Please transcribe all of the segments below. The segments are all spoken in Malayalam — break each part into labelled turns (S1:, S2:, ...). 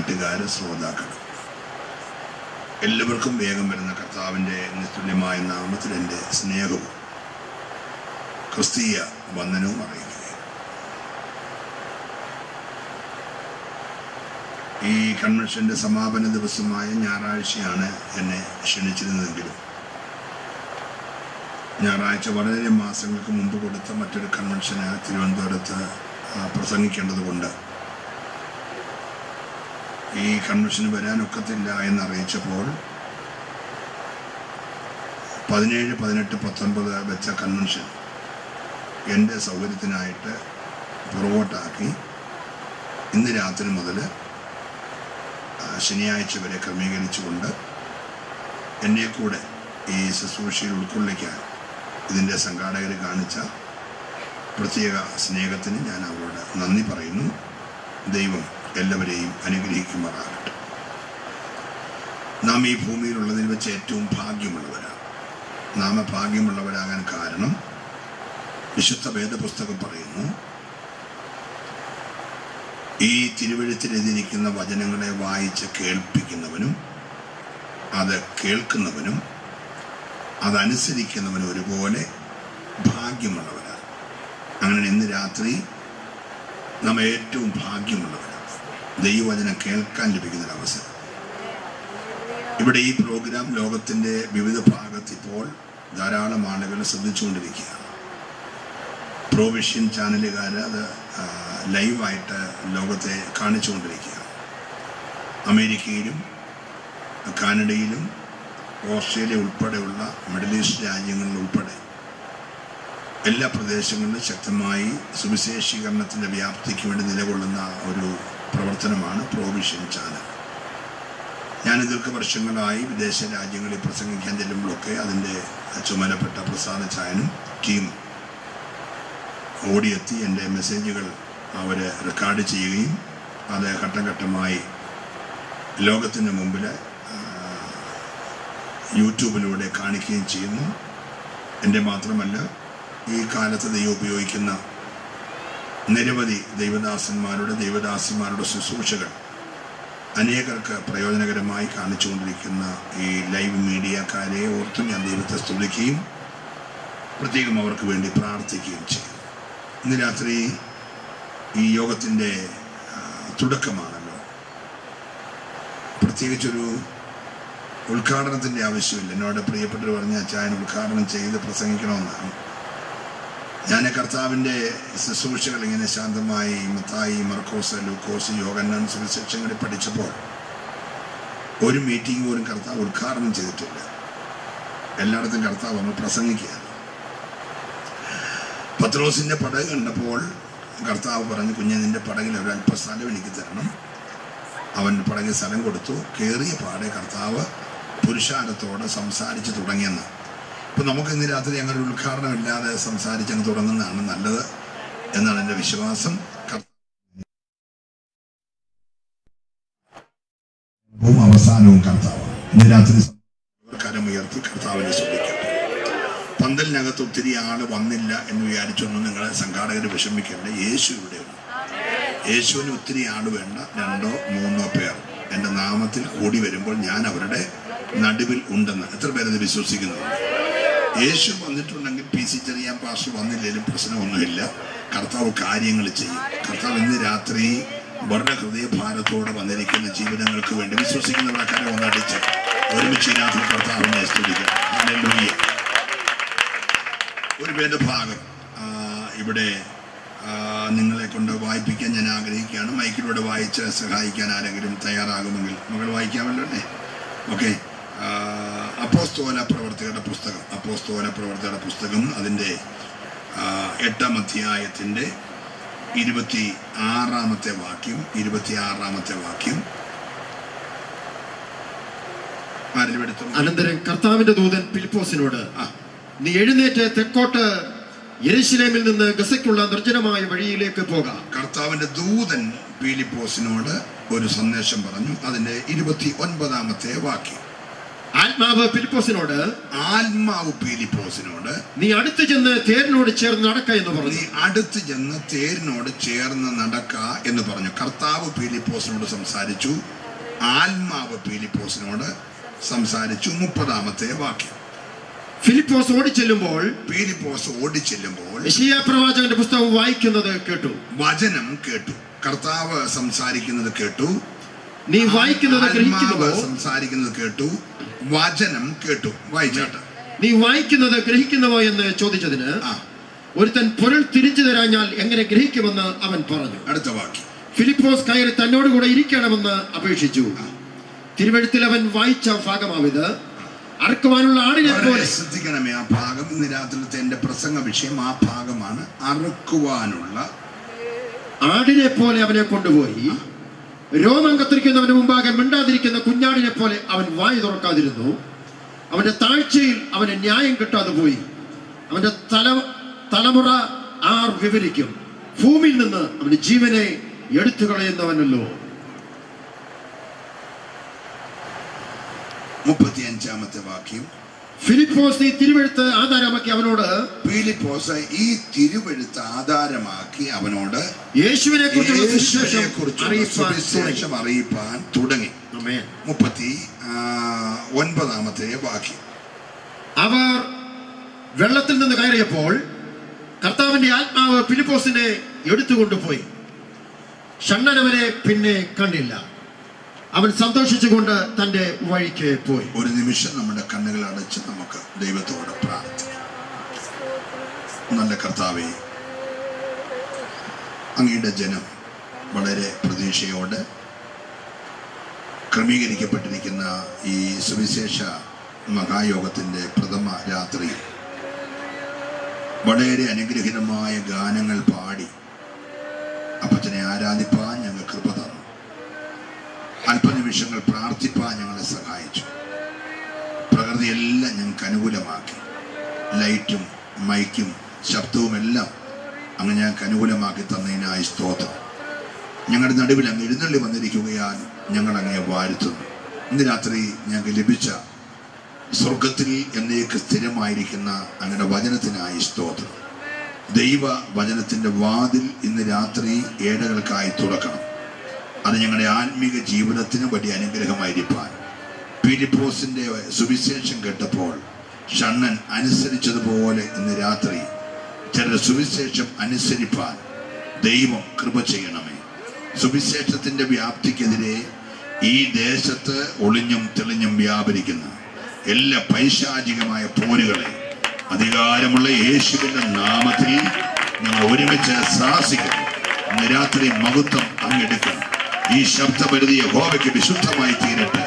S1: നാട്ടുകാർ ശ്രോതാക്കൾ എല്ലാവർക്കും വേഗം വരുന്ന കർത്താവിന്റെ നിസ്തുല്യമായ നാമത്തിൽ എന്റെ സ്നേഹവും ക്രിസ്തീയ വന്ദനവും അറിയിക്കുക ഈ കൺവെൻഷന്റെ സമാപന ദിവസമായ ഞായറാഴ്ചയാണ് എന്നെ ക്ഷണിച്ചിരുന്നതെങ്കിലും ഞായറാഴ്ച വളരെ മാസങ്ങൾക്ക് മുമ്പ് കൊടുത്ത മറ്റൊരു കൺവെൻഷന് തിരുവനന്തപുരത്ത് പ്രസംഗിക്കേണ്ടതുകൊണ്ട് ഈ കൺവെൻഷന് വരാനൊക്കത്തില്ല എന്നറിയിച്ചപ്പോൾ പതിനേഴ് പതിനെട്ട് പത്തൊൻപത് വെച്ച കൺവെൻഷൻ എന്റെ സൗകര്യത്തിനായിട്ട് പുറകോട്ടാക്കി ഇന്ന് രാത്രി മുതൽ ശനിയാഴ്ച വരെ ക്രമീകരിച്ചുകൊണ്ട് എന്നെ കൂടെ ഈ ശുശ്രൂഷയിൽ ഉൾക്കൊള്ളിക്കാൻ ഇതിന്റെ സംഘാടകർ കാണിച്ച പ്രത്യേക സ്നേഹത്തിന് ഞാൻ അവരോട് നന്ദി പറയുന്നു. ദൈവം എല്ലാവരെയും അനുഗ്രഹിക്കുമാറാകട്ടെ. നാം ഈ ഭൂമിയിലുള്ളതിൽ വെച്ച് ഏറ്റവും ഭാഗ്യമുള്ളവരാണ് നാം ഭാഗ്യമുള്ളവരാകാൻ കാരണം വിശുദ്ധ വേദപുസ്തകം പറയുന്നു ഈ തിരുവഴുത്തിലെതിരിക്കുന്ന വചനങ്ങളെ വായിച്ച് കേൾപ്പിക്കുന്നവനും അത് കേൾക്കുന്നവനും അതനുസരിക്കുന്നവനും ഒരുപോലെ ഭാഗ്യമുള്ളവരാണ് അങ്ങനെ ഇന്ന് രാത്രി നാം ഏറ്റവും ഭാഗ്യമുള്ളവരാണ് ദൈവവചനം കേൾക്കാൻ ലഭിക്കുന്ന അവസരം ഇവിടെ ഈ പ്രോഗ്രാം ലോകത്തിന്റെ വിവിധ ഭാഗത്ത് ഇപ്പോൾ ധാരാളം ആളുകൾ ശ്രദ്ധിച്ചുകൊണ്ടിരിക്കുകയാണ്. പ്രോവിഷ്യൻ ചാനലുകാർ അത് ലൈവായിട്ട് ലോകത്തെ കാണിച്ചുകൊണ്ടിരിക്കുകയാണ്. അമേരിക്കയിലും കാനഡയിലും ഓസ്ട്രേലിയ ഉൾപ്പെടെയുള്ള മിഡിൽ ഈസ്റ്റ് രാജ്യങ്ങളിൽ ഉൾപ്പെടെ എല്ലാ പ്രദേശങ്ങളിലും ശക്തമായി സുവിശേഷീകരണത്തിന്റെ വ്യാപ്തിക്ക് വേണ്ടി നിലകൊള്ളുന്ന ഒരു പ്രവർത്തനമാണ് പ്രോവിഷൻ ചാനൽ ഞാൻ വർഷങ്ങളായി വിദേശ രാജ്യങ്ങളിൽ പ്രസംഗിക്കാൻ ചെല്ലുമ്പോഴൊക്കെ അതിന്റെ ചുമതലപ്പെട്ട പ്രസാദ ചായനും ടീമും ഓടിയെത്തി എന്റെ മെസ്സേജുകൾ അവർ റെക്കോർഡ് ചെയ്യുകയും അത് ഘട്ടം ഘട്ടമായി ലോകത്തിന് മുമ്പിൽ യൂട്യൂബിലൂടെ കാണിക്കുകയും ചെയ്യുന്നു. എന്റെ മാത്രമല്ല ഈ കാലത്ത് ദൈവം ഉപയോഗിക്കുന്ന നിരവധി ദൈവദാസന്മാരുടെ ദൈവദാസിമാരുടെ ശുശ്രൂഷകൾ അനേകർക്ക് പ്രയോജനകരമായി കാണിച്ചുകൊണ്ടിരിക്കുന്ന ഈ ലൈവ് മീഡിയക്കാരെ ഓർത്ത് ഞാൻ ദൈവത്തെ സ്തുതിക്കുകയും പ്രത്യേകം അവർക്ക് വേണ്ടി പ്രാർത്ഥിക്കുകയും ചെയ്യും. ഇന്ന് രാത്രി ഈ യോഗത്തിന്റെ തുടക്കമാണല്ലോ. പ്രത്യേകിച്ചൊരു ഉദ്ഘാടനത്തിന്റെ ആവശ്യമില്ല. എന്നോട് പ്രിയപ്പെട്ടവർ പറഞ്ഞ അച്ചായൻ ഉദ്ഘാടനം ചെയ്ത് പ്രസംഗിക്കണമെന്നാണ്. ഞാൻ കർത്താവിന്റെ ശുശ്രൂഷകൾ ഇങ്ങനെ ശാന്തമായി മത്തായി മർക്കോസ് ലൂക്കോസ് യോഗന്നാൻ സുവിശേഷങ്ങളിൽ പഠിച്ചപ്പോൾ ഒരു മീറ്റിംഗ് പോലും കർത്താവ് ഉദ്ഘാടനം ചെയ്തിട്ടില്ല. എല്ലായിടത്തും കർത്താവ് നമ്മൾ പ്രസംഗിക്കുക പത്രോസിന്റെ പടക് കണ്ടപ്പോൾ കർത്താവ് പറഞ്ഞു കുഞ്ഞെ നിന്റെ പടകിൽ ഒരു സ്ഥലം എനിക്ക് തരണം. അവൻ പടകിൽ സ്ഥലം കൊടുത്തു. കയറിയ പാടെ കർത്താവ് പുരുഷാരത്തോട് സംസാരിച്ച് തുടങ്ങിയെന്ന്. ഇപ്പം നമുക്ക് ഇന്ന് രാത്രി അങ്ങനെ ഒരു ഉദ്ഘാടനം ഇല്ലാതെ സംസാരിച്ചങ്ങ് തുടങ്ങുന്നതാണ് നല്ലത് എന്നാണ് എന്റെ വിശ്വാസം. അവസാനവും കർത്താവാണ്. ഇന്ന് രാത്രി കരമുയർത്തി കർത്താവിനെ ശ്രദ്ധിക്കട്ടെ പന്തലിനകത്ത് ഒത്തിരി ആൾ വന്നില്ല എന്ന് വിചാരിച്ചൊന്നും നിങ്ങളെ സംഘാടകർ വിഷമിക്കേണ്ട. യേശു ഇവിടെയുണ്ട് യേശുവിന് ഒത്തിരി ആൾ വേണ്ട. രണ്ടോ മൂന്നോ പേർ. എന്റെ നാമത്തിൽ കൂടി വരുമ്പോൾ ഞാൻ അവരുടെ നടുവിൽ ഉണ്ടെന്ന്. എത്ര പേരത് വിശ്വസിക്കുന്നു? യേശു വന്നിട്ടുണ്ടെങ്കിൽ പി സി ചെറിയാൻ പാസ്റ്റർ വന്നില്ലെങ്കിലും പ്രശ്നമൊന്നുമില്ല. കർത്താവ് കാര്യങ്ങൾ ചെയ്യും. കർത്താവ് ഇന്ന് രാത്രി വളരെ ഹൃദയഭാരത്തോടെ വന്നിരിക്കുന്ന ജീവിതങ്ങൾക്ക് വേണ്ടി വിശ്വസിക്കുന്നവരെ കരം ഒന്നടിച്ച് ഒരുമിച്ച് രാത്രി കർത്താവിനെ സ്തുതിക്കാം. ഒരു വേദഭാഗം ഭാഗം ഇവിടെ നിങ്ങളെ കൊണ്ട് വായിപ്പിക്കാൻ ഞാൻ ആഗ്രഹിക്കുകയാണ്. മൈക്കിലൂടെ വായിച്ച് സഹായിക്കാൻ ആരെങ്കിലും തയ്യാറാകുമെങ്കിൽ മകൾ വായിക്കാമല്ലോ അല്ലേ? ഓക്കെ അപ്പോസ്തോല പ്രവർത്തികളുടെ പുസ്തകം. അപ്പോസ്തോല പ്രവർത്തികളുടെ പുസ്തകം അതിന്റെ എട്ടാം അധ്യായത്തിന്റെ ഇരുപത്തി ആറാമത്തെ വാക്യം. ഇരുപത്തി ആറാമത്തെ വാക്യം
S2: അനന്തരം കർത്താവിന്റെ ദൂതൻ ഫിലിപ്പോസിനോട് നീ എഴുന്നേറ്റ് തെക്കോട്ട് യെരുശലേമിൽ നിന്ന് ഗസയ്ക്കുള്ള നിർജനമായ വഴിയിലേക്ക് പോകാം.
S1: കർത്താവിന്റെ ദൂതൻ ഫിലിപ്പോസിനോട് ഒരു സന്ദേശം പറഞ്ഞു അതിന്റെ ഇരുപത്തി ഒൻപതാമത്തെ വാക്യം.
S2: ആത്മാവ് ഫിലിപ്പോസിനോട്
S1: ആത്മാവ് ഫിലിപ്പോസിനോട്
S2: നീ അടുത്ത് ചെന്ന് തേരിനോട് ചേർന്ന് നടക്ക എന്ന് പറഞ്ഞു.
S1: നീ അടുത്ത് ചെന്ന് തേരിനോട് ചേർന്ന് നടക്ക എന്ന് പറഞ്ഞു. കർത്താവ് ഫിലിപ്പോസിനോട് സംസാരിച്ചു. ആത്മാവ് ഫിലിപ്പോസിനോട് സംസാരിച്ചു. മുപ്പതാമത്തെ വാക്യം.
S2: ഫിലിപ്പോസ് ഓടിച്ചെല്ലുമ്പോൾ
S1: പീലിപ്പോസ് ഓടിച്ചെല്ലുമ്പോൾ
S2: യശയ്യാ പ്രവാചകന്റെ പുസ്തകം വായിക്കുന്നത് കേട്ടു.
S1: വചനം കേട്ടു. കർത്താവ് സംസാരിക്കുന്നത് കേട്ടു.
S2: നീ വായിക്കുന്നത് ഗ്രഹിക്കുന്നുവോ
S1: സംസാരിക്കുന്നത് കേട്ടു. വചനം കേട്ടു. വായിച്ചാട്ട്.
S2: നീ വായിക്കുന്നത് ഗ്രഹിക്കുന്നുവോ എന്ന് ചോദിച്ചതിന് ഒരുത്തൻ പൊരുൾ തിരിച്ചു തരാഞ്ഞാൽ എങ്ങനെ ഗ്രഹിക്കുമെന്ന് അവൻ പറഞ്ഞു.
S1: അടുത്ത വാക്യം.
S2: ഫിലിപ്പോസ് കയറി തന്നോട് കൂടെ ഇരിക്കണമെന്ന് അപേക്ഷിച്ചു. തിരുവഴുത്തിൽ അവൻ വായിച്ച ഭാഗമാവിത് അറുക്കുവാനുള്ള ആടിനെ പോലെ.
S1: ശ്രദ്ധിക്കണമേ ആ ഭാഗം ഇന്ന് രാത്രിയിലത്തെ എന്റെ പ്രസംഗ വിഷയം ആ ഭാഗമാണ്. അറുക്കുവാനുള്ള
S2: ആടിനെ പോലെ അവനെ കൊണ്ടുപോയി. രോമം കത്തിരിക്കുന്നവന് മുമ്പാകെ മിണ്ടാതിരിക്കുന്ന കുഞ്ഞാടിനെ പോലെ അവൻ വായി തുറക്കാതിരുന്നു. അവന്റെ താഴ്ചയിൽ അവന് ന്യായം കിട്ടാതെ പോയി. അവന്റെ തല തലമുറ ആർ വിവരിക്കും. ഭൂമിയിൽ നിന്ന് അവന് ജീവനെ എടുത്തു കളയുന്നവനല്ലോ.
S1: മുപ്പത്തിയഞ്ചാമത്തെ വാക്യം.
S2: ഫിലിപ്പോസ് ഈ തിരുവെഴുത്ത് ആധാരമാക്കി അവനോട്?
S1: ഫിലിപ്പോസ് ഈ തിരുവെഴുത്ത് ആധാരമാക്കി അവനോട്
S2: യേശുവിനെ
S1: കുറിച്ച്
S2: അറിയിപ്പാൻ തുടങ്ങി.
S1: മുപ്പത്തി ഒൻപതാമത്തെ വാക്യം.
S2: അവർ വെള്ളത്തിൽ നിന്ന് കയറിയപ്പോൾ കർത്താവിന്റെ ആത്മാവ് ഫിലിപ്പോസിനെ എടുത്തുകൊണ്ടുപോയി. ഷണ്ണനവനെ പിന്നെ കണ്ടില്ല. അവൻ സന്തോഷിച്ചുകൊണ്ട് തന്റെ വഴിക്ക് പോയി.
S1: ഒരു നിമിഷം നമ്മുടെ കണ്ണുകൾ അടച്ച് നമുക്ക് ദൈവത്തോട് പ്രാർത്ഥിക്കാം. നല്ല കർത്താവെ അങ്ങയുടെ ജനം വളരെ പ്രതീക്ഷയോടെ ക്രമീകരിക്കപ്പെട്ടിരിക്കുന്ന ഈ സുവിശേഷ മഹായോഗത്തിന്റെ പ്രഥമ രാത്രിയിൽ വളരെ അനുഗ്രഹീതമായ ഗാനങ്ങൾ പാടി അപ്പച്ചനെ ആരാധിപ്പാൻ അല്പനിമിഷങ്ങൾ പ്രാർത്ഥിപ്പാൻ ഞങ്ങളെ സഹായിച്ചു. പ്രകൃതിയെല്ലാം ഞങ്ങൾക്ക് അനുകൂലമാക്കി. ലൈറ്റും മൈക്കും ശബ്ദവും എല്ലാം അങ്ങ് ഞങ്ങൾക്ക് അനുകൂലമാക്കി തന്നതിനായി സ്തോത്രം. ഞങ്ങളുടെ നടുവിൽ അങ്ങ് എഴുന്നള്ളി വന്നിരിക്കുകയാൽ ഞങ്ങൾ അങ്ങയെ വാഴ്ത്തുന്നു. ഇന്ന് രാത്രി ഞങ്ങൾക്ക് ലഭിച്ച സ്വർഗത്തിൽ എന്നേക്ക് സ്ഥിരമായിരിക്കുന്ന അങ്ങയുടെ വചനത്തിനായി സ്തോത്രം. ദൈവ വചനത്തിന്റെ വാതിൽ ഇന്ന് രാത്രി ഏടകൾക്കായി തുറക്കണം. അത് ഞങ്ങളുടെ ആത്മീക ജീവിതത്തിന് വലിയ അനുഗ്രഹമായിരിക്കാൻ പീലിപ്പോസിന്റെ സുവിശേഷം കേട്ടപ്പോൾ ഷണ്ണൻ അനുസരിച്ചതുപോലെ ഇന്ന് രാത്രി ചിലർ സുവിശേഷം അനുസരിപ്പാൻ ദൈവം കൃപ ചെയ്യണമേ. സുവിശേഷത്തിന്റെ വ്യാപ്തിക്കെതിരെ ഈ ദേശത്ത് ഒളിഞ്ഞും തെളിഞ്ഞും വ്യാപരിക്കുന്ന എല്ലാ പൈശാചികമായ പോരുകളെ അധികാരമുള്ള യേശുവിന്റെ നാമത്തിൽ ഞങ്ങൾ ഒരുമിച്ച് സാഹസിക്കണം ഇന്ന് രാത്രി മഹത്വം അങ്ങെടുക്കണം ഈ ശബ്ദപരിധി യഹോവയ്ക്ക് വിശുദ്ധമായി തീരട്ടെ.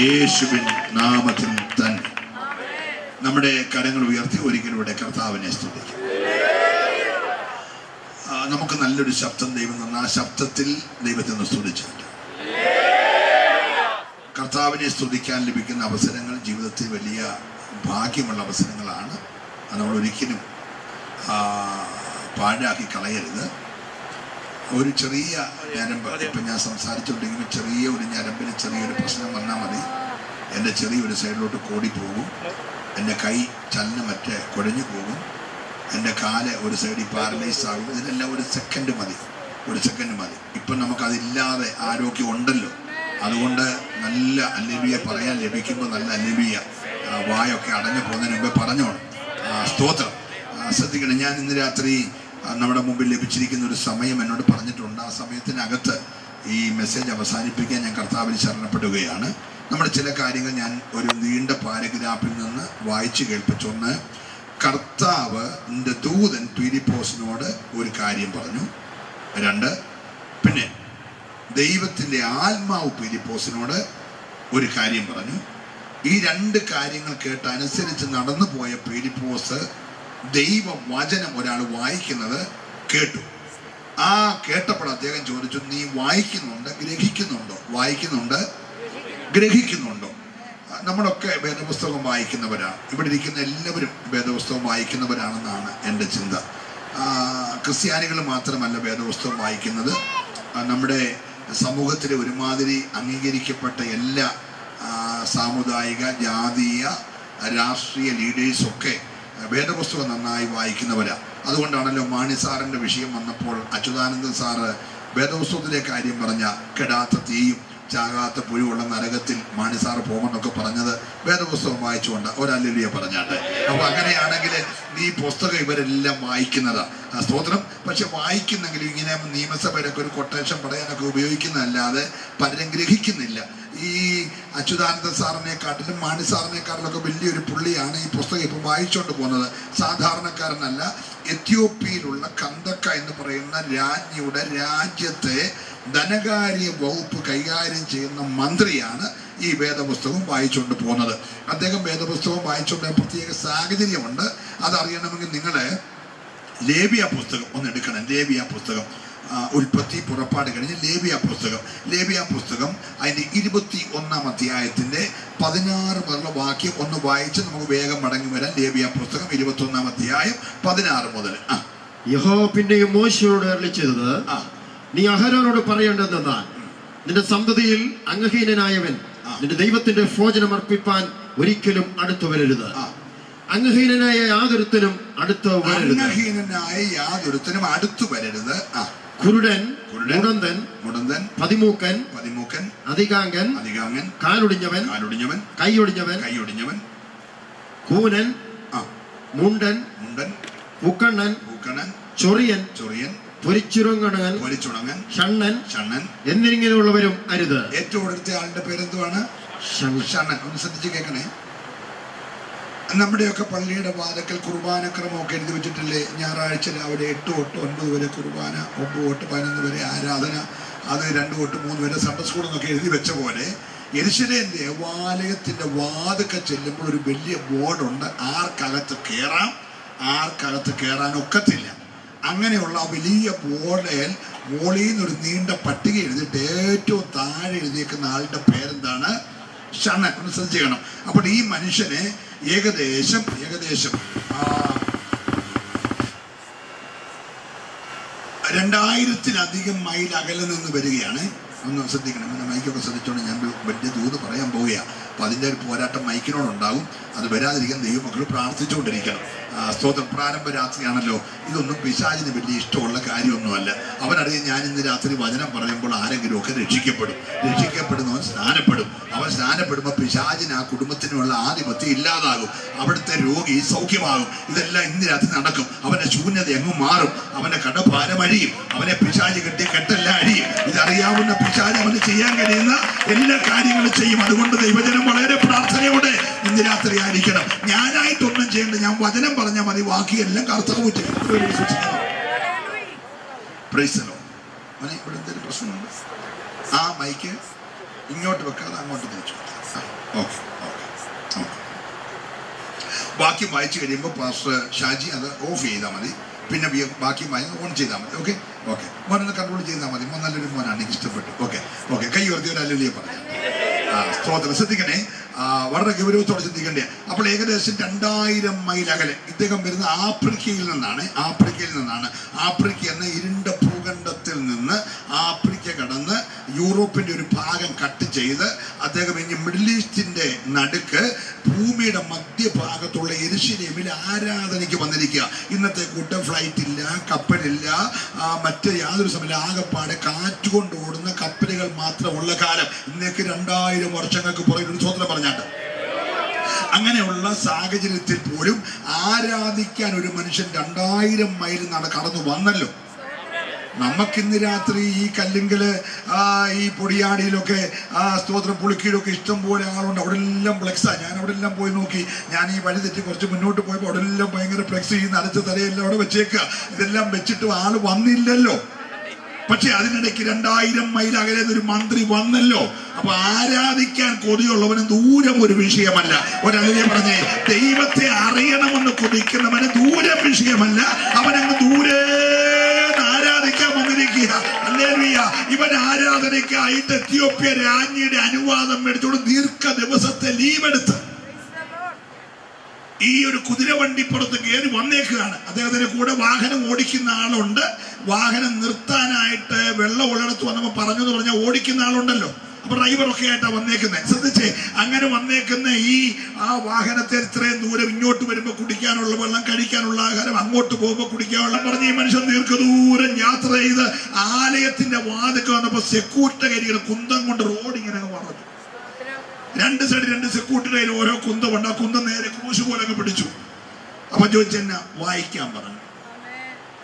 S1: യേശുവിൻ നാമത്തിൽ തന്നെ. നമ്മുടെ കരങ്ങൾ ഉയർത്തി ഒരിക്കലും ഇവിടെ കർത്താവിനെ സ്തുതിക്കും. നമുക്ക് നല്ലൊരു ശബ്ദം ദൈവം തന്ന. ആ ശബ്ദത്തിൽ ദൈവത്തെ ഒന്ന് സ്തുതിച്ചിട്ടുണ്ട് കർത്താവിനെ സ്തുതിക്കാൻ ലഭിക്കുന്ന അവസരങ്ങൾ ജീവിതത്തിൽ വലിയ ഭാഗ്യമുള്ള അവസരങ്ങളാണ്. നമ്മൾ ഒരിക്കലും പാഴാക്കി കളയരുത്. ഒരു ചെറിയ ഞരമ്പ്. ഇപ്പം ഞാൻ സംസാരിച്ചുകൊണ്ടെങ്കിലും ചെറിയ ഒരു ഞരമ്പിന് ചെറിയൊരു പ്രശ്നം വന്നാൽ മതി. എന്റെ ചെറിയൊരു സൈഡിലോട്ട് കോടി പോകും. എന്റെ കൈ ചലനമറ്റ് കുഴഞ്ഞു പോകും. എന്റെ കാൽ ഒരു സൈഡിൽ പാരലൈസ് ആകും. ഇതിനെല്ലാം ഒരു സെക്കൻഡ് മതി. ഒരു സെക്കൻഡ് മതി. ഇപ്പം നമുക്കതില്ലാതെ ആരോഗ്യം ഉണ്ടല്ലോ. അതുകൊണ്ട് നല്ല അല്ലബിയ പറയാൻ ലഭിക്കുമ്പോൾ നല്ല അല്ലബിയ വായൊക്കെ അടഞ്ഞു പോകുന്നതിന് മുമ്പേ പറഞ്ഞോണം. സ്തോത്രം. ശ്രദ്ധിക്കണം. ഞാൻ ഇന്ന് രാത്രി നമ്മുടെ മുമ്പിൽ ലഭിച്ചിരിക്കുന്ന ഒരു സമയം എന്നോട് പറഞ്ഞിട്ടുണ്ട്. ആ സമയത്തിനകത്ത് ഈ മെസ്സേജ് അവസാനിപ്പിക്കാൻ ഞാൻ കർത്താവിൽ ശരണപ്പെടുകയാണ്. നമ്മുടെ ചില കാര്യങ്ങൾ ഞാൻ ഒരു നീണ്ട പാരഗ്രാഫിൽ നിന്ന് വായിച്ചു കേൾപ്പിച്ചൊന്ന്. കർത്താവ് ദൂതൻ പീലിപ്പോസിനോട് ഒരു കാര്യം പറഞ്ഞു. രണ്ട് പിന്നെ ദൈവത്തിന്റെ ആത്മാവ് പീലിപ്പോസിനോട് ഒരു കാര്യം പറഞ്ഞു. ഈ രണ്ട് കാര്യങ്ങൾ കേട്ട് അനുസരിച്ച് നടന്നു പോയ പീലിപ്പോസ് ദൈവ വചനം ഒരാൾ വായിക്കുന്നത് കേട്ടു. ആ കേട്ടപ്പോൾ അദ്ദേഹം ചോദിച്ചു നീ വായിക്കുന്നുണ്ട്? ഗ്രഹിക്കുന്നുണ്ടോ? വായിക്കുന്നുണ്ട്. ഗ്രഹിക്കുന്നുണ്ടോ? നമ്മളൊക്കെ വേദപുസ്തകം വായിക്കുന്നവരാണ് ഇവിടെ ഇരിക്കുന്ന എല്ലാവരും വേദപുസ്തകം വായിക്കുന്നവരാണെന്നാണ് എന്റെ ചിന്ത. ക്രിസ്ത്യാനികൾ മാത്രമല്ല വേദപുസ്തകം വായിക്കുന്നത്. നമ്മുടെ സമൂഹത്തിലെ ഒരുമാതിരി അംഗീകരിക്കപ്പെട്ട എല്ലാ സാമുദായിക ജാതീയ രാഷ്ട്രീയ ലീഡേഴ്സൊക്കെ വേദപുസ്തകം നന്നായി വായിക്കുന്നവരാ. അതുകൊണ്ടാണല്ലോ മാണി സാറിന്റെ വിഷയം വന്നപ്പോൾ അച്യുതാനന്ദൻ സാറ് വേദപുസ്തകത്തിലെ കാര്യം പറഞ്ഞ കെടാത്ത തീയും ചാകാത്ത പുഴുവുള്ള നരകത്തിൽ മാണി സാറ് പോകുമെന്നൊക്കെ പറഞ്ഞത് വേദപുസ്തകം വായിച്ചുകൊണ്ട് ഒരല്ലുലിയെ പറഞ്ഞാട്ടെ. അപ്പൊ അങ്ങനെയാണെങ്കിൽ ഈ പുസ്തകം ഇവരെല്ലാം വായിക്കുന്നതാ. സ്തോത്രം. പക്ഷെ വായിക്കുന്നെങ്കിലും ഇങ്ങനെ നിയമസഭയിലൊക്കെ ഒരു കൊട്ടേഷൻ പറയാനൊക്കെ ഉപയോഗിക്കുന്നതല്ലാതെ പലരും ഗ്രഹിക്കുന്നില്ല. ഈ അച്യുതാനന്ദ സാറിനെക്കാട്ടിലും മാണി സാറിനെക്കാട്ടിലൊക്കെ വലിയൊരു പുള്ളിയാണ് ഈ പുസ്തകം ഇപ്പം വായിച്ചുകൊണ്ട് പോകുന്നത്. സാധാരണക്കാരനല്ല എത്യോപ്യയിലുള്ള കന്തക്ക എന്ന് പറയുന്ന രാജ്ഞിയുടെ രാജ്യത്തെ ധനകാര്യ വകുപ്പ് കൈകാര്യം ചെയ്യുന്ന മന്ത്രിയാണ് ഈ വേദപുസ്തകം വായിച്ചുകൊണ്ട് പോകുന്നത്. അദ്ദേഹം വേദപുസ്തകം വായിച്ചുകൊണ്ട് പ്രത്യേക സാഹചര്യമുണ്ട്. അതറിയണമെങ്കിൽ നിങ്ങളെ ലേബിയ പുസ്തകം ഒന്ന് എടുക്കണം. ലേബിയ പുസ്തകം. ഉൽപ്പത്തി പുറപ്പാട് കഴിഞ്ഞ് ലേബിയ പുസ്തകം. ലേബിയ പുസ്തകം അതിന്റെ ഇരുപത്തി ഒന്നാം അധ്യായത്തിന്റെ പതിനാറ് മുതലുള്ള വാക്യം ഒന്ന് വായിച്ച് നമുക്ക് വേഗം മടങ്ങി വരാം. ലേബിയ പുസ്തകം ഇരുപത്തി ഒന്നാം അധ്യായം പതിനാറ് മുതൽ. ആ.
S2: യഹോ പിന്നെയും മോശയോട്
S1: അറിയിച്ചത്
S2: നീ അഹരോനോട് പറയേണ്ടതെന്നാൽ നിന്റെ സന്തതിയിൽ അംഗഹീനനായവൻ. നിന്റെ ദൈവത്തിന്റെ ഭോജനം അർപ്പിപ്പാൻ ഒരിക്കലും അടുത്തു വരരുത്. അംഗഹീനനായ യാതൊരുത്തനും അടുത്ത് വരരുത്.
S1: അംഗഹീനനായ യാതൊരുത്തനും അടുത്തു വരരുത്. ആ.
S2: കുരുടൻ. മുടന്തൻ
S1: മുടന്തൻ
S2: പതിമൂക്കൻ
S1: പതിമൂക്കൻ
S2: അധികാംഗൻ
S1: അധികാങ്ങൻ
S2: കാലൊടിഞ്ഞവൻ
S1: കാലൊടിഞ്ഞവൻ
S2: കൈയൊടിഞ്ഞവൻ
S1: കൈയൊടിഞ്ഞവൻ
S2: കൂനൻ
S1: ആ
S2: മുണ്ടൻ
S1: മുണ്ടൻ
S2: പൂക്കണ്ണൻ
S1: പൂക്കണ്ണൻ
S2: ചൊറിയൻ
S1: ചൊറിയൻ
S2: പൊരിച്ചുറങ്ങണൻ
S1: പൊരിച്ചുണങ്ങൻ
S2: ഷണ്ണൻ
S1: ഷണ്ണൻ
S2: എന്നിങ്ങനെയുള്ളവരും അരുത്.
S1: ഏറ്റവും അടുത്ത ആളുടെ പേരെന്തുവാണ്?
S2: ഷണ്ണൻ.
S1: ഒന്ന് ശ്രദ്ധിച്ച് കേൾക്കണേ. നമ്മുടെയൊക്കെ പള്ളിയുടെ വാതക്കൽ കുർബാനക്രമമൊക്കെ എഴുതി വെച്ചിട്ടില്ലേ? ഞായറാഴ്ച രാവിലെ എട്ട് തൊട്ട് ഒൻപത് വരെ കുർബാന ഒമ്പത് തൊട്ട് പതിനൊന്ന് വരെ ആരാധന അത് രണ്ട് തൊട്ട് മൂന്ന് വരെ സൺഡേ സ്കൂൾ എന്നൊക്കെ എഴുതി വെച്ച പോലെ എരിശിലേം ദേവാലയത്തിന്റെ വാതുക്ക ചെല്ലുമ്പോൾ ഒരു വലിയ ബോർഡുണ്ട് ആർക്കകത്ത് കയറാം ആർക്കകത്ത് കയറാൻ ഒക്കത്തില്ല. അങ്ങനെയുള്ള ആ വലിയ ബോർഡിൽ മോളിൽ നിന്നൊരു നീണ്ട പട്ടിക എഴുതിയിട്ട് ഏറ്റവും താഴെ എഴുതിയേക്കുന്ന ആളുടെ പേരെന്താണ്? ഷണൻ ഒന്ന് ശ്രദ്ധിക്കണം അപ്പോൾ ഈ മനുഷ്യനെ ഏകദേശം ഏകദേശം. രണ്ടായിരത്തിലധികം മൈൽ അകലെ നിന്ന് വരികയാണ്. ഒന്ന് ശ്രദ്ധിക്കണം. പിന്നെ മൈക്കൊക്കെ ശ്രദ്ധിച്ചോണ്ട് ഞാൻ വലിയ ദൂത് പറയാൻ പോവുകയാണ്. അപ്പൊ അതിന്റെ ഒരു പോരാട്ടം മൈക്കിനോടുണ്ടാകും. അത് വരാതിരിക്കാൻ ദൈവമക്കൾ പ്രാർത്ഥിച്ചുകൊണ്ടിരിക്കണം. സ്തോത്രം. പ്രാരംഭ രാത്രിയാണല്ലോ. ഇതൊന്നും പിശാചിന് വലിയ ഇഷ്ടമുള്ള കാര്യമൊന്നുമല്ല. അവനറിയാം ഞാൻ ഇന്ന് രാത്രി വചനം പറയുമ്പോൾ ആരെങ്കിലും ഒക്കെ രക്ഷിക്കപ്പെടും. രക്ഷിക്കപ്പെടുന്നവൻ സ്നാനപ്പെടും. അവൻ സ്നാനപ്പെടുമ്പോൾ പിശാചിന് ആ കുടുംബത്തിനുള്ള ആധിപത്യം ഇല്ലാതാകും. അവിടുത്തെ രോഗി സൗഖ്യമാകും. ഇതെല്ലാം ഇന്ന് രാത്രി നടക്കും. അവന്റെ ശൂന്യത എങ്ങും മാറും. അവന്റെ കടഭാരം അഴിയും. അവനെ പിശാചി കെട്ടി കെട്ടെല്ലാം അഴിയും. ഇതറിയാവുന്ന പിശാചി അവന് ചെയ്യാൻ കഴിയുന്ന എല്ലാ കാര്യങ്ങളും ചെയ്യും. അതുകൊണ്ട് ദൈവജനം വളരെ പ്രാർത്ഥനയോടെ ഇന്ന് രാത്രി ആയിരിക്കണം. ഞാനായിട്ടൊന്നും ചെയ്യേണ്ട. ഞാൻ വചനം പറഞ്ഞാൽ മതി ബാക്കിയെല്ലാം കർത്താവ് Lord. മോനെ, ഇവിടെ എന്തെങ്കിലും പ്രശ്നമുണ്ട്? ആ മൈക്ക് ഇങ്ങോട്ട് വെക്കാതെ അങ്ങോട്ട് തിരിച്ചു. ഓക്കെ ബാക്കി വായിച്ചു കഴിയുമ്പോൾ പാസ്റ്റർ ഷാജി അത് ഓഫ് ചെയ്താൽ മതി. പിന്നെ ബാക്കി ഓൺ ചെയ്താൽ മതി. ഓക്കെ ഓക്കെ മോനൊന്ന് കൺട്രോൾ ചെയ്താൽ മതി. മോൻ നല്ലൊരു മോനാണ്. എനിക്ക് ഇഷ്ടപ്പെട്ടു. ഓക്കെ ഓക്കെ കൈ ഉയർത്തി ഒരു അല്ലെ പറഞ്ഞു. സ്തോത്രം. ശ്രദ്ധിക്കണേ. വളരെ ഗൗരവത്തോടെ ശ്രദ്ധിക്കേണ്ടേ. അപ്പോൾ ഏകദേശം രണ്ടായിരം മൈൽ അകലെ ഇദ്ദേഹം വരുന്ന ആഫ്രിക്കയിൽ നിന്നാണ്. ആഫ്രിക്കയിൽ നിന്നാണ്. ആഫ്രിക്ക എന്ന ഇരുണ്ട ഭൂഖണ്ഡത്തിൽ നിന്ന് ആഫ്രിക്ക യൂറോപ്പിന്റെ ഒരു ഭാഗം കട്ട് ചെയ്ത് അദ്ദേഹം ഇനി മിഡിൽ ഈസ്റ്റിന്റെ നടുക്ക് ഭൂമിയുടെ മധ്യഭാഗത്തുള്ള എരിശിലേമിൽ ആരാധനയ്ക്ക് വന്നിരിക്കുക. ഇന്നത്തെ കൂട്ടം ഫ്ലൈറ്റ് ഇല്ല കപ്പലില്ല. മറ്റ് യാതൊരു സമയം കാറ്റ് കാറ്റുകൊണ്ട് ഓടുന്ന കപ്പലുകൾ മാത്രമുള്ള കാലം. ഇന്നേക്ക് രണ്ടായിരം വർഷങ്ങൾക്ക് പുറകിൽ ഒരു സ്വന്തം പറഞ്ഞാട്ട്. അങ്ങനെയുള്ള സാഹചര്യത്തിൽ പോലും ആരാധിക്കാൻ ഒരു മനുഷ്യൻ രണ്ടായിരം മൈൽ നട കടന്നു വന്നല്ലോ. നമുക്കിന്ന് രാത്രി ഈ കല്ലിങ്കൽ ഈ പൊടിയാടിയിലൊക്കെ ആ സ്തോത്രം പുളിക്കിയിലൊക്കെ ഇഷ്ടം പോലെ ആളുണ്ട്. അവിടെ എല്ലാം ഫ്ലെക്സാ ഞാൻ അവിടെ എല്ലാം പോയി നോക്കി. ഞാൻ ഈ വഴി തെറ്റി കുറച്ച് മുന്നോട്ട് പോയപ്പോൾ അവിടെ എല്ലാം ഭയങ്കര ഫ്ലെക്സ് ഈ നനച്ച തലയെല്ലാം അവിടെ വെച്ചേക്കുക ഇതെല്ലാം വെച്ചിട്ട് ആൾ വന്നില്ലല്ലോ. പക്ഷെ അതിനിടയ്ക്ക് രണ്ടായിരം മൈൽ അകലെ ഒരു മന്ത്രി വന്നല്ലോ. അപ്പൊ ആരാധിക്കാൻ കൊതിയുള്ളവന് ദൂരം ഒരു വിഷയമല്ല. ഒരല്ലേ പറഞ്ഞേ ദൈവത്തെ അറിയണമെന്ന് കൊതിക്കുന്നവന് ദൂരം വിഷയമല്ല. അവനങ്ങ് ദൂരെ. ഇവൻ ആരാധനയ്ക്കായിട്ട് എത്യോപ്യ രാജ്ഞിയുടെ അനുവാദം മേടിച്ചോണ്ട് ദീർഘ ദിവസത്തെ ലീവ് എടുത്ത് ഈ ഒരു കുതിരവണ്ടിപ്പുറത്ത് കയറി വന്നേക്കുകയാണ്. അദ്ദേഹത്തിന്റെ കൂടെ വാഹനം ഓടിക്കുന്ന ആളുണ്ട്. വാഹനം നിർത്താനായിട്ട് വെള്ളം ഉള്ളിടത്ത് വന്നപ്പോൾ പറഞ്ഞു എന്ന് പറഞ്ഞാൽ ഓടിക്കുന്ന ആളുണ്ടല്ലോ. അപ്പൊ ഡ്രൈവറൊക്കെ ആയിട്ടാണ് വന്നേക്കുന്നത് ശ്രദ്ധിച്ചേ അങ്ങനെ വന്നേക്കുന്ന ഈ ആ വാഹനത്തെ ഇത്രയും ദൂരം ഇങ്ങോട്ട് വരുമ്പോൾ കുടിക്കാനുള്ള വെള്ളം കഴിക്കാനുള്ള ആഹാരം അങ്ങോട്ട് പോകുമ്പോൾ കുടിക്കാനുള്ള പറഞ്ഞ് ഈ മനുഷ്യൻ ദീർഘദൂരം യാത്ര ചെയ്ത് ആലയത്തിന്റെ വാതിക്ക് വന്നപ്പോ സെക്യൂരിറ്റി കരികൾ കുന്തം കൊണ്ട് റോഡ് ഇങ്ങനെ പറഞ്ഞു രണ്ട് സൈഡ് രണ്ട് സെക്യൂരിറ്റിയുടെ കയ്യിൽ ഓരോ കുന്തമുണ്ട് ആ കുന്തം നേരെ ക്രൂശ് പോലെ അങ്ങ് പിടിച്ചു. അപ്പൊ ചോദിച്ചെന്നെ വായിക്കാൻ പറഞ്ഞു.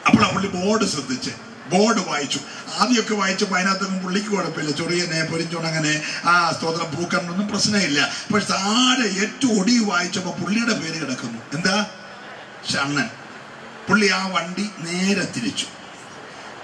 S1: അപ്പോൾ പുള്ളി ബോർഡ് ശ്രദ്ധിച്ച്. ബോർഡ് വായിച്ചു. ആദ്യമൊക്കെ വായിച്ചപ്പോൾ അതിനകത്തൊന്നും പുള്ളിക്ക് കുഴപ്പമില്ല. ചൊറിയനെ പൊരിഞ്ചുണങ്ങനെ ആ സ്തോത്രം പൂക്കറിനൊന്നും പ്രശ്നമില്ല. പക്ഷെ താഴെ ഏറ്റവും ഒടിവ് വായിച്ചപ്പോൾ പുള്ളിയുടെ പേര് കിടക്കുന്നു. എന്താ? ഷണ്ണൻ. പുള്ളി ആ വണ്ടി നേരെ തിരിച്ചു.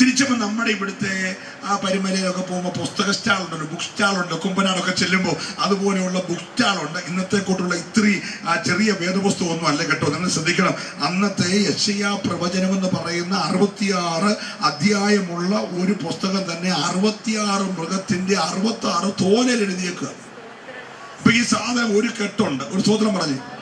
S1: തിരിച്ചപ്പോൾ നമ്മുടെ ഇവിടുത്തെ ആ പരിമലയിലൊക്കെ പോകുമ്പോൾ പുസ്തക സ്റ്റാളുണ്ടല്ലോ ബുക്ക് സ്റ്റാളുണ്ട് കുമ്പനാടൊക്കെ ചെല്ലുമ്പോൾ അതുപോലെയുള്ള ബുക്ക് സ്റ്റാളുണ്ട്. ഇന്നത്തെ കൂട്ടുള്ള ഇത്തിരി ആ ചെറിയ വേദപുസ്തകമൊന്നും അല്ല കേട്ടോ നിങ്ങൾ ശ്രദ്ധിക്കണം. അന്നത്തെ യശയാ പ്രവചനം എന്ന് പറയുന്ന അറുപത്തിയാറ് അധ്യായമുള്ള ഒരു പുസ്തകം തന്നെ അറുപത്തിയാറ് മൃഗത്തിന്റെ അറുപത്തി ആറ് തോലൽ എഴുതിയേക്കുക ഇപ്പൊ ഈ സാധനം ഒരു കെട്ടുണ്ട്. ഒരു സൂത്രം പറഞ്ഞു.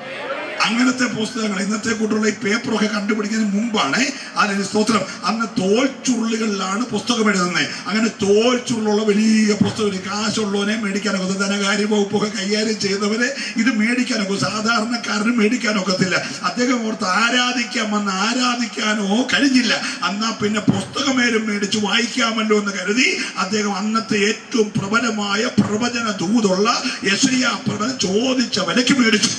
S1: അങ്ങനത്തെ പുസ്തകങ്ങൾ ഇന്നത്തെ കൂട്ടുള്ള ഈ പേപ്പറൊക്കെ കണ്ടുപിടിക്കുന്നതിന് മുമ്പാണ് അതിന് സ്തോത്രം. അന്ന് തോൽ ചുരുളുകളിലാണ് പുസ്തകം എഴുതുന്നത്. അങ്ങനെ തോൽ ചുരുളുള്ള വലിയ പുസ്തകം കാശുള്ളവനെ മേടിക്കാനൊക്കെ ധനകാര്യ വകുപ്പൊക്കെ കൈകാര്യം ചെയ്തവരെ ഇത് മേടിക്കാനൊക്കെ സാധാരണക്കാരന് മേടിക്കാനൊക്കത്തില്ല അദ്ദേഹം ഓർത്ത് ആരാധിക്കാൻ വന്ന് ആരാധിക്കാനോ കഴിഞ്ഞില്ല. എന്നാ പിന്നെ പുസ്തകമേലും മേടിച്ച് വായിക്കാമല്ലോ എന്ന് കരുതി അദ്ദേഹം അന്നത്തെ ഏറ്റവും പ്രബലമായ പ്രവചന ദൂതുള്ള യശ്രിയ പ്രവചനം ചോദിച്ച വിലക്ക് മേടിച്ചു.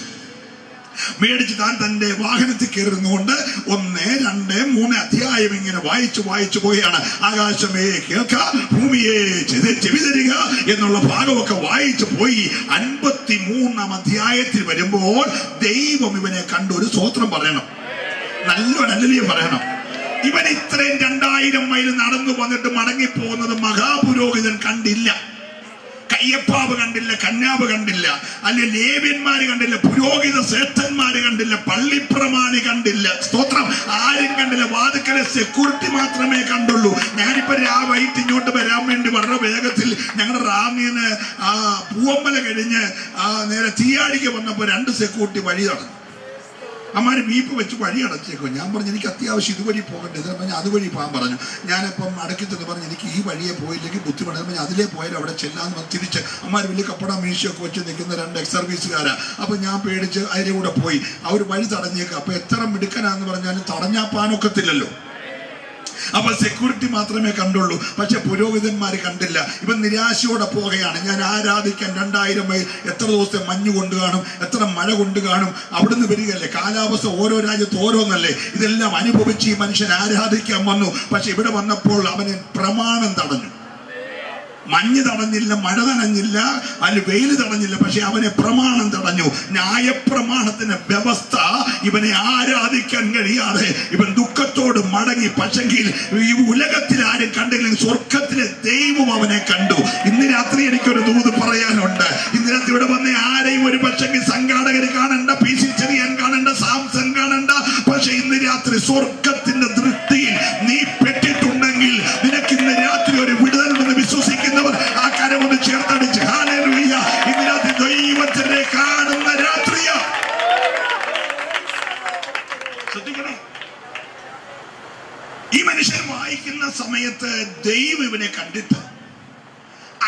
S1: മേടിച്ച് താൻ തന്റെ വാഹനത്തിൽ കയറുന്നുകൊണ്ട് ഒന്ന് രണ്ട് മൂന്ന് അധ്യായം ഇങ്ങനെ വായിച്ചു വായിച്ചു പോവുകയാണ്. ആകാശമേ കേൾക്ക ഭൂമിയെ ചെവി- തരിക എന്നുള്ള ഭാഗമൊക്കെ വായിച്ചു പോയി അൻപത്തി മൂന്നാം അധ്യായത്തിൽ വരുമ്പോൾ ദൈവം ഇവനെ കണ്ടൊരു സ്വോത്രം പറയണം. നല്ലൊരു അല്ലലിയും പറയണം. ഇവൻ ഇത്രയും രണ്ടായിരം മൈൽ നടന്നു വന്നിട്ട് മടങ്ങിപ്പോകുന്നത് മഹാപുരോഹിതൻ കണ്ടില്ല. കയ്യപ്പാവ് കണ്ടില്ല കന്യാവ് കണ്ടില്ല അല്ലെ ലേവ്യന്മാര് കണ്ടില്ല പുരോഹിത ശ്രേഷ്ഠന്മാര് കണ്ടില്ല പള്ളിപ്രമാണി കണ്ടില്ല. സ്തോത്രം. ആരും കണ്ടില്ല. വാതുക്കലെ സെക്യൂരിറ്റി മാത്രമേ കണ്ടുള്ളൂ. ഞാനിപ്പോ രാ വൈറ്റ് ഇങ്ങോട്ട് വരാൻ വേണ്ടി വളരെ വേഗത്തിൽ ഞങ്ങളുടെ റാന്നിന്ന് ആ പൂവമ്പല കഴിഞ്ഞ് നേരെ തീയാടിക്ക് വന്നപ്പോ രണ്ട് സെക്യൂരിറ്റി വഴി നടന്നു. അമ്മാര് വീപ്പ് വെച്ച് വഴി അടച്ചേക്കും. ഞാൻ പറഞ്ഞു എനിക്ക് അത്യാവശ്യം ഇതുവഴി പോകണ്ടേ. ഇതിനെ പറഞ്ഞ് അതുവഴി പോകാൻ പറഞ്ഞു. ഞാനിപ്പം അടക്കി തന്നെ പറഞ്ഞു എനിക്ക് ഈ വഴിയെ പോയില്ലെങ്കിൽ ബുദ്ധിമുട്ട് ഞാൻ അതിലേ പോയാലും അവിടെ ചെല്ലാന്ന് പറഞ്ഞ് തിരിച്ച് അമ്മാർ വലിയ കപ്പട മീശയൊക്കെ വെച്ച് നിൽക്കുന്ന രണ്ട് എക്സ് സർവീസുകാരാ അപ്പം ഞാൻ പേടിച്ച് അതിലെ കൂടെ പോയി അവർ വഴി തടഞ്ഞേക്കും. അപ്പം എത്ര മിടുക്കനാന്ന് പറഞ്ഞാലും തടഞ്ഞാപ്പാനൊക്കത്തില്ലല്ലോ അപ്പൊ സെക്യൂരിറ്റി മാത്രമേ കണ്ടുള്ളൂ. പക്ഷെ പുരോഹിതന്മാർ കണ്ടില്ല. ഇവൻ നിരാശയോടെ പോവുകയാണ്. ഞാൻ ആരാധിക്കാൻ രണ്ടായിരം മൈൽ എത്ര ദിവസത്തെ മഞ്ഞ് കൊണ്ട് കാണും? എത്ര മഴ കൊണ്ട് കാണും? അവിടുന്ന് വരികയല്ലേ. കാലാവസ്ഥ ഓരോ രാജ്യത്ത് ഓരോന്നല്ലേ. ഇതെല്ലാം അനുഭവിച്ച് ഈ മനുഷ്യൻ ആരാധിക്കാൻ വന്നു. പക്ഷെ ഇവിടെ വന്നപ്പോൾ അവന് പ്രമാണം തടഞ്ഞു. മഞ്ഞ് തടഞ്ഞില്ല മഴ തടഞ്ഞില്ല അതിൽ വെയിൽ തടഞ്ഞില്ല പക്ഷെ അവനെ പ്രമാണം തടഞ്ഞു. ന്യായപ്രമാണത്തിന്റെ വ്യവസ്ഥ ഇവനെ ആരാധിക്കാൻ കഴിയാതെ ഇവൻ ദുഃഖത്തോട് മടങ്ങി. പക്ഷെങ്കിൽ ഈ ഉലകത്തിൽ ആരും കണ്ടില്ലെങ്കിൽ സ്വർഗത്തിലെ ദൈവം അവനെ കണ്ടു. ഇന്ന് രാത്രി എനിക്കൊരു ദൂത് പറയാനുണ്ട്. ഇന്ന് രാത്രി ഇവിടെ വന്ന ആരെയും ഒരു പക്ഷെങ്കിൽ സംഘാടകർ കാണണ്ട പി സി ചെറിയാൻ കാണണ്ട സാംസൺ കാണണ്ട. പക്ഷെ ഇന്ന് രാത്രി സ്വർഗത്തിന്റെ ദൃഷ്ടിയിൽ സമയത്ത് ദൈവം ഇവനെ കണ്ടിട്ട്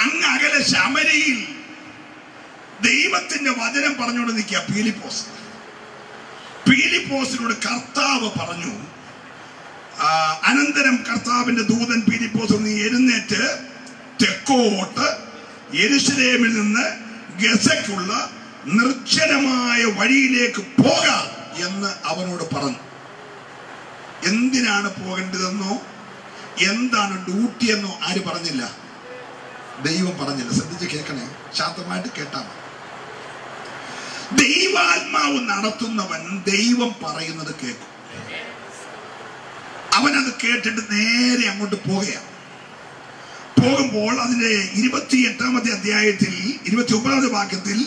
S1: അങ്ങ് അകലെ ശമരയിൽ ദൈവത്തിന്റെ വചനം പറഞ്ഞുകൊണ്ട് നിൽക്കുക. പീലിപ്പോസ്. പീലിപ്പോസിനോട് കർത്താവ് പറഞ്ഞു അനന്തരം കർത്താവിന്റെ ദൂതൻ പീലിപ്പോസ് നീ എഴുന്നേറ്റ് തെക്കോട്ട് യെരുശലേമിൽ നിന്ന് ഗസയ്ക്കുള്ള നിർജനമായ വഴിയിലേക്ക് പോകാം എന്ന് അവനോട് പറഞ്ഞു. എന്തിനാണ് പോകേണ്ടതെന്നോ എന്താണ് ഡ്യൂട്ടി എന്നോ ആര് പറഞ്ഞില്ല. ദൈവം പറഞ്ഞില്ല. ശ്രദ്ധിച്ച് കേൾക്കണേ. ശാന്തമായിട്ട് കേട്ടാ. ദൈവാത്മാവ് നടത്തുന്നവൻ ദൈവം പറയുന്നത് കേൾക്കും. അവനത് കേട്ടിട്ട് നേരെ അങ്ങോട്ട് പോകുകയാണ്. പോകുമ്പോൾ അതിന്റെ ഇരുപത്തി എട്ടാമത്തെ അധ്യായത്തിൽ ഇരുപത്തി ഒമ്പതാമത്തെ വാക്യത്തിൽ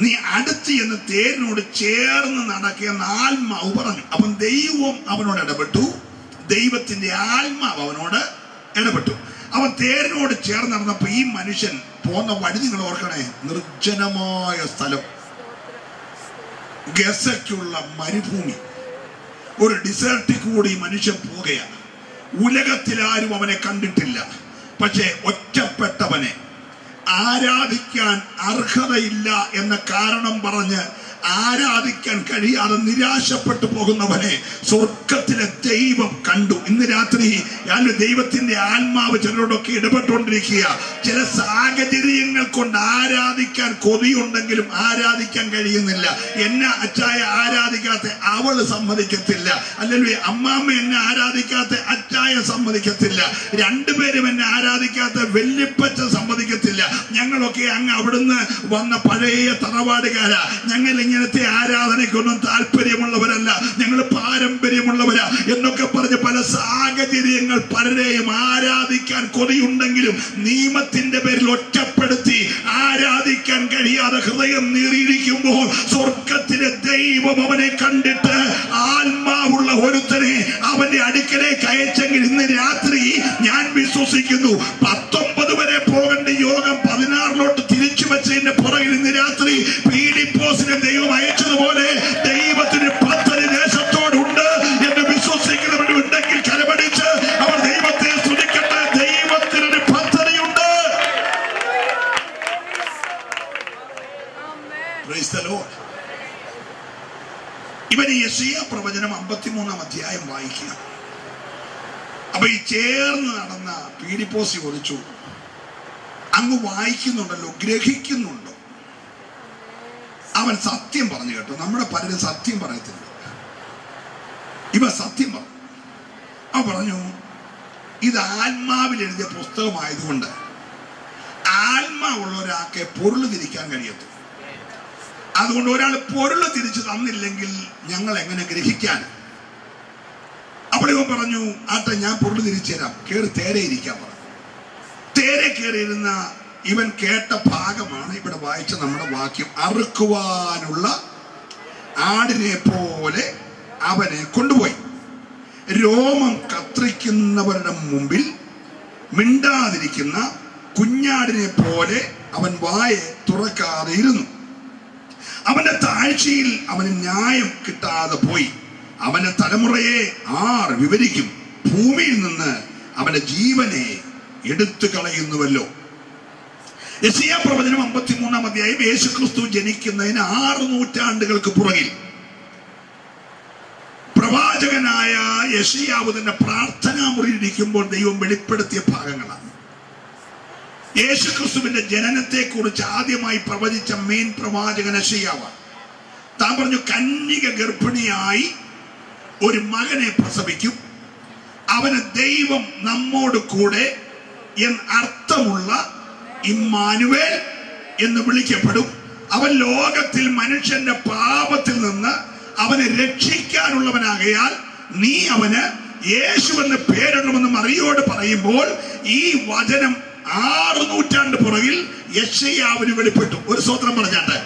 S1: നീ അടുത്ത് എന്ന് തേരിനോട് ചേർന്ന് നടക്കുന്ന ആത്മാവ് പറഞ്ഞു. അപ്പം ദൈവം അവനോട് ഇടപെട്ടു. ദൈവത്തിന്റെ ആത്മാവ് അവനോട് ഇടപെട്ടു. അവൻ തേരിനോട് ചേർന്ന് നടന്നപ്പോ ഈ മനുഷ്യൻ പോന്ന വഴി നിങ്ങൾ ഓർക്കണേ? നിർജനമായ സ്ഥലം. ഗസയ്ക്കുള്ള മരുഭൂമി. ഒരു ഡിസേർട്ടിൽ കൂടി മനുഷ്യൻ പോവുകയാണ്. ഉലകത്തിൽ ആരും അവനെ കണ്ടിട്ടില്ല. പക്ഷേ ഒറ്റപ്പെട്ടവനെ. ആരാധിക്കാൻ അർഹതയില്ല എന്ന കാരണം പറഞ്ഞ് ആരാധിക്കാൻ കഴിയാതെ നിരാശപ്പെട്ടു പോകുന്നവനെ സ്വർഗത്തിലെ ദൈവം കണ്ടു. ഇന്ന് രാത്രി ഞാൻ ദൈവത്തിന്റെ ആത്മാവ് ചിലരോടൊക്കെ ഇടപെട്ടുകൊണ്ടിരിക്കുക. ചില സാഹചര്യങ്ങൾ കൊണ്ട് ആരാധിക്കാൻ കൊതിയുണ്ടെങ്കിലും ആരാധിക്കാൻ കഴിയുന്നില്ല. എന്നെ അച്ചായ ആരാധിക്കാത്ത അവൾ സമ്മതിക്കത്തില്ല. അല്ലെങ്കിൽ അമ്മാമ്മ എന്നെ ആരാധിക്കാത്ത അച്ചായ സമ്മതിക്കത്തില്ല. രണ്ടുപേരും എന്നെ ആരാധിക്കാത്ത വെല്ലിപ്പച്ച സമ്മതിക്കത്തില്ല. ഞങ്ങളൊക്കെ അങ്ങ് അവിടുന്ന് വന്ന പഴയ തറവാടുകാരാ. ഞങ്ങൾ ഇങ്ങനത്തെ ആരാധനയ്ക്കൊന്നും താല്പര്യമുള്ളവരല്ല. ഞങ്ങൾ പാരമ്പര്യമുള്ളവരാ എന്നൊക്കെ പറഞ്ഞ് പല സാഹചര്യങ്ങൾ പലരെയും ആരാധിക്കാൻ കൊതിയുണ്ടെങ്കിലും നിയമത്തിന്റെ പേരിൽ ഒറ്റപ്പെടുത്തി ആരാധിക്കാൻ കഴിയാതെ ഹൃദയം നീറിയിരിക്കുമ്പോൾ സ്വർഗത്തിലെ ദൈവം അവനെ കണ്ടിട്ട് ആത്മാവുള്ള ഒരുത്തനെ അവന്റെ അടുക്കലേ അയച്ചെങ്കിൽ ഇന്ന് രാത്രി ഞാൻ വിശ്വസിക്കുന്നു. പത്തൊമ്പത് വരെ പോകേണ്ട യോഗം പതിനാറിലോട്ട് വെച്ചതിന്റെ പുറകിൽ ഇന്ന് രാത്രി പീഡിപ്പോസിനെ ദൈവം അയച്ചതുപോലെ ദൈവത്തിന് പദ്ധതി ദേശത്തോടുണ്ട് എന്ന് വിശ്വസിക്കുന്നവരുണ്ടെങ്കിൽ കരമടിച്ച് അവർ ദൈവത്തെ സ്തുതിക്കട്ടെ. ദൈവത്തിനൊരു പദ്ധതിയുണ്ട്. ഇവൻ യശയ പ്രവചനം അമ്പത്തിമൂന്നാം അധ്യായം വായിക്കുക. അപ്പൊ ഈ ചേർന്ന് നടന്ന പീഡിപ്പോസി ഒളിച്ചു. അങ്ങ് വായിക്കുന്നുണ്ടല്ലോ ഗ്രഹിക്കുന്നുണ്ടോ? അവൻ സത്യം പറഞ്ഞു കേട്ടോ. നമ്മുടെ പലരും സത്യം പറയത്തില്ല. ഇവ സത്യം പറഞ്ഞു. അവൻ പറഞ്ഞു ഇത് ആത്മാവിൽ എഴുതിയ പുസ്തകമായതുകൊണ്ട് ആത്മാവുള്ള ഒരാൾക്ക് പൊരുൾ തിരിക്കാൻ കഴിയത്തു. അതുകൊണ്ട് ഒരാൾ പൊരുൾ തിരിച്ചു തന്നില്ലെങ്കിൽ ഞങ്ങൾ എങ്ങനെ ഗ്രഹിക്കാൻ? അപ്പോൾ ഇവൻ പറഞ്ഞു ആട്ടെ ഞാൻ പൊരുൾ തിരിച്ചു തരാം. കയറി തേരെ ഇരിക്കാൻ പറഞ്ഞു തേരെ കയറിയിരുന്ന ഇവൻ കേട്ട ഭാഗമാണ് ഇവിടെ വായിച്ച നമ്മുടെ വാക്യം. അറുക്കുവാനുള്ള ആടിനെ പോലെ അവനെ കൊണ്ടുപോയി. രോമം കത്രിക്കുന്നവരുടെ മുമ്പിൽ മിണ്ടാതിരിക്കുന്ന കുഞ്ഞാടിനെ പോലെ അവൻ വായെ തുറക്കാതെ ഇരുന്നു. അവന്റെ താഴ്ചയിൽ അവന് ന്യായം കിട്ടാതെ പോയി. അവന്റെ തലമുറയെ ആർ വിവരിക്കും? ഭൂമിയിൽ നിന്ന് അവന്റെ ജീവനെ എടുത്തു കളയുന്നുവല്ലോ. പ്രവചനം അമ്പത്തിമൂന്നാം അധ്യായം യേശു ക്രിസ്തു ജനിക്കുന്നതിന് ആറ് നൂറ്റാണ്ടുകൾക്ക് പുറകിൽ. പ്രവാചകനായ യഷിയാവ് തന്നെ പ്രാർത്ഥനാ മുറിയിലിരിക്കുമ്പോൾ ദൈവം വെളിപ്പെടുത്തിയ ഭാഗങ്ങളാണ്. യേശു ക്രിസ്തുവിന്റെ ജനനത്തെ കുറിച്ച് ആദ്യമായി പ്രവചിച്ച മെയിൻ പ്രവാചകൻ യഷിയാവാണ് താൻ പറഞ്ഞു കന്യക ഗർഭിണിയായി ഒരു മകനെ പ്രസവിക്കും. അവന് ദൈവം നമ്മോട് കൂടെ എന്ന് അർത്ഥമുള്ള ഇമ്മാനുവേൽ എന്ന് വിളിക്കപ്പെടും. അവൻ ലോകത്തിൽ മനുഷ്യന്റെ പാപത്തിൽ നിന്ന് അവനെ രക്ഷിക്കാനുള്ളവനാകയാൽ നീ അവന് യേശു എന്ന് പേരിടണമെന്ന് മറിയോട് പറയുമ്പോൾ ഈ വചനം ആറ് നൂറ്റാണ്ട് പുറകിൽ യക്ഷയാവിന് വെളിപ്പെട്ടു. ഒരു സ്വത്രം പറഞ്ഞാട്ടെ.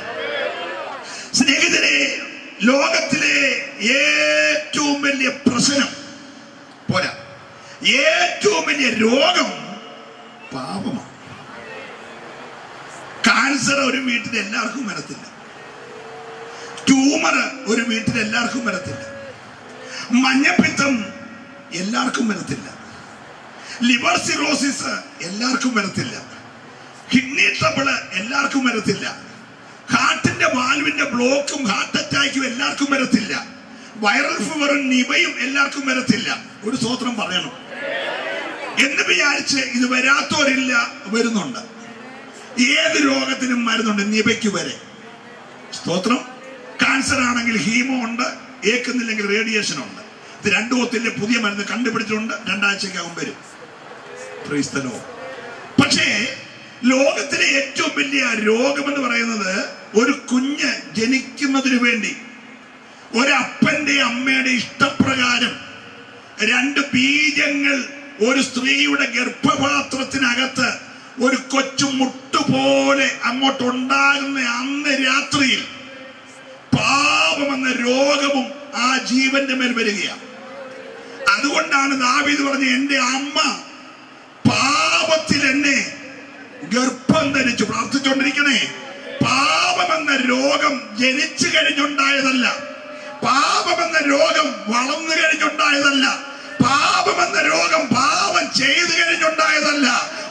S1: സ്നേഹിതരെ ലോകത്തിലെ ഏറ്റവും വലിയ പ്രശ്നം പോരാ. ഏറ്റവും വലിയ രോഗം പാപമാണ്. കാൻസർ ഒരു വീട്ടിൽ എല്ലാവർക്കും വരത്തില്ല. ട്യൂമർ ഒരു വീട്ടിൽ എല്ലാവർക്കും വരത്തില്ല. മഞ്ഞപ്പിത്തം എല്ലാവർക്കും വരത്തില്ല. ലിവർ സിറോസിസ് എല്ലാവർക്കും വരത്തില്ല. കിഡ്നി ട്രബിൾ എല്ലാവർക്കും വരത്തില്ല. ഹാർട്ടിന്റെ വാൽവിന്റെ ബ്ലോക്കും ഹാർട്ട് അറ്റാക്കും എല്ലാവർക്കും വരത്തില്ല. വൈറൽ ഫീവറും നിവയും എല്ലാവർക്കും വരത്തില്ല. ഒരു സ്വത്രം പറയണം. എന്ന് വിചാരിച്ച് ഇത് വരാത്തവരില്ല വരുന്നുണ്ട്. ഏത് രോഗത്തിനും മരുന്നുണ്ട് നിപയ്ക്ക് വരെ. സ്തോത്രം. കാൻസർ ആണെങ്കിൽ ഹീമോ ഉണ്ട് ഏക്കുന്നില്ലെങ്കിൽ റേഡിയേഷൻ ഉണ്ട്. ഇത് രണ്ടു ഒത്തില്ല പുതിയ മരുന്ന് കണ്ടുപിടിച്ചിട്ടുണ്ട് രണ്ടാഴ്ചക്കകം വരും. ക്രൈസ്തലോ പക്ഷേ ലോകത്തിലെ ഏറ്റവും വലിയ രോഗം എന്ന് പറയുന്നത് ഒരു കുഞ്ഞ് ജനിക്കുന്നതിന് വേണ്ടി. ഒരപ്പന്റെ അമ്മയുടെ ഇഷ്ടപ്രകാരം രണ്ട് ബീജങ്ങൾ ഒരു സ്ത്രീയുടെ ഗർഭപാത്രത്തിനകത്ത് ഒരു കൊച്ചു മുട്ടുപോലെ അങ്ങോട്ട് ഉണ്ടാകുന്ന അന്ന് രാത്രിയിൽ പാപമെന്ന രോഗവും ആ ജീവന്റെ മേൽ വരികയാണ്. അതുകൊണ്ടാണ് ദാവീദ് പറഞ്ഞ എന്റെ അമ്മ പാപത്തിൽ എന്നെ ഗർഭം ധരിച്ചു. പ്രാർത്ഥിച്ചുകൊണ്ടിരിക്കണേ. പാപമെന്ന രോഗം ജനിച്ചു കഴിഞ്ഞുണ്ടായതല്ല. പാപമെന്ന രോഗം വളർന്നു കഴിഞ്ഞുണ്ടായതല്ല. പാപം എന്ന രോഗം പാപം ചെയ്തു കഴിഞ്ഞുണ്ടായതല്ല.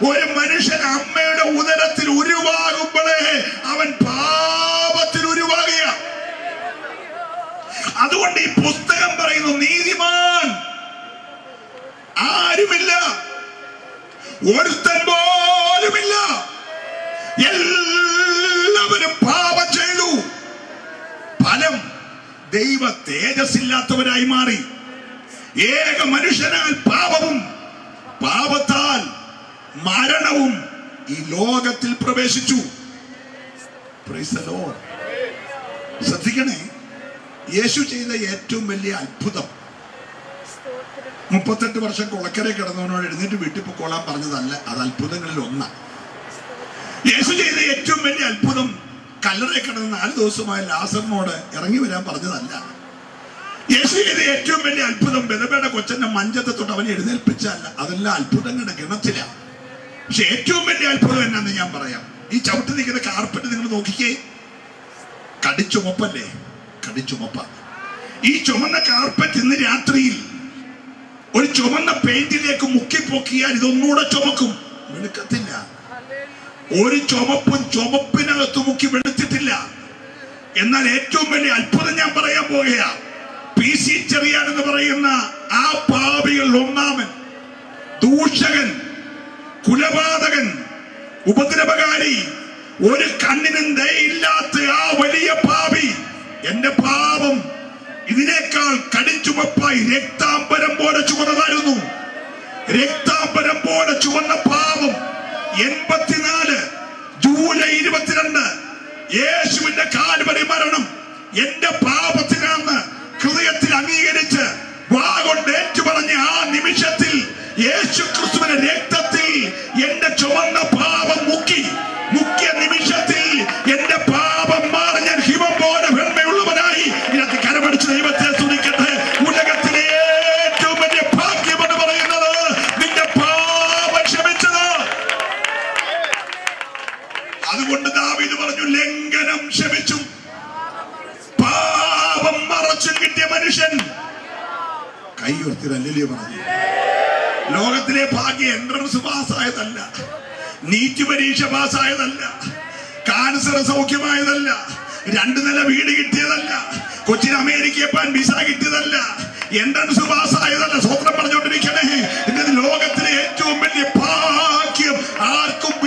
S1: ഒരു മനുഷ്യൻ അമ്മയുടെ ഉദരത്തിൽ ഉരുവാകുമ്പോഴേ അവൻ പാപത്തിൽ ഉരുവാകുക. അതുകൊണ്ട് ഈ പുസ്തകം പറയുന്നു നീതിമാൻ ആരുമില്ല. ഒരുത്തൻ പോലുമില്ല. എല്ലാവരും പാപം ചെയ്തു. ഫലം ദൈവ തേജസ്സില്ലാത്തവരായി മാറി. ഏക മനുഷ്യനാൽ പാപവും പാപത്താൽ മരണവും ഈ ലോകത്തിൽ പ്രവേശിച്ചു. ശ്രദ്ധിക്കണേ യേശു ചെയ്ത ഏറ്റവും വലിയ അത്ഭുതം. മുപ്പത്തെട്ട് വർഷം കുളക്കര കിടന്നവനോട് എഴുന്നേറ്റ് വീട്ടിൽ പൊക്കോളാൻ പറഞ്ഞതല്ല അത് അത്ഭുതങ്ങളിൽ ഒന്നാണ് യേശു ചെയ്ത ഏറ്റവും വലിയ അത്ഭുതം കല്ലറ കിടന്ന് നാല് ദിവസമായ ലാസറിനോട് ഇറങ്ങി വരാൻ പറഞ്ഞതല്ല. യേശു ഏറ്റവും വലിയ അത്ഭുതം ബലബയുടെ കൊച്ചന്റെ മഞ്ചത്തെ തൊട്ട് അവനെ എഴുന്നേൽപ്പിച്ചല്ല അതെല്ലാം അത്ഭുതങ്ങളുടെ ഗണത്തില. പക്ഷെ ഏറ്റവും വലിയ അത്ഭുതം എന്നാന്ന് ഞാൻ പറയാം. ഈ ചവിട്ടി നിൽക്കുന്ന കാർപ്പറ്റ് നിങ്ങൾ നോക്കിക്കേ. കടിച്ചുമപ്പല്ലേ? കടിച്ചുമപ്പ. ഈ ചുമന്ന കാർപ്പറ്റ് ഇന്ന് രാത്രിയിൽ ഒരു ചുമന്ന പെയിന്റിലേക്ക് മുക്കിപ്പൊക്കിയാൽ ഇതൊന്നുകൂടെ ചുമക്കും. വെളുക്കത്തില്ല. ഒരു ചുമപ്പും ചുമപ്പിനകത്ത് മുക്കി വെളുത്തിട്ടില്ല. എന്നാൽ ഏറ്റവും വലിയ അത്ഭുതം ഞാൻ പറയാൻ പോകുകയാ പി സി ചെറിയാൻ എന്ന് പറയുന്ന ആ പാപികൾ ഒന്നാമൻ ദൂഷകൻ കുലപാതകൻ ഉപദ്രവകാരി ഒരു കണ്ണിനും ദയയില്ലാത്ത ആ വലിയ പാപി എന്റെ പാപം ഇതിനേക്കാൾ കടിച്ചുമപ്പായി രക്താംബരം പോലെ ചുമന്നതായിരുന്നു രക്താംബരം പോലെ ചുവന്ന പാപം എൺപത്തിനാല് ജൂലൈ ഇരുപത്തിരണ്ട് യേശുവിന്റെ കാൽവരി മരണം എന്റെ പാപത്തിനാന്ന് ഹൃദയത്തിൽ അംഗീകരിച്ച് വാ കൊണ്ട് ഏറ്റു പറഞ്ഞ ആ നിമിഷത്തിൽ യേശു ക്രിസ്തുവിന്റെ രക്തത്തിൽ എന്റെ ചുവന്ന പാപം മുക്കി. കൈ ഉയർത്തിരല്ലേ പറഞ്ഞു ലോകത്തിലെ ഭാഗ്യ എൻട്രൻസ് പാസ്സായതല്ല. നീറ്റ് പരീക്ഷ പാസ്സായതല്ല. കാൻസർ സൗഖ്യമായതല്ല. രണ്ടു നില വീട് കിട്ടിയതല്ല. കൊച്ചിൻ അമേരിക്കയെ പാൻ വിസ കിട്ടിയതല്ല. എൻട്രൻസ് പാസ്സായതല്ല. സ്വപ്നം പറഞ്ഞുകൊണ്ടിരിക്കണേ. ഇന്നത് ലോകത്തിലെ ഏറ്റവും വലിയ ഭാഗ്യം ആർക്കും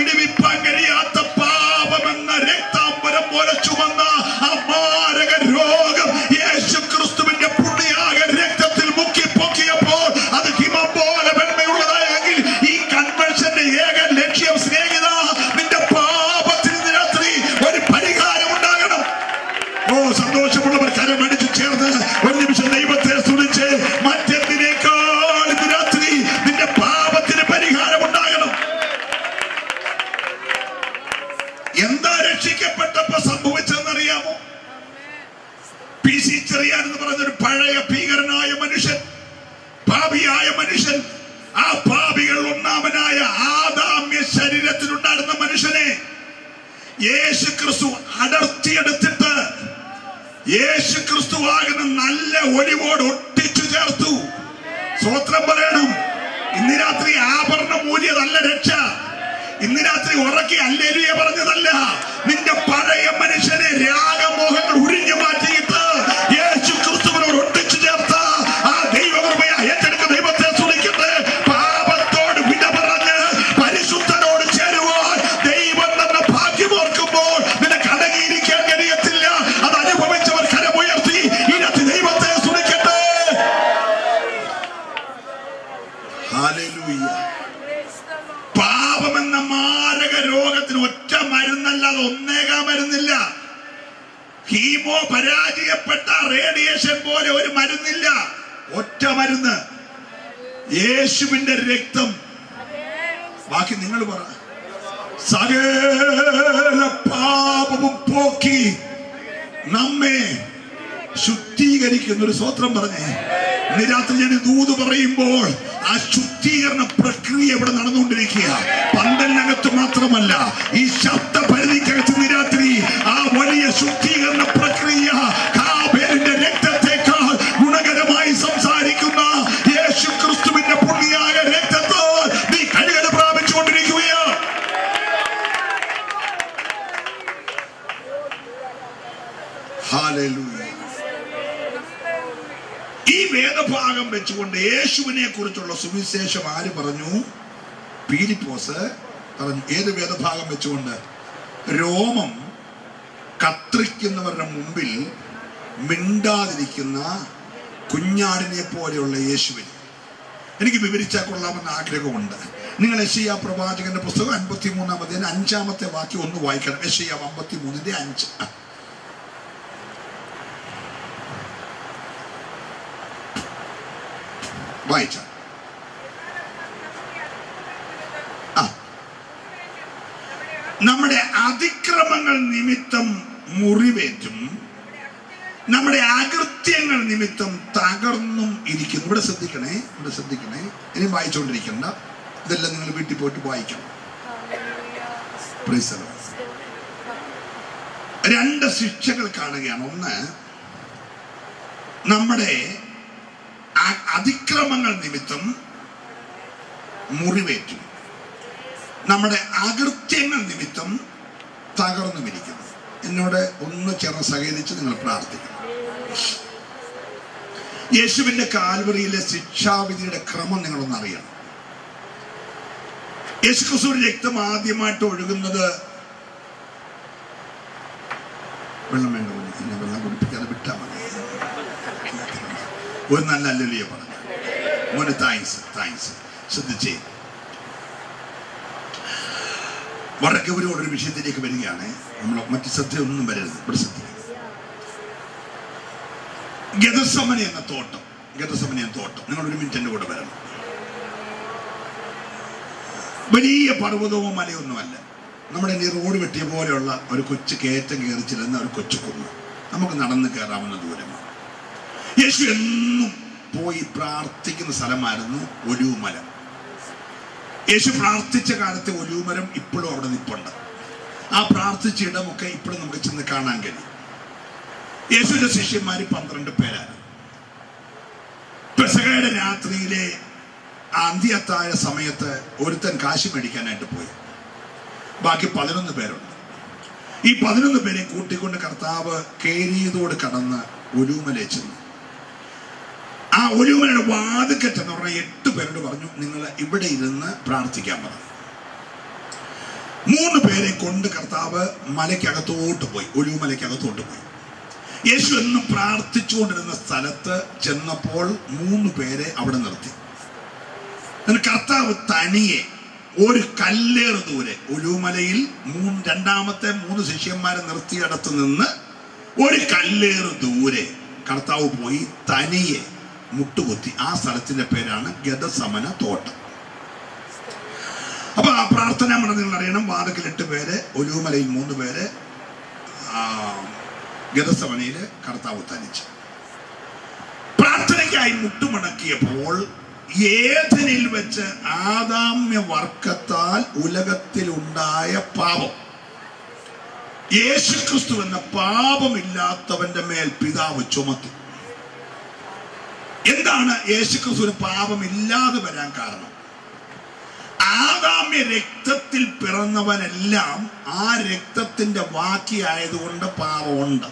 S1: പാപിയായ മനുഷ്യൻ ആ പാപികൾ ഒന്നാമനായ ആദാമ്യ ശരീരത്തിലുണ്ടായിരുന്ന മനുഷ്യനെ യേശു ക്രിസ്തു അടർത്തിയെടുത്തിട്ട് യേശു ക്രിസ്തു ആകുന്ന നല്ല ഒഴിവോട് ഒട്ടിച്ചു ചേർത്തു. സ്വത്രം പറയണം ഇന്ന് രാത്രി ആഭരണം മൂല്യതല്ല രക്ഷ. ഇന്ന് രാത്രി ഉറക്കി അല്ലേലിയ പറഞ്ഞതല്ല. നിന്റെ പഴയ മനുഷ്യനെ രാഗമോഹങ്ങൾ ഉരിഞ്ഞു മാറ്റിയിട്ട് യേശുവിന്റെ രക്തം. ബാക്കി നിങ്ങൾ പറ. സകല പാപവും പോക്കി നമ്മെ ശുദ്ധീകരിക്കുന്ന ഒരു സ്വത്രം പറഞ്ഞേ. രാത്രി ഞാൻ ദൂത് പറയുമ്പോൾ ആ ശുദ്ധീകരണ പ്രക്രിയ ഇവിടെ നടന്നുകൊണ്ടിരിക്കുക. പന്തലിനകത്ത് മാത്രമല്ല ഈ ശബ്ദ പരിധിക്കകത്ത് രാത്രി ആ വലിയ ശുദ്ധീകരണ വെച്ചുകൊണ്ട് യേശുവിനെ കുറിച്ചുള്ള സുവിശേഷം ആര് പറഞ്ഞു? പീലിപ്പോസ് പറഞ്ഞു. ഏത് വേദഭാഗം വെച്ചുകൊണ്ട്? രോമം കത്രിക്കുന്നവരുടെ മുമ്പിൽ മിണ്ടാതിരിക്കുന്ന കുഞ്ഞാടിനെ പോലെയുള്ള യേശുവിനെ. എനിക്ക് വിവരിച്ചാൽ കൊള്ളാമെന്ന് ആഗ്രഹമുണ്ട്. നിങ്ങൾ യശയ്യ പ്രവാചകന്റെ പുസ്തകം അൻപത്തി മൂന്നാമത്തെ അഞ്ചാമത്തെ വാക്യം ഒന്ന് വായിക്കണം. യശയ്യ അമ്പത്തി മൂന്നിന്റെ അഞ്ച്. വായിച്ച. നമ്മുടെ അതിക്രമങ്ങൾ നിമിത്തം മുറിവേറ്റും നമ്മുടെ ആകൃത്യങ്ങൾ നിമിത്തം തകർന്നും ഇരിക്കുന്നു. ഇവിടെ ശ്രദ്ധിക്കണേ ഇവിടെ ശ്രദ്ധിക്കണേ. ഇനി വായിച്ചുകൊണ്ടിരിക്കണ്ട. ഇതെല്ലാം നിങ്ങൾ വീട്ടിൽ പോയിട്ട് വായിക്കണം. രണ്ട് ശിക്ഷകൾ കാണുകയാണ്. ഒന്ന് നമ്മുടെ അതിക്രമങ്ങൾ നിമിത്തം മുറിവേറ്റു. നമ്മുടെ അകൃത്യങ്ങൾ നിമിത്തം തകർന്നു തകർന്നുമിരിക്കുന്നു എന്നോട് ഒന്ന് ചേർന്ന് സഹകരിച്ച് നിങ്ങൾ പ്രാർത്ഥിക്കണം. യേശുവിന്റെ കാൽവറിയിലെ ശിക്ഷാവിധിയുടെ ക്രമം നിങ്ങളൊന്ന് അറിയണം. യേശുക്രിസ്തുവിന്റെ രക്തം ആദ്യമായിട്ട് ഒഴുകുന്നത് വെള്ളം വേണ്ട കുഞ്ഞ്. എന്നെ വെള്ളം കുടിപ്പിക്കാതെ വിട്ടാ മതി ഒരു നല്ല അല്ലെ പറഞ്ഞു താങ്ക്സ് താങ്ക്സ് ശ്രദ്ധിച്ചേ. വളരെ ഒരു വിഷയത്തിലേക്ക് വരികയാണ്. നമ്മൾ മറ്റു ശ്രദ്ധയൊന്നും വരരുത്. ഇവിടെ ശ്രദ്ധിക്കുക ഗതസമന എന്ന തോട്ടം. ഗതസമന എന്ന തോട്ടം. നിങ്ങൾ ഒരു മിനിറ്റ് എന്റെ കൂടെ വരണം. വലിയ പർവതവും മലയൊന്നുമല്ല. നമ്മുടെ ഈ റോഡ് വെട്ടിയ പോലെയുള്ള ഒരു കൊച്ചു കയറ്റം കയറി ചെല്ലുന്ന ഒരു കൊച്ചു കുന്ന്. നമുക്ക് നടന്ന് കയറാവുന്ന ദൂരമാണ്. യേശു എന്നും പോയി പ്രാർത്ഥിക്കുന്ന സ്ഥലമായിരുന്നു ഒലുമല യേശു പ്രാർത്ഥിച്ച കാലത്തെ ഒലുമരം ഇപ്പോഴും അവിടെ നിൽപ്പുണ്ട് ആ പ്രാർത്ഥിച്ച ഇടമൊക്കെ ഇപ്പോഴും നമുക്ക് ചെന്ന് കാണാൻ കഴിയും. യേശുവിന്റെ ശിഷ്യന്മാര് പന്ത്രണ്ട് പേരാണ്. പെസകയുടെ രാത്രിയിലെ അന്ത്യത്തായ സമയത്ത് ഒരുത്തൻ കാശി മേടിക്കാനായിട്ട് പോയി. ബാക്കി പതിനൊന്ന് പേരുണ്ട്. ഈ പതിനൊന്ന് പേരെ കൂട്ടിക്കൊണ്ട് കർത്താവ് കേരിയതോട് കടന്ന് ഒലൂമലെ ചെന്നു. ആ ഒലൂമലയുടെ വാതുക്കറ്റ് എന്ന് പറഞ്ഞ എട്ട് പേരോട് പറഞ്ഞു നിങ്ങൾ ഇവിടെ ഇരുന്ന് പ്രാർത്ഥിക്കാൻ പറഞ്ഞു മൂന്ന് പേരെ കൊണ്ട് കർത്താവ് മലയ്ക്കകത്തോട്ട് പോയി ഒഴിവുമലയ്ക്കകത്തോട്ട് പോയി. യേശു എന്നും പ്രാർത്ഥിച്ചുകൊണ്ടിരുന്ന സ്ഥലത്ത് ചെന്നപ്പോൾ മൂന്ന് പേരെ അവിടെ നിർത്തി. കർത്താവ് തനിയെ ഒരു കല്ലേറ് ദൂരെ ഒലുമലയിൽ മൂന്ന് രണ്ടാമത്തെ മൂന്ന് ശിഷ്യന്മാരെ നിർത്തിയിടത്ത് നിന്ന് ഒരു കല്ലേറ് ദൂരെ കർത്താവ് പോയി തനിയെ മുട്ടുകുത്തി. ആ സ്ഥലത്തിന്റെ പേരാണ് ഗതസമന തോട്ടം. അപ്പൊ ആ പ്രാർത്ഥന മണ്ഡലം നിങ്ങൾ അറിയണം വാതക്കിൽ എട്ട് പേര് ഒലുമലയിൽ മൂന്ന് പേര് ആ, ഗതസമനയിൽ കർത്താവ് തനിച്ച്. പ്രാർത്ഥനയ്ക്കായി മുട്ടുമടക്കിയപ്പോൾ ഏതനിൽ വെച്ച് ആദാമ്യ വർക്കത്താൽ ഉലകത്തിലുണ്ടായ പാപം. യേശുക്രിസ്തു എന്ന പാപമില്ലാത്തവന്റെ മേൽ പിതാവ് ചുമത്തി. എന്താണ് യേശുക്രിസ്തുവിന് പാപമില്ലാതെ വരാൻ കാരണം? ആദാമ്യ രക്തത്തിൽ പിറന്നവനെല്ലാം ആ രക്തത്തിന്റെ ബാക്കിയായതുകൊണ്ട് പാപമുണ്ട്.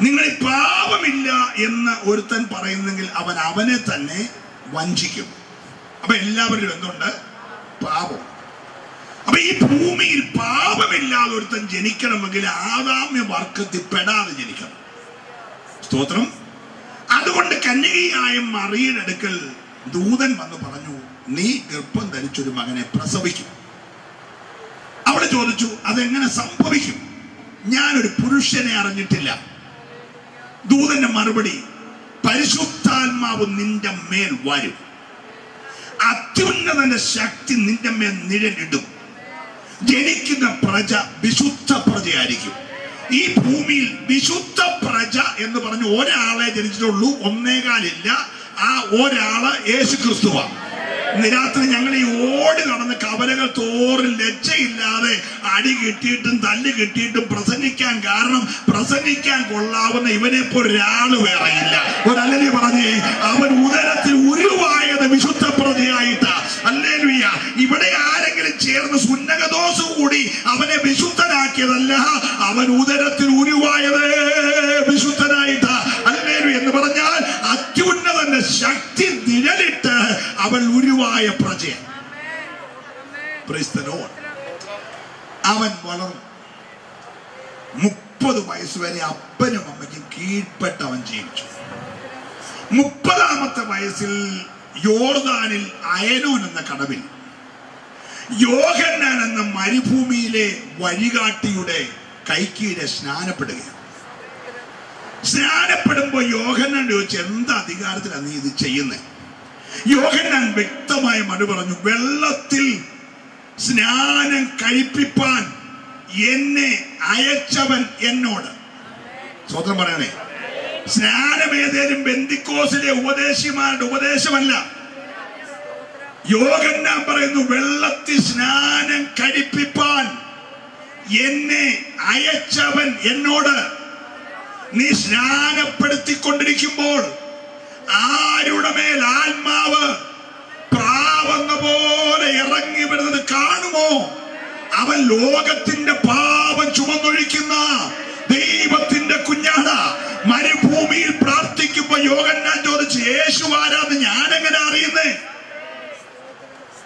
S1: നിങ്ങൾ പാപമില്ല എന്ന് ഒരുത്തൻ പറയുന്നെങ്കിൽ അവൻ അവനെ തന്നെ വഞ്ചിക്കും. അപ്പൊ എല്ലാവരിലും എന്തുണ്ട്? പാപം. അപ്പൊ ഈ ഭൂമിയിൽ പാപമില്ലാതെ ഒരുത്തൻ ജനിക്കണമെങ്കിൽ ആദാമ്യ വർക്കത്തിൽ പെടാതെ ജനിക്കണം. സ്തോത്രം. അതുകൊണ്ട് കന്യകയായ മറിയുടെ അടുക്കൽ ദൂതൻ വന്ന് പറഞ്ഞു നീ ഗർഭം ധരിച്ചൊരു മകനെ പ്രസവിക്കും. അവിടെ ചോദിച്ചു അതെങ്ങനെ സംഭവിക്കും? ഞാനൊരു പുരുഷനെ അറിഞ്ഞിട്ടില്ല. ദൂതന്റെ മറുപടി പരിശുദ്ധാത്മാവ് നിന്റെ മേൽ വരും. അത്യുന്നതന്റെ ശക്തി നിന്റെ മേൽ നിഴലിടും. ജനിക്കുന്ന പ്രജ വിശുദ്ധ പ്രജയായിരിക്കും. ഈ ഭൂമിയിൽ വിശുദ്ധ പ്രജ എന്ന് പറഞ്ഞ് ഒരാളെ ജനിച്ചിട്ടുള്ളൂ. ഒന്നേകാലില്ല. ആ ഒരാൾ യേശു ക്രിസ്തുവാണ് രാത്രി ഞങ്ങൾ ഈ ഓടി നടന്ന് കവലകൾ തോറും ലജ്ജയില്ലാതെ അടി കിട്ടിയിട്ടും തല്ല് കിട്ടിയിട്ടും പ്രസംഗിക്കാൻ കാരണം പ്രസംഗിക്കാൻ കൊള്ളാവുന്ന ഇവനെ പോലെ ഒരാൾ വേറെയില്ല. ഒരല്ലേ പറഞ്ഞേ അവൻ ഉദരത്തിൽ ഉരുവായത് വിശുദ്ധ പ്രതിയായിട്ടാ അല്ലേലുയ്യ. ഇവിടെ ആരെങ്കിലും ചേർന്ന് സുന്നകദോസ് കൂടി അവനെ വിശുദ്ധനാക്കിയതല്ല അവൻ ഉദരത്തിൽ ഉരുവായത് വിശുദ്ധനായിട്ടാ. എന്ന് പറഞ്ഞാൽ അത്യുന്നതന്റെ ശക്തി നിഴലിട്ട് അവൻ ഉരുവായ Lord. അവൻ വളർന്നു. മുപ്പത് വയസ്സ് വരെ അപ്പനും അമ്മയ്ക്കും കീഴ്പ്പെട്ട് അവൻ ജീവിച്ചു. മുപ്പതാമത്തെ വയസ്സിൽ യോർദാനിൽ അയനൂൻ എന്ന കടവിൽ യോഹന്നാൻ എന്ന മരുഭൂമിയിലെ വഴികാട്ടിയുടെ കൈക്കീഴെ സ്നാനപ്പെടുകയാണ്. സ്നാനപ്പെടുമ്പോ യോഹന്നാൻ ചോദിച്ചു എന്ത് അധികാരത്തിലാണ് നീ ഇത് ചെയ്യുന്നത് യോഹന്നാൻ വ്യക്തമായ മടു പറഞ്ഞു വെള്ളത്തിൽ സ്നാനം കഴിപ്പിപ്പാൻ എന്നെ അയച്ചവൻ എന്നോട്. സ്വതന്ത്രം പറയണേ സ്നാനം ഏതേലും ബന്ദിക്കോസിലെ ഉപദേശിമാരുടെ ഉപദേശമല്ല. യോഗന്നാൻ പറയുന്നു വെള്ളത്തിൽ സ്നാനം കഴിപ്പിപ്പാൻ എന്നെ അയച്ചവൻ എന്നോട്. നീ സ്നാനപ്പെടുത്തിക്കൊണ്ടിരിക്കുമ്പോൾ ആരുടെ മേൽ ആത്മാവ് പ്രാവെന്ന പോലെ ഇറങ്ങി വരുന്നത് കാണുമോ? അവൻ ലോകത്തിന്റെ പാപം ചുമന്നൊഴിക്കുന്ന ദൈവത്തിന്റെ കുഞ്ഞാട. മരുഭൂമിയിൽ പ്രാർത്ഥിക്കുമ്പോ യോഗന്നാൻ ചോദിച്ചു യേശു ആരാന്ന് ഞാനെങ്ങനെ അറിയുന്നേ?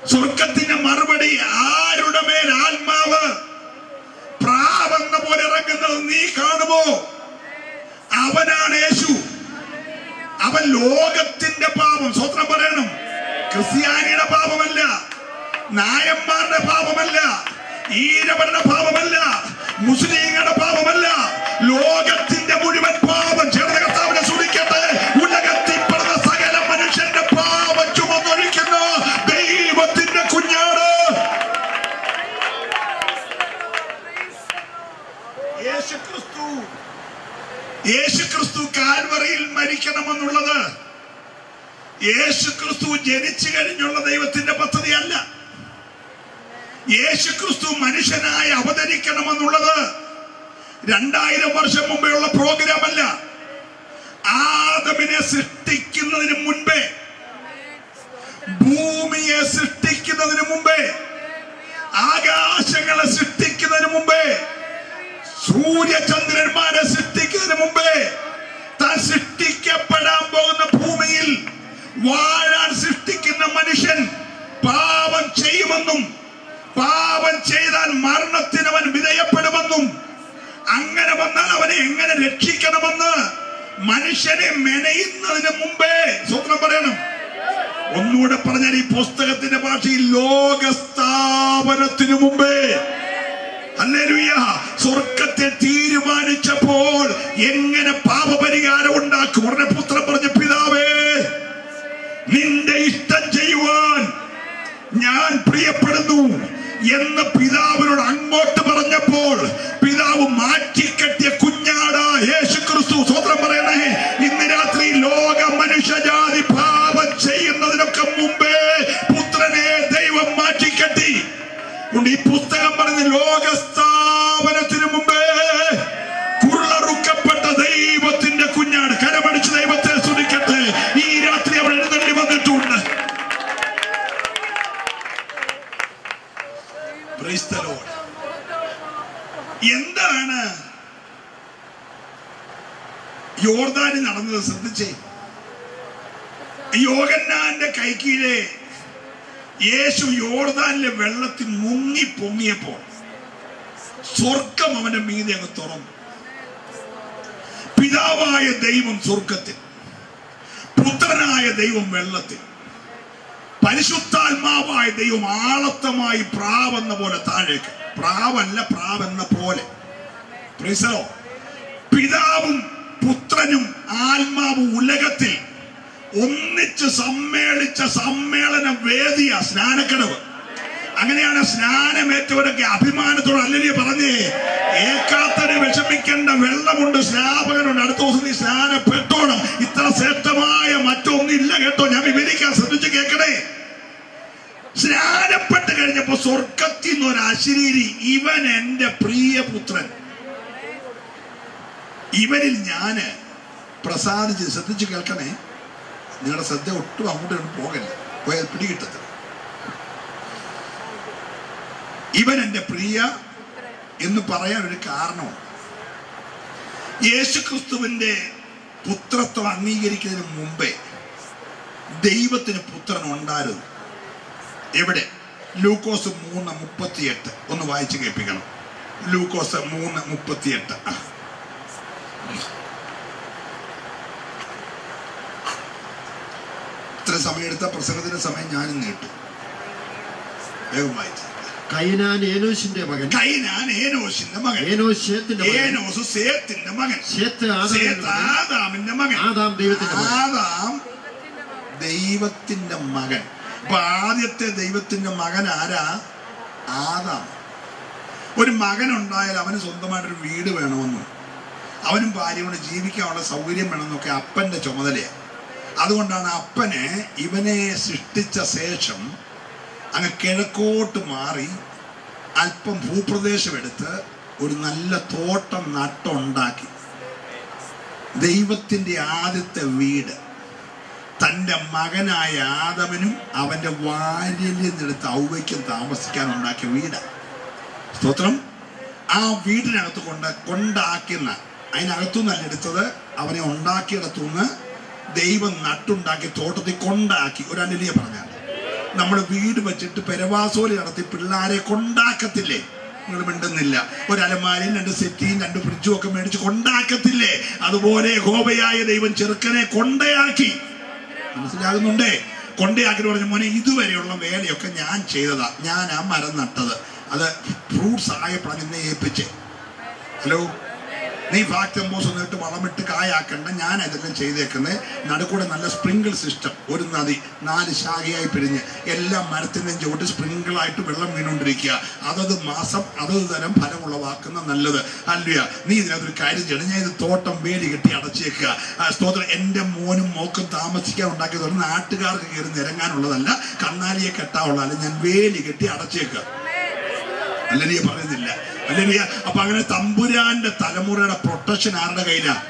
S1: സ്വർഗത്തിന്റെ മറുപടി ആരുടെ മേൽ ആത്മാവ് പ്രാവെന്ന പോലെ ഇറങ്ങുന്നത് നീ കാണുമോ? അവനാണ് യേശു. അവൻ ലോകത്തിന്റെ പാപം സ്വത്രം പറയണം. ക്രിസ്ത്യാനിയുടെ പാപമല്ല നായന്മാരുടെ പാപമല്ല ഈരവരുടെ പാപമല്ല മുസ്ലിങ്ങളുടെ പാപമല്ല ലോകത്തിന്റെ മുഴുവൻ പാപം ചേർന്ന കർത്താവിനെ യേശു ക്രിസ്തു കാൽവറിയിൽ മരിക്കണമെന്നുള്ളത് യേശുക്രിസ്തു ജനിച്ചു കഴിഞ്ഞുള്ള ദൈവത്തിന്റെ പദ്ധതിയല്ല. യേശുക്രിസ്തു മനുഷ്യനായി അവതരിക്കണമെന്നുള്ളത് രണ്ടായിരം വർഷം മുമ്പേ ഉള്ള പ്രോഗ്രാം അല്ല ആദമിനെ സൃഷ്ടിക്കുന്നതിന് മുൻപേ ഭൂമിയെ സൃഷ്ടിക്കുന്നതിന് മുമ്പേ ആകാശങ്ങളെ സൃഷ്ടിക്കുന്നതിന് മുമ്പേ സൂര്യചന്ദ്രന്മാരെ സൃഷ്ടിക്കുന്നതിന് മുമ്പേ താൻ സൃഷ്ടിക്കപ്പെടാൻ പോകുന്ന ഭൂമിയിൽ വാഴാൻ സൃഷ്ടിക്കുന്ന മനുഷ്യൻ പാപം ചെയ്യുമെന്നും പാപം ചെയ്താൽ മരണത്തിന് അവൻ വിധേയപ്പെടുമെന്നും അങ്ങനെ വന്നാൽ അവനെ എങ്ങനെ രക്ഷിക്കണമെന്ന് മനുഷ്യനെ മെനയുന്നതിന് മുമ്പേ സ്വപ്നം പറയണം. ഒന്നുകൂടെ പറഞ്ഞാൽ ഈ പുസ്തകത്തിന്റെ ഭാഷയിൽ ലോകസ്ഥാപനത്തിനു മുമ്പേ സ്വർഗത്തെ തീരുമാനിച്ചപ്പോൾ എങ്ങനെ പാപപരിഹാരം ഉണ്ടാക്കും? ഉടനെ പുത്രം പറഞ്ഞ പിതാവേ നിന്റെ ഇഷ്ടം ചെയ്യുവാൻ ഞാൻ പ്രിയപ്പെടുന്നു എന്ന് പിതാവിനോട് അങ്ങോട്ട് പറഞ്ഞപ്പോൾ പിതാവ് മാറ്റിക്കെട്ടിയ കുഞ്ഞാട യേശു ക്രിസ്തു സ്വതന്ത്രം പറയണേ ഇന്ന് രാത്രി ലോക മനുഷ്യജാതി പാപം ചെയ്യുന്നതിനൊക്കെ മുമ്പേ പുത്രനെ ദൈവം മാറ്റിക്കെട്ടി ഉണ്ട് ഈ പുസ്തകം പറഞ്ഞ ലോകസ്ഥാപനത്തിന് മുമ്പേ കുരുളറുക്കപ്പെട്ട ദൈവത്തിന്റെ കുഞ്ഞാണ് കരമടിച്ച് ദൈവത്തെ സ്തുതിക്കട്ടെ. ഈ രാത്രി അവൾ എഴുന്നള്ളി വന്നിട്ടുണ്ട്. എന്താണ് യോർദാനിൽ നടന്നത്? ശ്രദ്ധിച്ചേ. യോഗന്നാന്റെ കൈക്കീഴെ യേശു യോർദാനിലെ വെള്ളത്തിൽ മുങ്ങി പൊങ്ങിയപ്പോൾ സ്വർഗം അവന്റെ മീതെ അങ്ങ് തുറന്നു. പിതാവായ ദൈവം സ്വർഗത്തിൽ പുത്രനായ ദൈവം വെള്ളത്തിൽ പരിശുദ്ധാത്മാവായ ദൈവം ആളത്തമായി പ്രാവെന്ന പോലെ താഴേക്ക് പ്രാവല്ല പ്രാവെന്ന പോലെ. പിതാവും പുത്രനും ആത്മാവും ഉലകത്തിൽ ഒന്നിച്ച് സമ്മേളിച്ച സമ്മേളന വേദിയ സ്നാനക്കടവ്. അങ്ങനെയാണ് സ്നാനം സ്നാനമേറ്റവരൊക്കെ അഭിമാനത്തോടെ അല്ലെ പറഞ്ഞേ ഏക്കാത്തന് വിഷമിക്കേണ്ട വെള്ളമുണ്ട് സ്നാപകനുണ്ട്. അടുത്ത ദിവസം നീ സ്നാനപ്പെട്ടോണം ഇത്ര ശ്രേഷ്ഠമായ മറ്റൊന്നില്ല കേട്ടോ. ഞാൻ വിവരിക്കാൻ ശ്രദ്ധിച്ചു കേൾക്കണേ. സ്നാനപ്പെട്ട് കഴിഞ്ഞപ്പോ സ്വർഗത്തിൽ നിന്ന് ഒരു അശരീരി ഇവൻ എന്റെ പ്രിയപുത്രൻ ഇവരിൽ ഞാൻ പ്രസാദിച്ച് ശ്രദ്ധിച്ചു കേൾക്കണേ. നിങ്ങളുടെ ശ്രദ്ധ ഒട്ടും അങ്ങോട്ട് പോകല്ല. പോയാൽ പിടികിട്ടത്തില്ല. ഇവൻ എന്റെ പ്രിയ എന്ന് പറയാൻ ഒരു കാരണമുണ്ട്. യേശുക്രിസ്തുവിന്റെ പുത്രത്വം അംഗീകരിക്കുന്നതിന് മുമ്പേ ദൈവത്തിന് പുത്രൻ ഉണ്ടായിരുന്നു. എവിടെ? ലൂക്കോസ് മൂന്ന് മുപ്പത്തിയെട്ട്. ഒന്ന് വായിച്ച് കേൾപ്പിക്കണം. ലൂക്കോസ് മൂന്ന് മുപ്പത്തിയെട്ട്. ഇത്ര സമയമെടുത്ത പ്രസംഗത്തിന്റെ സമയം ഞാനും നീട്ടു. വേഗം വായിച്ചു.
S2: കൈനാൻ ഏനോശിന്റെ മകൻ.
S1: കൈനാൻ മകൻ.
S2: ഏനോശ് മകൻ.
S1: ഏനോസ് സേത്തിന്റെ മകൻ.
S2: ശേത്ത്
S1: സേത്ത്
S2: ആദാമിന്റെ മകൻ. ആദാം ദൈവത്തിന്റെ മകൻ.
S1: ആദാം ദൈവത്തിന്റെ മകൻ. അപ്പൊ ആദ്യത്തെ ദൈവത്തിന്റെ മകൻ ആരാ? ആദാം. ഒരു മകൻ ഉണ്ടായാൽ അവന് സ്വന്തമായിട്ടൊരു വീട് വേണമെന്നും അവനും ഭാര്യയോട് ജീവിക്കാനുള്ള സൗകര്യം വേണമെന്നൊക്കെ അപ്പന്റെ ചുമതലയാണ് അതുകൊണ്ടാണ് അപ്പനെ ഇവനെ സൃഷ്ടിച്ച ശേഷം അങ്ങ് കിഴക്കോട്ട് മാറി അല്പം ഭൂപ്രദേശം എടുത്ത് ഒരു നല്ല തോട്ടം നട്ടുണ്ടാക്കി. ദൈവത്തിന്റെ ആദ്യത്തെ വീട്. തന്റെ മകനായ ആദവനും അവന്റെ വാര്യലിൽ നിന്നെടുത്ത് ഔവയ്ക്കും താമസിക്കാൻ ഉണ്ടാക്കിയ വീടാണ്. സ്തോത്രം. ആ വീടിനകത്ത് കൊണ്ട് കൊണ്ടാക്കുന്ന അതിനകത്തുനിന്നല്ല എടുത്തത്. അവനെ ഉണ്ടാക്കിയിടത്തുനിന്ന് ദൈവം നട്ടുണ്ടാക്കി തോട്ടത്തിൽ കൊണ്ടാക്കി. ഒരു അനുലിയ പറഞ്ഞാൽ നമ്മൾ വീട് വെച്ചിട്ട് പെരവാസോലി നടത്തി പിള്ളേരെ കൊണ്ടാക്കത്തില്ലേ? നിങ്ങൾ മിണ്ടുന്നില്ല. ഒരു രണ്ട് സെറ്റിയും രണ്ട് ഫ്രിഡ്ജും ഒക്കെ മേടിച്ച് കൊണ്ടാക്കത്തില്ലേ? അതുപോലെ ഹോബയായ ദൈവം ചെറുക്കനെ കൊണ്ടയാക്കി. മനസ്സിലാകുന്നുണ്ടേ? കൊണ്ടയാക്കി പറഞ്ഞു മോനെ ഇതുവരെയുള്ള വേലയൊക്കെ ഞാൻ ചെയ്തതാ. ഞാൻ ആ മരം നട്ടത്. അത് ഫ്രൂട്ട്സ് ആയപ്പോഴാണ് നിന്നെ ഏൽപ്പിച്ചേ. ഹലോ? നീ ഫാക്ടംബോസ് ഒന്നിട്ട് വളമിട്ട് കായാക്കണ്ട. ഞാൻ ഇതെല്ലാം ചെയ്തേക്കുന്നത് നടുക്കൂടെ നല്ല സ്പ്രിങ്കിൾ സിസ്റ്റം ഒരു നദി നാല് ശാഖയായി പിരിഞ്ഞ്. എല്ലാ മരത്തിന്റെയും ചുവട്ട് സ്പ്രിങ്കിളായിട്ട് വെള്ളം വീണുകൊണ്ടിരിക്കുക. അതത് മാസം അതത് തരം ഫലമുളവാക്കുന്ന നല്ലത്. അല്ലയ നീ ഇതിനകത്തൊരു കാര്യം ചെയ്യണം. ഞാൻ ഇത് തോട്ടം വേലി കെട്ടി അടച്ചേക്കുക. സ്തോത്രം. എന്റെ മോനും മോക്കും താമസിക്കാൻ ഉണ്ടാക്കിയത് ഒരു നാട്ടുകാർക്ക് കയറി നിരങ്ങാനുള്ളതല്ല കണ്ണാലിയെ കെട്ടാനുള്ളതല്ല ഞാൻ വേലി കെട്ടി അടച്ചേക്കുക. അല്ലനിയ പറയുന്നില്ല. അല്ലെങ്കിൽ അപ്പൊ അങ്ങനെ തമ്പുരാന്റെ തലമുറയുടെ പ്രൊട്ടക്ഷൻ ആരുടെ കയ്യിലാ?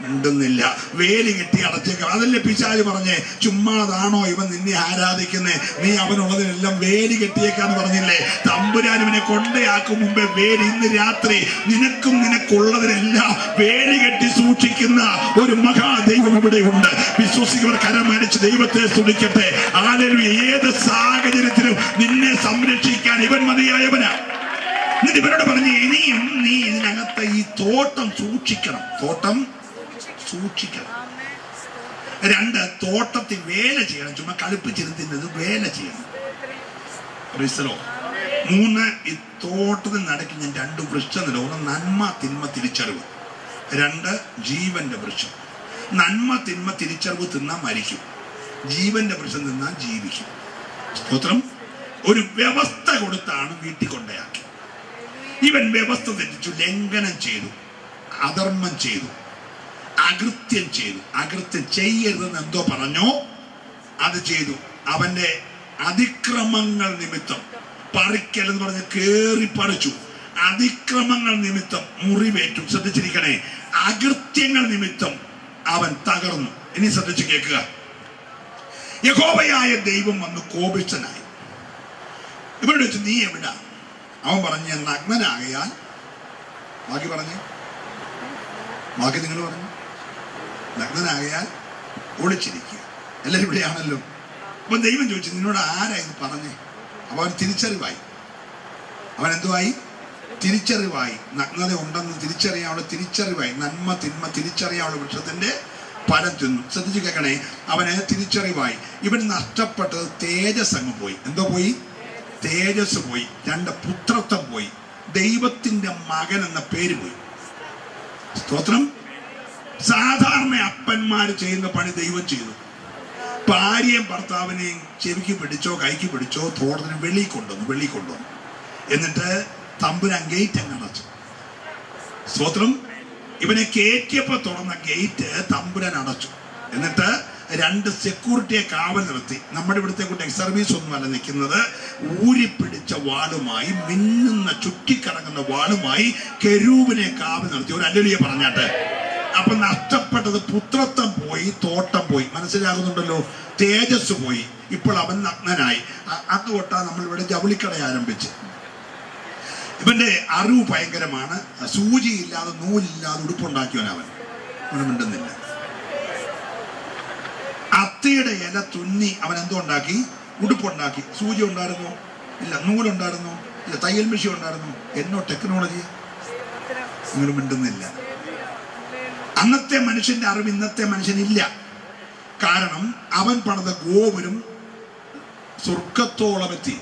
S1: ഉണ്ടെന്നില്ല വേലി കെട്ടി അടച്ചേക്കാം അതല്ലേ പിശാജ് പറഞ്ഞേ? ചുമ്മാതാണോ ഇവൻ നിന്നെ ആരാധിക്കുന്നേ? നീ അവനുള്ളതിനെല്ലാം വേലി കെട്ടിയേക്കാന്ന് പറഞ്ഞില്ലേ? തമ്പുരാൻ ഇവനെ കൊണ്ടയാക്കും മുമ്പേ വേലി. ഇന്ന് രാത്രി നിനക്കും നിനക്കുള്ളതിനെല്ലാം വേലി കെട്ടി സൂക്ഷിക്കുന്ന ഒരു മഹാദൈവം ഇവിടെ ഉണ്ട് വിശ്വസിക്കുന്നവർ കരമരിച്ച് ദൈവത്തെ സ്തുതിക്കട്ടെ. ആരും ഏത് സാഹചര്യത്തിലും നിന്നെ സംരക്ഷിക്കാൻ ഇവൻ മതിയായവനാ. എന്നിട്ട് ഇവരോട് പറഞ്ഞു ഇനിയും നീ ഇതിനകത്ത് ഈ തോട്ടം സൂക്ഷിക്കണം. തോട്ടം സൂക്ഷിക്കണം. രണ്ട് തോട്ടത്തിൽ വേല ചെയ്യണം. ചുമ്മാ കളിപ്പിച്ചിരുന്നത് വേല ചെയ്യണം. റിസലോ. മൂന്ന് ഈ തോട്ടത്തിൽ നടക്കി ഞാൻ രണ്ട് വൃക്ഷം നില ഒന്ന് നന്മ തിന്മ തിരിച്ചറിവ്. രണ്ട് ജീവന്റെ വൃക്ഷം. നന്മ തിന്മ തിരിച്ചറിവ് തിന്നാൽ മരിക്കും. ജീവന്റെ വൃക്ഷം തിന്നാൽ ജീവിക്കും. സ്തോത്രം. ഒരു വ്യവസ്ഥ കൊടുത്താണ് വീട്ടിൽ കൊണ്ടയാക്കി. ഇവൻ വ്യവസ്ഥ തെറ്റിച്ചു ലംഘനം ചെയ്തു അധർമ്മം ചെയ്തു. അകൃത്യം ചെയ്തു. അകൃത്യം ചെയ്യരുതെന്ന് എന്തോ പറഞ്ഞു. അത് ചെയ്തു. അവന്റെ അതിക്രമങ്ങൾ നിമിത്തം പറിക്കൽ എന്ന് പറഞ്ഞ് കേറി പറിച്ചു. അതിക്രമങ്ങൾ നിമിത്തം മുറിവേറ്റു. ശ്രദ്ധിച്ചിരിക്കണേ. അകൃത്യങ്ങൾ നിമിത്തം അവൻ തകർന്നു. ഇനി ശ്രദ്ധിച്ചു കേൾക്കുക. യഹോബയായ ദൈവം വന്ന് കോപിച്ചനായി ഇവിടെ വെച്ച് നീ എവിടാ? അവൻ പറഞ്ഞു നഗ്നനാകയാൽ ബാക്കി പറഞ്ഞു. ബാക്കി നിങ്ങൾ പറഞ്ഞു. നഗ്നനാകയാൽ ഒളിച്ചിരിക്കുക എല്ലാവരും ഇവിടെയാണല്ലോ? അപ്പം ദൈവം ചോദിച്ചു നിന്നോട് ആരാ ഇത് പറഞ്ഞേ? അവൻ തിരിച്ചറിവായി. അവൻ എന്തുവായി? തിരിച്ചറിവായി. നഗ്നത ഉണ്ടെന്ന് തിരിച്ചറിയാനുള്ള തിരിച്ചറിവായി. നന്മ തിന്മ തിരിച്ചറിയാനുള്ള വൃക്ഷത്തിന്റെ ഫലം തിന്നു. ശ്രദ്ധിച്ചു കേൾക്കണേ അവന് തിരിച്ചറിവായി. ഇവൻ നഷ്ടപ്പെട്ടത് തേജസ് അങ്ങ് പോയി. എന്തോ പോയി? തേജസ് പോയി. രണ്ട് പുത്രത്വം പോയി. ദൈവത്തിന്റെ മകൻ എന്ന പേര് പോയി. സ്തോത്രം. സാധാരണ അപ്പന്മാർ ചെയ്യുന്ന പണി ദൈവം ചെയ്തു. ഭാര്യയും ഭർത്താവിനെയും ചെവിക്ക് പിടിച്ചോ കൈക്ക് പിടിച്ചോ തോട്ടത്തിന് വെളി കൊണ്ടുവന്നു വെളി കൊണ്ടുവന്നു. എന്നിട്ട് തമ്പുരാൻ ഗേറ്റ് അങ്ങ് അടച്ചു. സ്തോത്രം. ഇവനെ കയറ്റിയപ്പോ തുറന്ന ഗേറ്റ് തമ്പുരാൻ അടച്ചു. എന്നിട്ട് രണ്ട് സെക്യൂരിറ്റിയെ കാവൽ നിർത്തി. നമ്മുടെ ഇവിടുത്തെ കൂട്ടി സർവീസ് ഒന്നുമല്ല നിൽക്കുന്നത്. ഊരിപ്പിടിച്ച വാളുമായി മിന്നുന്ന ചുറ്റിക്കറങ്ങുന്ന വാളുമായി കെരൂവിനെ കാവൽ നിർത്തി. ഒരു അല്ലുലിയെ പറഞ്ഞാട്ടെ. അപ്പൊ നഷ്ടപ്പെട്ടത് പുത്രത്വം പോയി തോട്ടം പോയി. മനസ്സിലാകുന്നുണ്ടല്ലോ? തേജസ് പോയി. ഇപ്പോൾ അവൻ നഗ്നനായി. അന്ന് തൊട്ടാ നമ്മൾ ഇവിടെ ജവളിക്കട ആരംഭിച്ച്. ഇവന്റെ അറിവ് ഭയങ്കരമാണ്. സൂചിയില്ലാതെ നൂലില്ലാതെ ഉടുപ്പുണ്ടാക്കിയവൻ അവൻ. അവന് മിണ്ടുന്നില്ല. അത്തിയുടെ ഇല തുന്നി അവൻ എന്തോ ഉണ്ടാക്കി? ഉടുപ്പുണ്ടാക്കി. സൂചി ഉണ്ടായിരുന്നു? ഇല്ല നൂലുണ്ടായിരുന്നു? ഇല്ല തയ്യൽ മെഷീൻ ഉണ്ടായിരുന്നു? എന്നോ ടെക്നോളജി. നിങ്ങൾ മിണ്ടുന്നില്ല. അന്നത്തെ മനുഷ്യന്റെ അറിവ് ഇന്നത്തെ മനുഷ്യനില്ല. കാരണം അവൻ പണിത ഗോപുരം സ്വർഗത്തോളം എത്തി.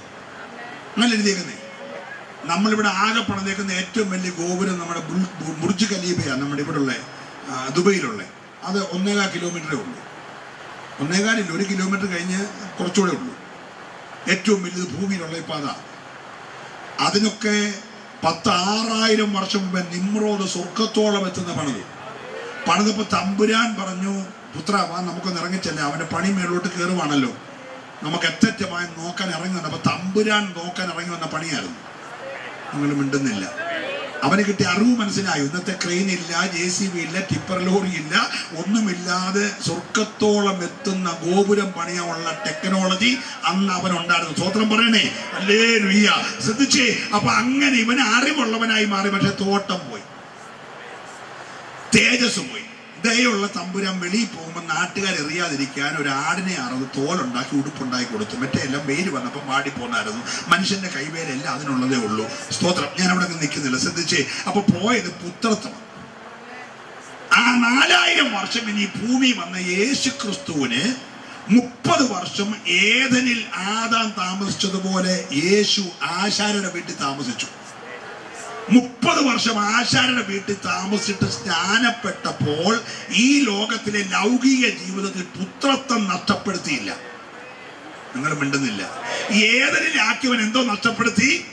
S1: അങ്ങനെ എഴുതിയേക്കുന്നേ നമ്മളിവിടെ ആകെ പണിതേക്കുന്ന ഏറ്റവും വലിയ ഗോപുരം നമ്മുടെ ബുർജ് ഖലീഫയാണ് നമ്മുടെ ഇവിടെ ഉള്ള ദുബൈയിലുള്ള. അത് ഒന്നേകാൽ കിലോമീറ്ററേ ഉള്ളൂ. ഒന്നേകാലില്ല ഒരു കിലോമീറ്റർ കഴിഞ്ഞ് കുറച്ചുകൂടെ ഉള്ളൂ. ഏറ്റവും വലിയത് ഭൂമിയിലുള്ള ഈ പാത. അതിനൊക്കെ പത്ത് ആറായിരം വർഷം മുമ്പ് നിമ്രോത് സ്വർഗത്തോളം എത്തുന്ന പണിത്. പണിതപ്പോ തമ്പുരാൻ പറഞ്ഞു പുത്ര വാ നമുക്കൊന്ന് ഇറങ്ങിച്ചല്ലേ അവന്റെ പണി മേളോട്ട് കയറുവാണല്ലോ നമുക്ക് എത്തറ്റമായി നോക്കാൻ ഇറങ്ങി വന്ന തമ്പുരാൻ നോക്കാൻ ഇറങ്ങി വന്ന പണിയായിരുന്നു. നിങ്ങൾ മിണ്ടുന്നില്ല. അവന് കിട്ടിയ അറിവ് മനസ്സിലായി. ഇന്നത്തെ ക്രെയിൻ ഇല്ല ജെ സി ബി ഇല്ല ടിപ്പർ ലോറി ഇല്ല. ഒന്നുമില്ലാതെ സ്വർഗത്തോളം എത്തുന്ന ഗോപുരം പണിയാനുള്ള ടെക്നോളജി അന്ന് അവൻ ഉണ്ടായിരുന്നു സ്വോത്രം പറയണേ. അല്ലേ ശ്രദ്ധിച്ചേ. അപ്പൊ അങ്ങനെ ഇവന് അറിവുള്ളവനായി മാറി. പക്ഷെ തോട്ടം തേജസ് പോയി ദയുള്ള തമ്പുരാൻ വെളിയിൽ പോകുമ്പോൾ നാട്ടുകാർ എറിയാതിരിക്കാൻ ഒരു ആടിനെ അറന്ന് തോലുണ്ടാക്കി ഉടുപ്പുണ്ടാക്കി കൊടുത്തു. മറ്റേ എല്ലാം വെയിൽ വന്നപ്പോൾ വാടി പോകുന്നായിരുന്നു മനുഷ്യന്റെ കൈവേലെല്ലാം അതിനുള്ളതേ ഉള്ളൂ. സ്തോത്രം. ഞാൻ അവിടെ നിന്ന് നിൽക്കുന്നില്ല. ശ്രദ്ധിച്ചേ. അപ്പൊ പോയത് പുത്രത്വം. ആ നാലായിരം വർഷം ഇനി ഭൂമി വന്ന യേശു ക്രിസ്തുവിന് മുപ്പത് വർഷം ഏതനിൽ ആദാം താമസിച്ചതുപോലെ യേശു ആശാരുടെ വീട്ടിൽ താമസിച്ചു. മുപ്പത് വർഷം ആശാരുടെ വീട്ടിൽ താമസിച്ചിട്ട് സ്നാനപ്പെട്ടപ്പോൾ ഈ ലോകത്തിലെ ലൗകിക ജീവിതത്തിൽ പുത്രത്വം നഷ്ടപ്പെടുത്തിയില്ല. നിങ്ങൾ മിണ്ടുന്നില്ല. ഏതൊരു രാജ്യവൻ എന്തോ നഷ്ടപ്പെടുത്തി?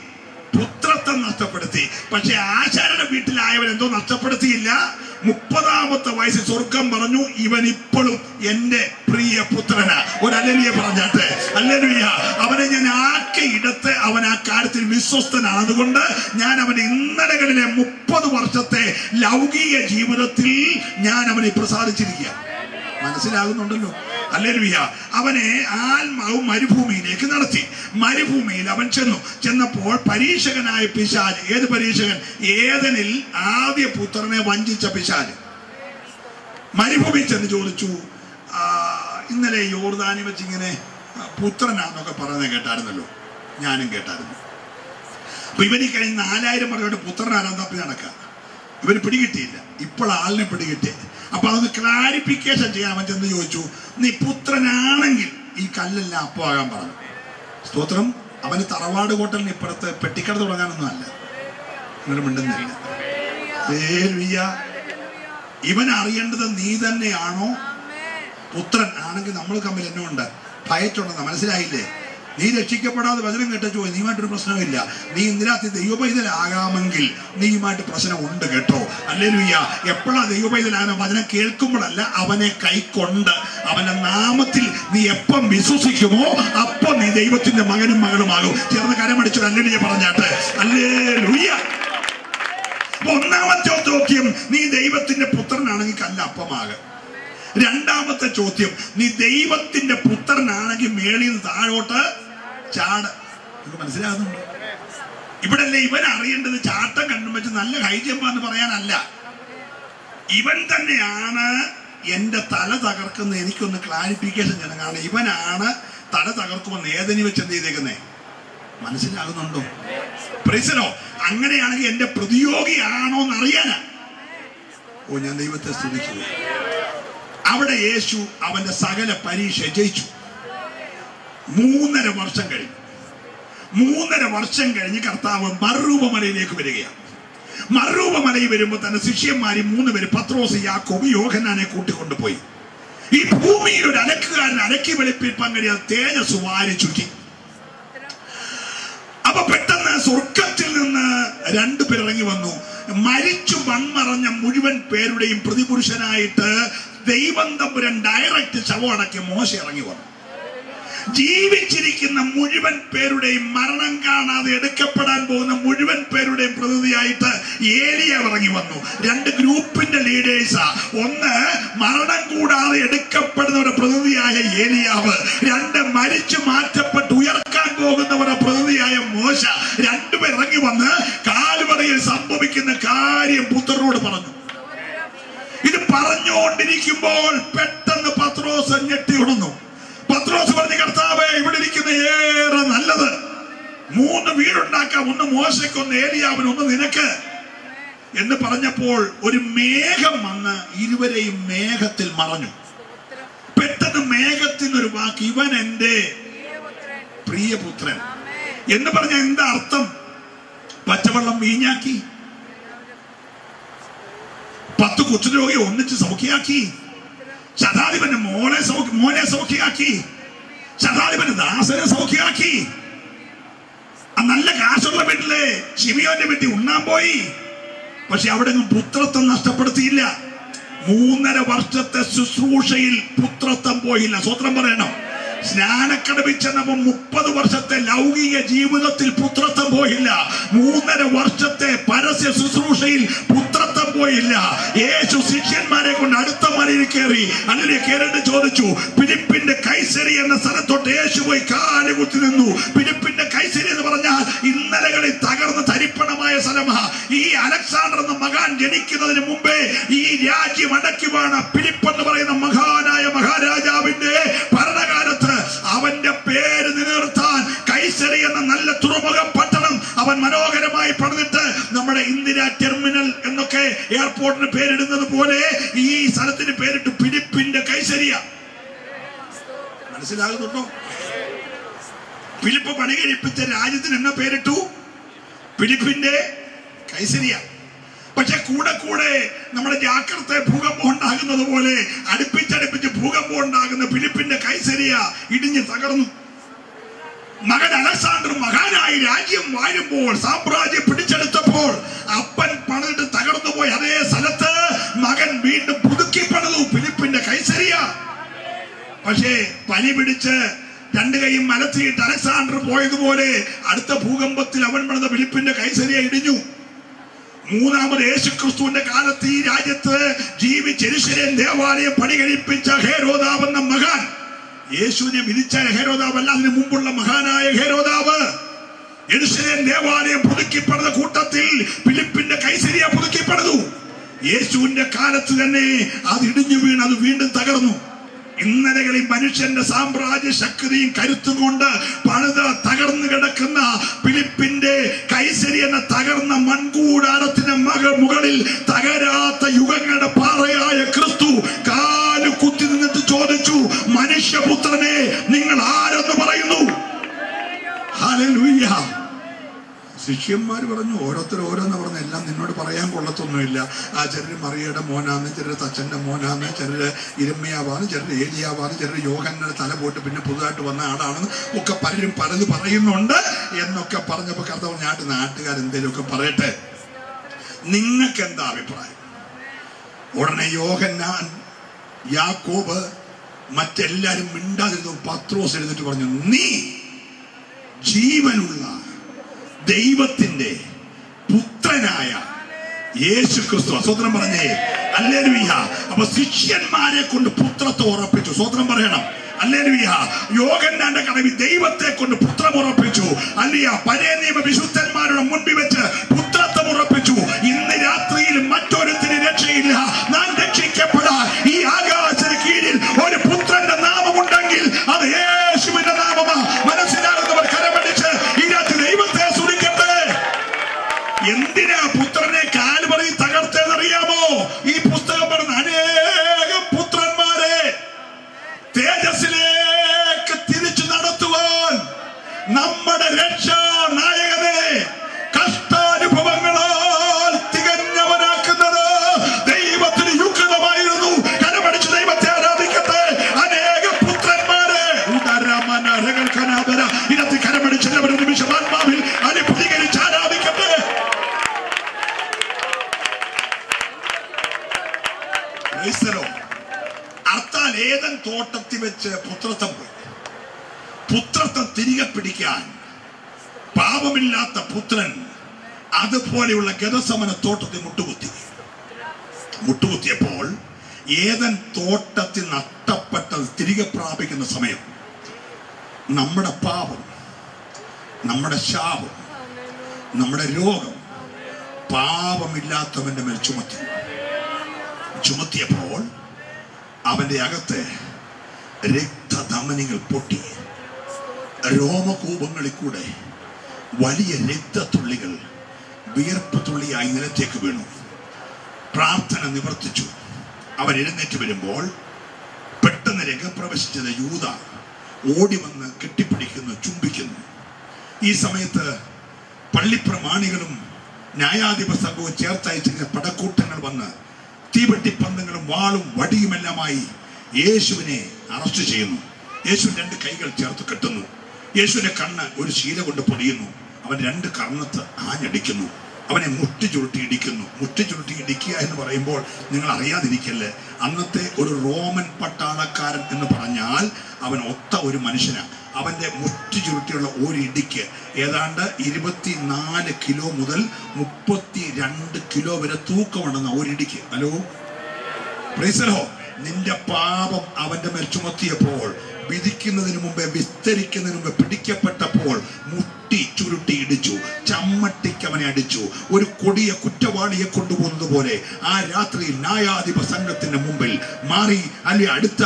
S1: പുത്രത്വം നഷ്ടപ്പെടുത്തി. പക്ഷെ ആശാരുടെ വീട്ടിലായവൻ എന്തോ നഷ്ടപ്പെടുത്തിയില്ല. മുപ്പതാമത്തെ വയസ്സിൽ സ്വർഗം പറഞ്ഞു ഇവൻ ഇപ്പോഴും എന്റെ പ്രിയ പുത്രനാ. ഒരു അല്ലലിയ പറഞ്ഞാട്ടെ. അല്ലലിയ അവനെ ഞാൻ ആക്കെ ഇടത്ത് അവൻ ആ കാര്യത്തിൽ വിശ്വസ്തനാണ് അതുകൊണ്ട് ഞാൻ അവൻ ഇന്നലകളിലെ മുപ്പത് വർഷത്തെ ലൗകിക ജീവിതത്തിൽ ഞാൻ അവനെ പ്രസാദിച്ചിരിക്കുക മനസ്സിലാകുന്നുണ്ടല്ലോ. അല്ലേലുയ്യ. അവനെ ആത്മാവ് മരുഭൂമിയിലേക്ക് നടത്തി. മരുഭൂമിയിൽ അവൻ ചെന്നു. ചെന്നപ്പോൾ പരീക്ഷകനായ പിശാജ് ഏത് പരീക്ഷകൻ? ഏതനിൽ ആദ്യ പുത്രനെ വഞ്ചിച്ച പിശാജ് മരുഭൂമിയിൽ ചെന്ന് ചോദിച്ചു ഇന്നലെ യോർദാനി വെച്ച് ഇങ്ങനെ പുത്രനാന്നൊക്കെ പറയുന്നത് കേട്ടായിരുന്നല്ലോ. ഞാനും കേട്ടായിരുന്നു. അപ്പൊ ഇവന് കഴിഞ്ഞ നാലായിരം പറഞ്ഞോട്ട് പുത്രനാരാൻ തപ്പി നടക്കുക ഇവന് പിടികിട്ടിയില്ല. ഇപ്പോൾ ആളിനെ പിടികിട്ടി. അപ്പൊ അതൊന്ന് ക്ലാരിഫിക്കേഷൻ ചെയ്യാൻ എന്ന് ചോദിച്ചു. നീ പുത്രനാണെങ്കിൽ ഈ കല്ലെല്ലാം അപ്പമാകാൻ പറഞ്ഞു. സ്തോത്രം അവന് തറവാട് കോട്ടലിന് ഇപ്പുറത്ത് പെട്ടിക്കട തുടങ്ങാനൊന്നും അല്ല. ഹല്ലേലൂയ. ഇവൻ അറിയേണ്ടത് നീ തന്നെയാണോ? പുത്രൻ ആണെങ്കിൽ നമ്മൾ തമ്മിൽ എന്നെ ഉണ്ട്? ഭയച്ചുണ്ടെന്ന് മനസ്സിലായില്ലേ? നീ രക്ഷിക്കപ്പെടാതെ വചനം കേട്ടോ നീയുമായിട്ടൊരു പ്രശ്നമില്ല. നീ ഇതിനകത്ത് ദൈവപൈതലാകാമെങ്കിൽ നീയുമായിട്ട് പ്രശ്നമുണ്ട് കേട്ടോ. അല്ലേലുയ്യ. എപ്പോഴാ ദൈവപൈതലാണ് വചനം കേൾക്കുമ്പോഴല്ല അവനെ കൈക്കൊണ്ട് അവന്റെ നാമത്തിൽ നീ എപ്പം വിശ്വസിക്കുമോ അപ്പം നീ ദൈവത്തിന്റെ മകനും മകളുമാകും. ചേർന്ന് കരമടിച്ചു അല്ലേലിയ പറഞ്ഞാട്ട്. അല്ലേ അപ്പൊ ഒന്നാമത്തെ ചോദ്യം നീ ദൈവത്തിന്റെ പുത്രനാണെങ്കിൽ കല്ല അപ്പമാകും. രണ്ടാമത്തെ ചോദ്യം നീ ദൈവത്തിന്റെ പുത്രനാണെങ്കിൽ മേളിൽ നിന്ന് താഴോട്ട് ചാട്. നിങ്ങൾക്ക് മനസ്സിലാകുന്നുണ്ട് ഇവിടെ അല്ലേ ഇവൻ അറിയേണ്ടത് ചാട്ടം കണ്ടും വെച്ച് നല്ല ഹൈജമ്പ എന്ന് പറയാനല്ല. ഇവൻ തന്നെയാണ് എന്റെ തല തകർക്കുന്ന എനിക്കൊന്ന് ക്ലാരിഫിക്കേഷൻ കാരണം ഇവനാണ് തല തകർക്കുമെന്ന് ഏതിനി വെച്ച് എന്ത് ചെയ്തേക്കുന്നേ? മനസ്സിലാകുന്നുണ്ടോ? പ്രിസനോ അങ്ങനെയാണെങ്കിൽ എന്റെ പ്രതിയോഗിയാണോ എന്ന് അറിയാനാ ഓ ഞാൻ ദൈവത്തെ സ്തുതിക്കുന്നു. അവിടെ യേശു അവന്റെ സകല പരീക്ഷ ജയിച്ചു. മൂന്നര വർഷം കഴിഞ്ഞു. മൂന്നര വർഷം കഴിഞ്ഞ് കർത്താവ് മറുരൂപമലയിലേക്ക് വരികയാണ്. മറുരൂപമലയിൽ വരുമ്പോൾ തന്നെ ശിഷ്യന്മാരി മൂന്ന് പേര് പത്രോസ് യാക്കോബ് യോഹന്നാനെ കൂട്ടിക്കൊണ്ടുപോയി. ഈ ഭൂമിയിൽ ഒരു അലക്കുകാരൻ അലക്കി വെളുപ്പിൽ കഴിയാൻ തേജസ് വാരി ചുറ്റി. അപ്പൊ പെട്ടെന്ന് സ്വർഗത്തിൽ നിന്ന് രണ്ടു പേർ ഇറങ്ങി വന്നു. മരിച്ചു മൺമറഞ്ഞ മുഴുവൻ പേരുടെയും പ്രതിപുരുഷനായിട്ട് ദൈവം തമ്പുരൻ ഡയറക്റ്റ് ശവമടക്കിയ മോശം ഇറങ്ങി വന്നു. ജീവിച്ചിരിക്കുന്ന മുഴുവൻ പേരുടെയും മരണം കാണാതെ എടുക്കപ്പെടാൻ പോകുന്ന മുഴുവൻ പേരുടെയും പ്രതിനിധിയായിട്ട് ഏലിയ ഇറങ്ങി വന്നു. രണ്ട് ഗ്രൂപ്പിന്റെ ലീഡേഴ്സാ ഒന്ന് മരണം കൂടാതെ എടുക്കപ്പെടുന്നവരുടെ പ്രതിനിധിയായ ഏലിയാവ്. രണ്ട് മരിച്ചു മാറ്റപ്പെട്ട് ഉയർക്കാൻ പോകുന്നവരുടെ പ്രതിനിധിയായ മോശ. രണ്ടുപേർ ഇറങ്ങി വന്ന് കാൽവറയിൽ സംഭവിക്കുന്ന കാര്യം പുത്രനോട് പറഞ്ഞു. ഇത് പറഞ്ഞുകൊണ്ടിരിക്കുമ്പോൾ പെട്ടെന്ന് പത്രോസ് ഞെട്ടി ഉണർന്നു പത്രോസ് പറഞ്ഞ കർത്താവേ ഇവിടെ ഇരിക്കുന്ന ഏറെ നല്ലത്. മൂന്ന് വീടുണ്ടാക്കാം ഒന്ന് മോശയ്ക്ക് ഒന്ന് ഏലിയാവിന് ഒന്ന് നിനക്ക്. എന്ന് പറഞ്ഞപ്പോൾ ഒരു മേഘം വന്ന് ഇരുവരെയും മേഘത്തിൽ മറഞ്ഞു. പെട്ടെന്ന് മേഘത്തിൽ ഒരു വാക്ക് ഇവൻ എന്റെ പ്രിയപുത്രൻ. എന്ന് പറഞ്ഞ എന്താ അർത്ഥം? പച്ചവെള്ളം വീഞ്ഞാക്കി. പത്ത് കുറ്റരോഗി ഒന്നിച്ച് സൗഖ്യാക്കി. ശതാധിപന്റെ മോളെ മോനെ സൗഖ്യമാക്കി ശതാധിപന്റെ ദാസനെ സൗഖ്യമാക്കി ആ നല്ല കാശുള്ള വീട്ടിൽ ഷിമിയോന്റെ വീട്ടിൽ ഉണ്ണാൻ പോയി. പക്ഷെ അവിടെ നിന്നും പുത്രത്വം നഷ്ടപ്പെടുത്തിയില്ല. മൂന്നര വർഷത്തെ ശുശ്രൂഷയിൽ പുത്രത്വം പോയില്ല. സ്വത്രം പറയണം? സ്നാനക്കടവിൽ ചെന്നപ്പോൾ മുപ്പത് വർഷത്തെ ലൗകിക ജീവിതത്തിൽ പുത്രത്വം പോയില്ല. മൂന്നര വർഷത്തെ പരസ്യ ശുശ്രൂഷയിൽ പുത്രത്വം പോയില്ല. യേശു ശിഷ്യന്മാരെ കൊണ്ട് അടുത്ത മലയിൽ കയറി അങ്ങനെ കയറിട്ട് ചോദിച്ചു ഫിലിപ്പിന്റെ കൈസരി എന്ന സ്ഥലത്തോട്ട് യേശു പോയി കാലുകുത്തി നിന്നു. ഫിലിപ്പിന്റെ കൈസരി എന്ന് പറഞ്ഞാൽ ഇന്നലകളിൽ തകർന്ന് തരിപ്പണമായ സ്ഥലമാ. ഈ അലക്സാണ്ടർ എന്ന മകാൻ ജനിക്കുന്നതിന് മുമ്പേ ഈ രാജ്യം അടക്കുവാണ് ഫിലിപ്പ് എന്ന് പറയുന്ന മഹാനായ മഹാരാജാവിന്റെ ഭരണകാലത്ത് അവന്റെ പേര് നിലനിർത്താൻ കൈസരി എന്ന നല്ല തുറമുഖ പട്ടണം അവൻ മനോഹരമായി പണിതിട്ട് നമ്മുടെ ഇന്ദിര ടെർമിനൽ എന്നൊക്കെ എയർപോർട്ടിന് പേരിടുന്നത് പോലെ ഈ സ്ഥലത്തിന് പേരിട്ട് പിടിപ്പിന്റെ കൈശരിയ മനസ്സിലാകുന്നുണ്ടോ? പിലിപ്പ് പണി കഴിപ്പിച്ച രാജ്യത്തിന് എന്നെ പേരിട്ടു? പിടിപ്പിന്റെ കൈസരിയ. പക്ഷെ കൂടെ കൂടെ നമ്മുടെ ജാഗ്രത ഭൂകമ്പം ഉണ്ടാകുന്നത് പോലെ അടുപ്പിച്ചടുപ്പിച്ച് ഭൂകമ്പം ഉണ്ടാകുന്ന ഫിലിപ്പിന്റെ കൈസരിയ ഇടിഞ്ഞ് തകർന്നു. മകൻ അലക്സാണ്ടർ മഹാനായി രാജ്യം വാഴുമ്പോൾ സാമ്രാജ്യം പിടിച്ചെടുത്തപ്പോൾ അപ്പൻ പണിതിട്ട് തകർന്നു പോയി അതേ സ്ഥലത്ത് മകൻ വീണ്ടും പുതുക്കി പണിതു. ഫിലിപ്പിന്റെ കൈസരിയ. പക്ഷേ പനി പിടിച്ച് രണ്ട് കൈയും മലത്തിയിട്ട് അലക്സാണ്ടർ പോയതുപോലെ അടുത്ത ഭൂകമ്പത്തിൽ അവൻ പണിത ഫിലിപ്പിന്റെ കൈസരിയ ഇടിഞ്ഞു. മൂന്നാമത് യേശുക്രിസ്തുവിന്റെ കാലത്ത് ഈ രാജ്യത്ത് ജീവിച്ചെരുശലേം ദേവാലയം പണി കഴിപ്പിച്ച ഹേരോദാവെന്ന മകാൻ യേശുവിനെ വിധിച്ച ഹേരോദാവ് അല്ല അതിനു മുമ്പുള്ള മഹാനായ ഹേരോദാവ്. എരുശലേം ദേവാലയം പുതുക്കിപ്പെടുന്ന കൂട്ടത്തിൽ ഫിലിപ്പിന്റെ കൈസരിയ പുതുക്കിപ്പെടുന്നു യേശുവിന്റെ കാലത്ത് തന്നെ അത് ഇടിഞ്ഞു വീണ് അത് വീണ്ടും തകർന്നു. ഇന്നലകളിൽ മനുഷ്യന്റെ സാമ്രാജ്യ ശക്തിയും കരുത്തും കൊണ്ട് പണിത തകർന്നു കിടക്കുന്ന ഫിലിപ്പിന്റെ കൈസരി എന്ന തകർന്ന മൺകൂടാരത്തിന്റെ മകൾ മുകളിൽ തകരാത്ത യുഗങ്ങളുടെ പാറയായ ക്രിസ്തു ചോദിച്ചു മനുഷ്യപുത്രനെ നിങ്ങൾ ആരെന്ന് പറയുന്നു? ശിഷ്യന്മാർ പറഞ്ഞു ഓരോരുത്തർ ഓരോന്ന് പറഞ്ഞു. എല്ലാം നിന്നോട് പറയാൻ കൊള്ളത്തൊന്നുമില്ല. ആ ചെറിയ മറിയയുടെ മോനാന്ന് ചെറിയ തച്ചന്റെ മോനാന്ന് ചെറിയ ഇരമ്മയാവാന്ന് ചെറിയ ഏലിയാവാന്ന് ചെറിയ യോഗങ്ങളുടെ തല പോയിട്ട് പിന്നെ പുതുതായിട്ട് വന്ന ആളാണെന്ന് ഒക്കെ പലരും പലത് പറയുന്നുണ്ട് എന്നൊക്കെ പറഞ്ഞപ്പോൾ ഞാട്ട് നാട്ടുകാർ എന്തേലുമൊക്കെ പറയട്ടെ. നിങ്ങൾക്ക് എന്താ അഭിപ്രായം? ഉടനെ യോഹന്നാൻ യാക്കോബ് മറ്റെല്ലാരും മിണ്ടാതിരുന്നു പത്രോസ് എഴുന്നിട്ട് പറഞ്ഞു നീ ജീവനുള്ള ദൈവത്തിന്റെ പുത്രനായ യേശു ക്രിസ്തു സ്വതന്ത്രം പറഞ്ഞേ അല്ലേ അപ്പൊ ശിഷ്യന്മാരെ കൊണ്ട് പുത്രത്തെ ഉറപ്പിച്ചു. സ്വതന്ത്രം പറയണം യോഗന്നാന്റെ കടവിൽ ദൈവത്തെ കൊണ്ട് പുത്രം ഉറപ്പിച്ചു. അല്ലയ പഴയ നിയമ വിശുദ്ധന്മാരുടെ മുൻപിൽ വെച്ച് പുത്രത്വം ഉറപ്പിച്ചു. ഇന്ന് രാത്രിയിൽ മറ്റൊരുത്തിന് രക്ഷയില്ല. നമ്മുടെ രക്ഷാ നായകനെ കഷ്ടാനുഭവങ്ങളാൽ തികഞ്ഞവനാക്കുന്നത് ദൈവത്തിന് യുക്തമായിരുന്നു. കരമടിച്ച് ദൈവത്തെ ആരാധിക്കട്ടെ? അനേക പുത്രന്മാരെ. ഇനത്തിൽ കരമടിച്ച് എല്ലാവരും നിമിഷം ആത്മാവിൽ അനുഭൂതികരിച്ച് ആരാധിക്കട്ടെ? അർത്ഥാൽ ഏതൻ തോട്ടത്തിൽ വെച്ച് പുത്രത്വം പോയി തിരികെ പിടിക്കാൻ പാപമില്ലാത്ത പുത്രൻ അതുപോലെയുള്ള ഗതസമന തോട്ടത്തിൽ മുട്ടുകുത്തി. മുട്ടുകുത്തിയപ്പോൾ ഏതൻ തോട്ടത്തിൽ നഷ്ടപ്പെട്ടത് തിരികെ പ്രാപിക്കുന്ന സമയം. നമ്മുടെ പാപം നമ്മുടെ ശാപം നമ്മുടെ രോഗം പാപമില്ലാത്തവന്റെ മേൽ ചുമത്തി. ചുമത്തിയപ്പോൾ അവന്റെ അകത്ത് രക്തധമനികൾ പൊട്ടി. രോമകൂപങ്ങളിൽ കൂടെ വലിയ രക്തത്തുള്ളികൾ വിയർപ്പ് തുള്ളിയായി നിലത്തേക്ക് വീണു. പ്രാർത്ഥന നിവർത്തിച്ചു. അവൻ എഴുന്നേറ്റ് വരുമ്പോൾ പെട്ടെന്ന് രംഗപ്രവേശിച്ചത് യൂത ഓടി വന്ന് കെട്ടിപ്പിടിക്കുന്നു ചുംബിക്കുന്നു. ഈ സമയത്ത് പള്ളിപ്രമാണികളും ന്യായാധിപ സംഘവും ചേർത്തയച്ചിരുന്ന പടക്കൂട്ടങ്ങൾ വന്ന് തീവെട്ടിപ്പന്തങ്ങളും വാളും വടിയുമെല്ലാമായി യേശുവിനെ അറസ്റ്റ് ചെയ്യുന്നു. യേശു രണ്ട് കൈകൾ ചേർത്ത് കെട്ടുന്നു. യേശുവിന്റെ കണ്ണ് ഒരു ശീല കൊണ്ട് പൊടിയുന്നു അവൻ രണ്ട് കർണത്ത് ആഞ്ഞടിക്കുന്നു. അവനെ മുട്ടി ചുരുട്ടി ഇടിക്കുന്നു. മുട്ടി ചുരുട്ടി ഇടിക്കുക എന്ന് പറയുമ്പോൾ നിങ്ങൾ അറിയാതിരിക്കല്ലേ? അന്നത്തെ ഒരു റോമൻ പട്ടാളക്കാരൻ എന്ന് പറഞ്ഞാൽ അവൻ ഒത്ത ഒരു മനുഷ്യനാണ് അവന്റെ മുറ്റി ചുരുട്ടിയുള്ള ഒരു ഇടിക്ക് ഏതാണ്ട് ഇരുപത്തിനാല് കിലോ മുതൽ മുപ്പത്തി രണ്ട് കിലോ വരെ തൂക്കമുണ്ടെന്ന ഒരു ഇടിക്ക്. ഹലോ? പ്രീസലോ നിന്റെ പാപം അവന്റെ മേൽ ചുമത്തിയപ്പോൾ വിധിക്കുന്നതിന് മുമ്പേ വിസ്തരിക്കുന്നതിന് മുമ്പേ പിടിക്കപ്പെട്ടപ്പോൾ മുട്ടി ചുരുട്ടി ഇടിച്ചു ചമ്മട്ടിക്ക് അവനെ അടിച്ചു. ഒരു കൊടിയ കുറ്റവാളിയെ കൊണ്ടുപോകുന്നതുപോലെ ആ രാത്രി ന്യായാധിപ സംഘത്തിന്റെ മുമ്പിൽ മാറി അല്ലെ അടുത്ത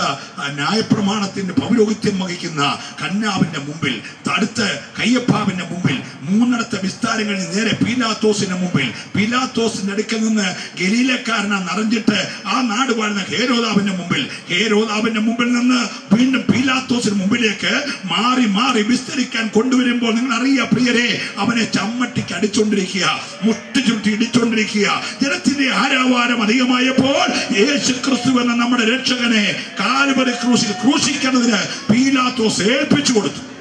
S1: ന്യായപ്രമാണത്തിന്റെ പൗരോഹിത്യം വഹിക്കുന്ന കന്നാവിന്റെ മുമ്പിൽ അടുത്ത കയ്യപ്പാവിന്റെ മുമ്പിൽ മൂന്നിടത്തെ വിസ്താരങ്ങളിൽ നേരെ പീലാത്തോസിന്റെ മുമ്പിൽ പീലാത്തോസിന്റെ അടുക്കൽ നിന്ന് ഗലീലക്കാരനാ നിറഞ്ഞിട്ട് ആ നാട് വാഴുന്ന ഹേരോദാവിന്റെ മുമ്പിൽ ഹേരോദാവിന്റെ മുമ്പിൽ നിന്ന് വീണ്ടും പീലാത്തോസിന് മുമ്പിലേക്ക് മാറി മാറി വിസ്തരിക്കാൻ കൊണ്ടുവരുമ്പോൾ നിങ്ങൾ അറിയുക പ്രിയരെ അവനെ ചമ്മട്ടിക്ക് അടിച്ചോണ്ടിരിക്കുക മുട്ടി ചുരുട്ടി ഇടിച്ചോണ്ടിരിക്കുക. ജനത്തിന്റെ ആരാവാരം അധികമായപ്പോൾ യേശു ക്രിസ്തു എന്ന നമ്മുടെ രക്ഷകനെ കാലുപരി ക്രൂശി ക്രൂശിക്കുന്നതിന് പീലാത്തോസ് ഏൽപ്പിച്ചു കൊടുത്തു.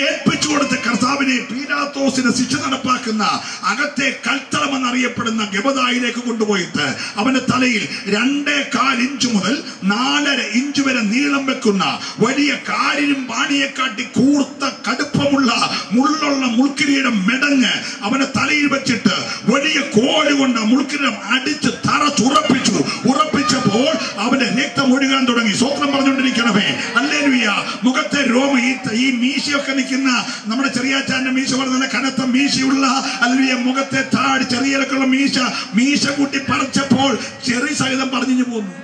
S1: ഏൽപ്പിച്ചു കൊടുത്ത കർത്താവിനെ പീലാത്തോസിന് ശിക്ഷ നടപ്പാക്കുന്ന അകത്തെ കൽത്തളം എന്നറിയപ്പെടുന്ന ഗബദായിലേക്ക് കൊണ്ടുപോയിട്ട് അവന്റെ തലയിൽ രണ്ടേ കാൽ ഇഞ്ച് മുതൽ നാലര ഇഞ്ച് വരെ നീളം വെക്കുന്ന വലിയ കാലിനും പാണിയെക്കാട്ടി കൂർത്ത കടുപ്പമുള്ള മുള്ളുള്ള മുൾക്കിരീടം മെടങ്ങ് അവന്റെ തലയിൽ വെച്ചിട്ട് വലിയ കോഴി കൊണ്ട് മുൾക്കിരീടം അടിച്ച് തറച്ചുറപ്പിച്ചു ഉറപ്പിച്ചപ്പോൾ അവന്റെ രക്തം ഒഴുകാൻ തുടങ്ങി. സ്വപ്നം പറഞ്ഞുകൊണ്ടിരിക്കണമേ. അല്ലേലുയ്യ മുഖത്തെ രോമ ഈ മീശയൊക്കെ നിൽക്കുന്ന നമ്മുടെ ചെറിയാച്ചാന്റെ മീശ പറഞ്ഞ കനത്ത മീശയുള്ള അല്ലെ മുഖത്തെ താഴ് ചെറിയലൊക്കെയുള്ള മീശ മീശ കൂട്ടി പറിച്ചപ്പോൾ ചെറി സഹിതം പറഞ്ഞു പോന്നു.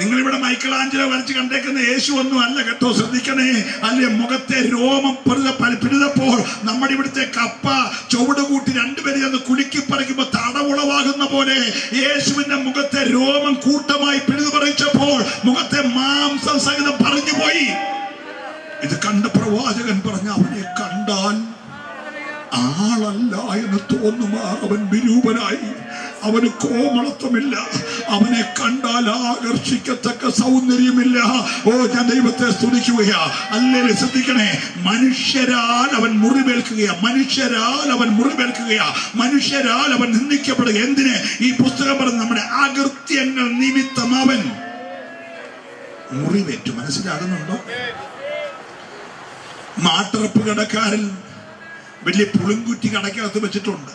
S1: നിങ്ങളിവിടെ മൈക്കിളാഞ്ചലോ വരച്ച് കണ്ടേക്കുന്ന യേശു ഒന്നും അല്ല കേട്ടോ ശ്രദ്ധിക്കണേ. അല്ലെ മുഖത്തെ രോമം പെരുത പിഴുതപ്പോൾ നമ്മുടെ ഇവിടുത്തെ കപ്പ ചുവട് കൂട്ടി രണ്ടുപേരും ഒന്ന് കുലുക്കി പറിക്കുമ്പോ തടവുളവാകുന്ന പോലെ യേശുവിന്റെ മുഖത്തെ രോമം കൂട്ടമായി പിഴുതു പറിച്ചപ്പോൾ മുഖത്തെ മാംസം സഹിതം പറഞ്ഞു പോയി ഇത് കണ്ട പ്രവാചകൻ പറഞ്ഞ അവനെ കണ്ടാൽ ആളല്ല എന്ന് തോന്നുമാർ അവൻ വിരൂപനായി. അവന് കോമളത്വമില്ല. അവനെ കണ്ടാൽ ആകർഷിക്കത്തക്ക സൗന്ദര്യമില്ല. ഓ ഞാൻ ദൈവത്തെ സ്തുതിക്കുകയാ. അല്ലേ ശ്രദ്ധിക്കണേ. മനുഷ്യരാൽ അവൻ മുറിവേൽക്കുകയാ. മനുഷ്യരാൽ അവൻ മുറിവേൽക്കുകയാ. മനുഷ്യരാൽ അവൻ നിന്ദിക്കപ്പെടുക. എന്തിന്? ഈ പുസ്തകം പറഞ്ഞ നമ്മുടെ അകൃത്യങ്ങൾ നിമിത്തം അവൻ മുറിവേറ്റു. മനസ്സിലാകുന്നുണ്ടോ? മാട്ടറപ്പ് കടക്കാരൻ വലിയ പുളിങ്കുറ്റി കടക്കകത്ത് വെച്ചിട്ടുണ്ട്.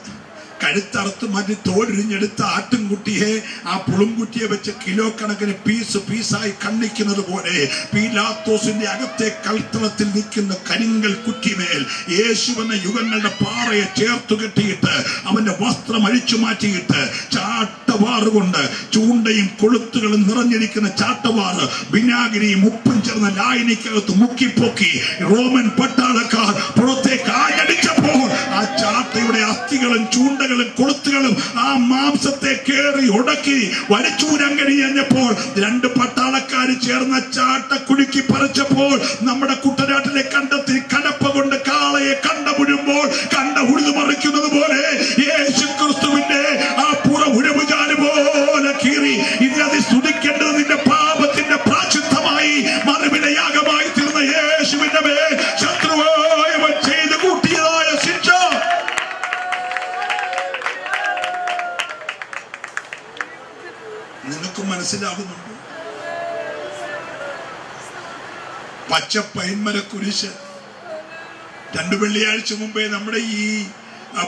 S1: കഴുത്തറുത്ത് മാറ്റി തോലിരിഞ്ഞെടുത്ത ആട്ടിൻകുട്ടിയെ ആ പുളുംകുട്ടിയെ വെച്ച് കിലോ കണക്കിന് പീസ് പീസായി കണ്ണിക്കുന്നത് പോലെ പീലാത്തോസിന്റെ അകത്തെ കൽത്തളത്തിൽ നിൽക്കുന്ന കരിങ്കൽ കുറ്റിമേൽ യേശു എന്ന യുഗങ്ങളുടെ പാറയെ ചേർത്തു കെട്ടിയിട്ട് അവന്റെ വസ്ത്രം അഴിച്ചു മാറ്റിയിട്ട് ചാട്ടവാറുകൊണ്ട് ചൂണ്ടയും കൊളുത്തുകളും നിറഞ്ഞിരിക്കുന്ന ചാട്ടവാറ് വിനാഗിരിയും ഉപ്പും ചേർന്ന ലായനിക്കകത്ത് മുക്കിപ്പൊക്കി റോമൻ പട്ടാളക്കാർ പുറത്തേക്ക് ആഞ്ഞടിച്ചപ്പോൾ ആ ചാട്ടയുടെ അസ്ഥികളും ചൂണ്ടകളും കൊളുത്തുകളും ആ മാംസത്തെ കേറി ഉടക്കി വലിച്ചൂരങ്കടി എന്നപ്പോൾ രണ്ട് പട്ടാളക്കാർ ചേർന്ന ചാട്ട കുലുക്കി പറിച്ചപ്പോൾ നമ്മുടെ കുട്ടനാട്ടിലെ കണ്ടെത്തി കനപ്പ കൊണ്ട് കാളയെ കണ്ടപുഴുമ്പോൾ കണ്ട ഉഴുതു മറിക്കുന്നത് പോലെ യേശു ക്രിസ്തുവിന്റെ മനസ്സിലാകുന്നുണ്ടോ. പച്ച പൈന്മര കുരിശ്. രണ്ടു വെള്ളിയാഴ്ച മുമ്പേ നമ്മുടെ ഈ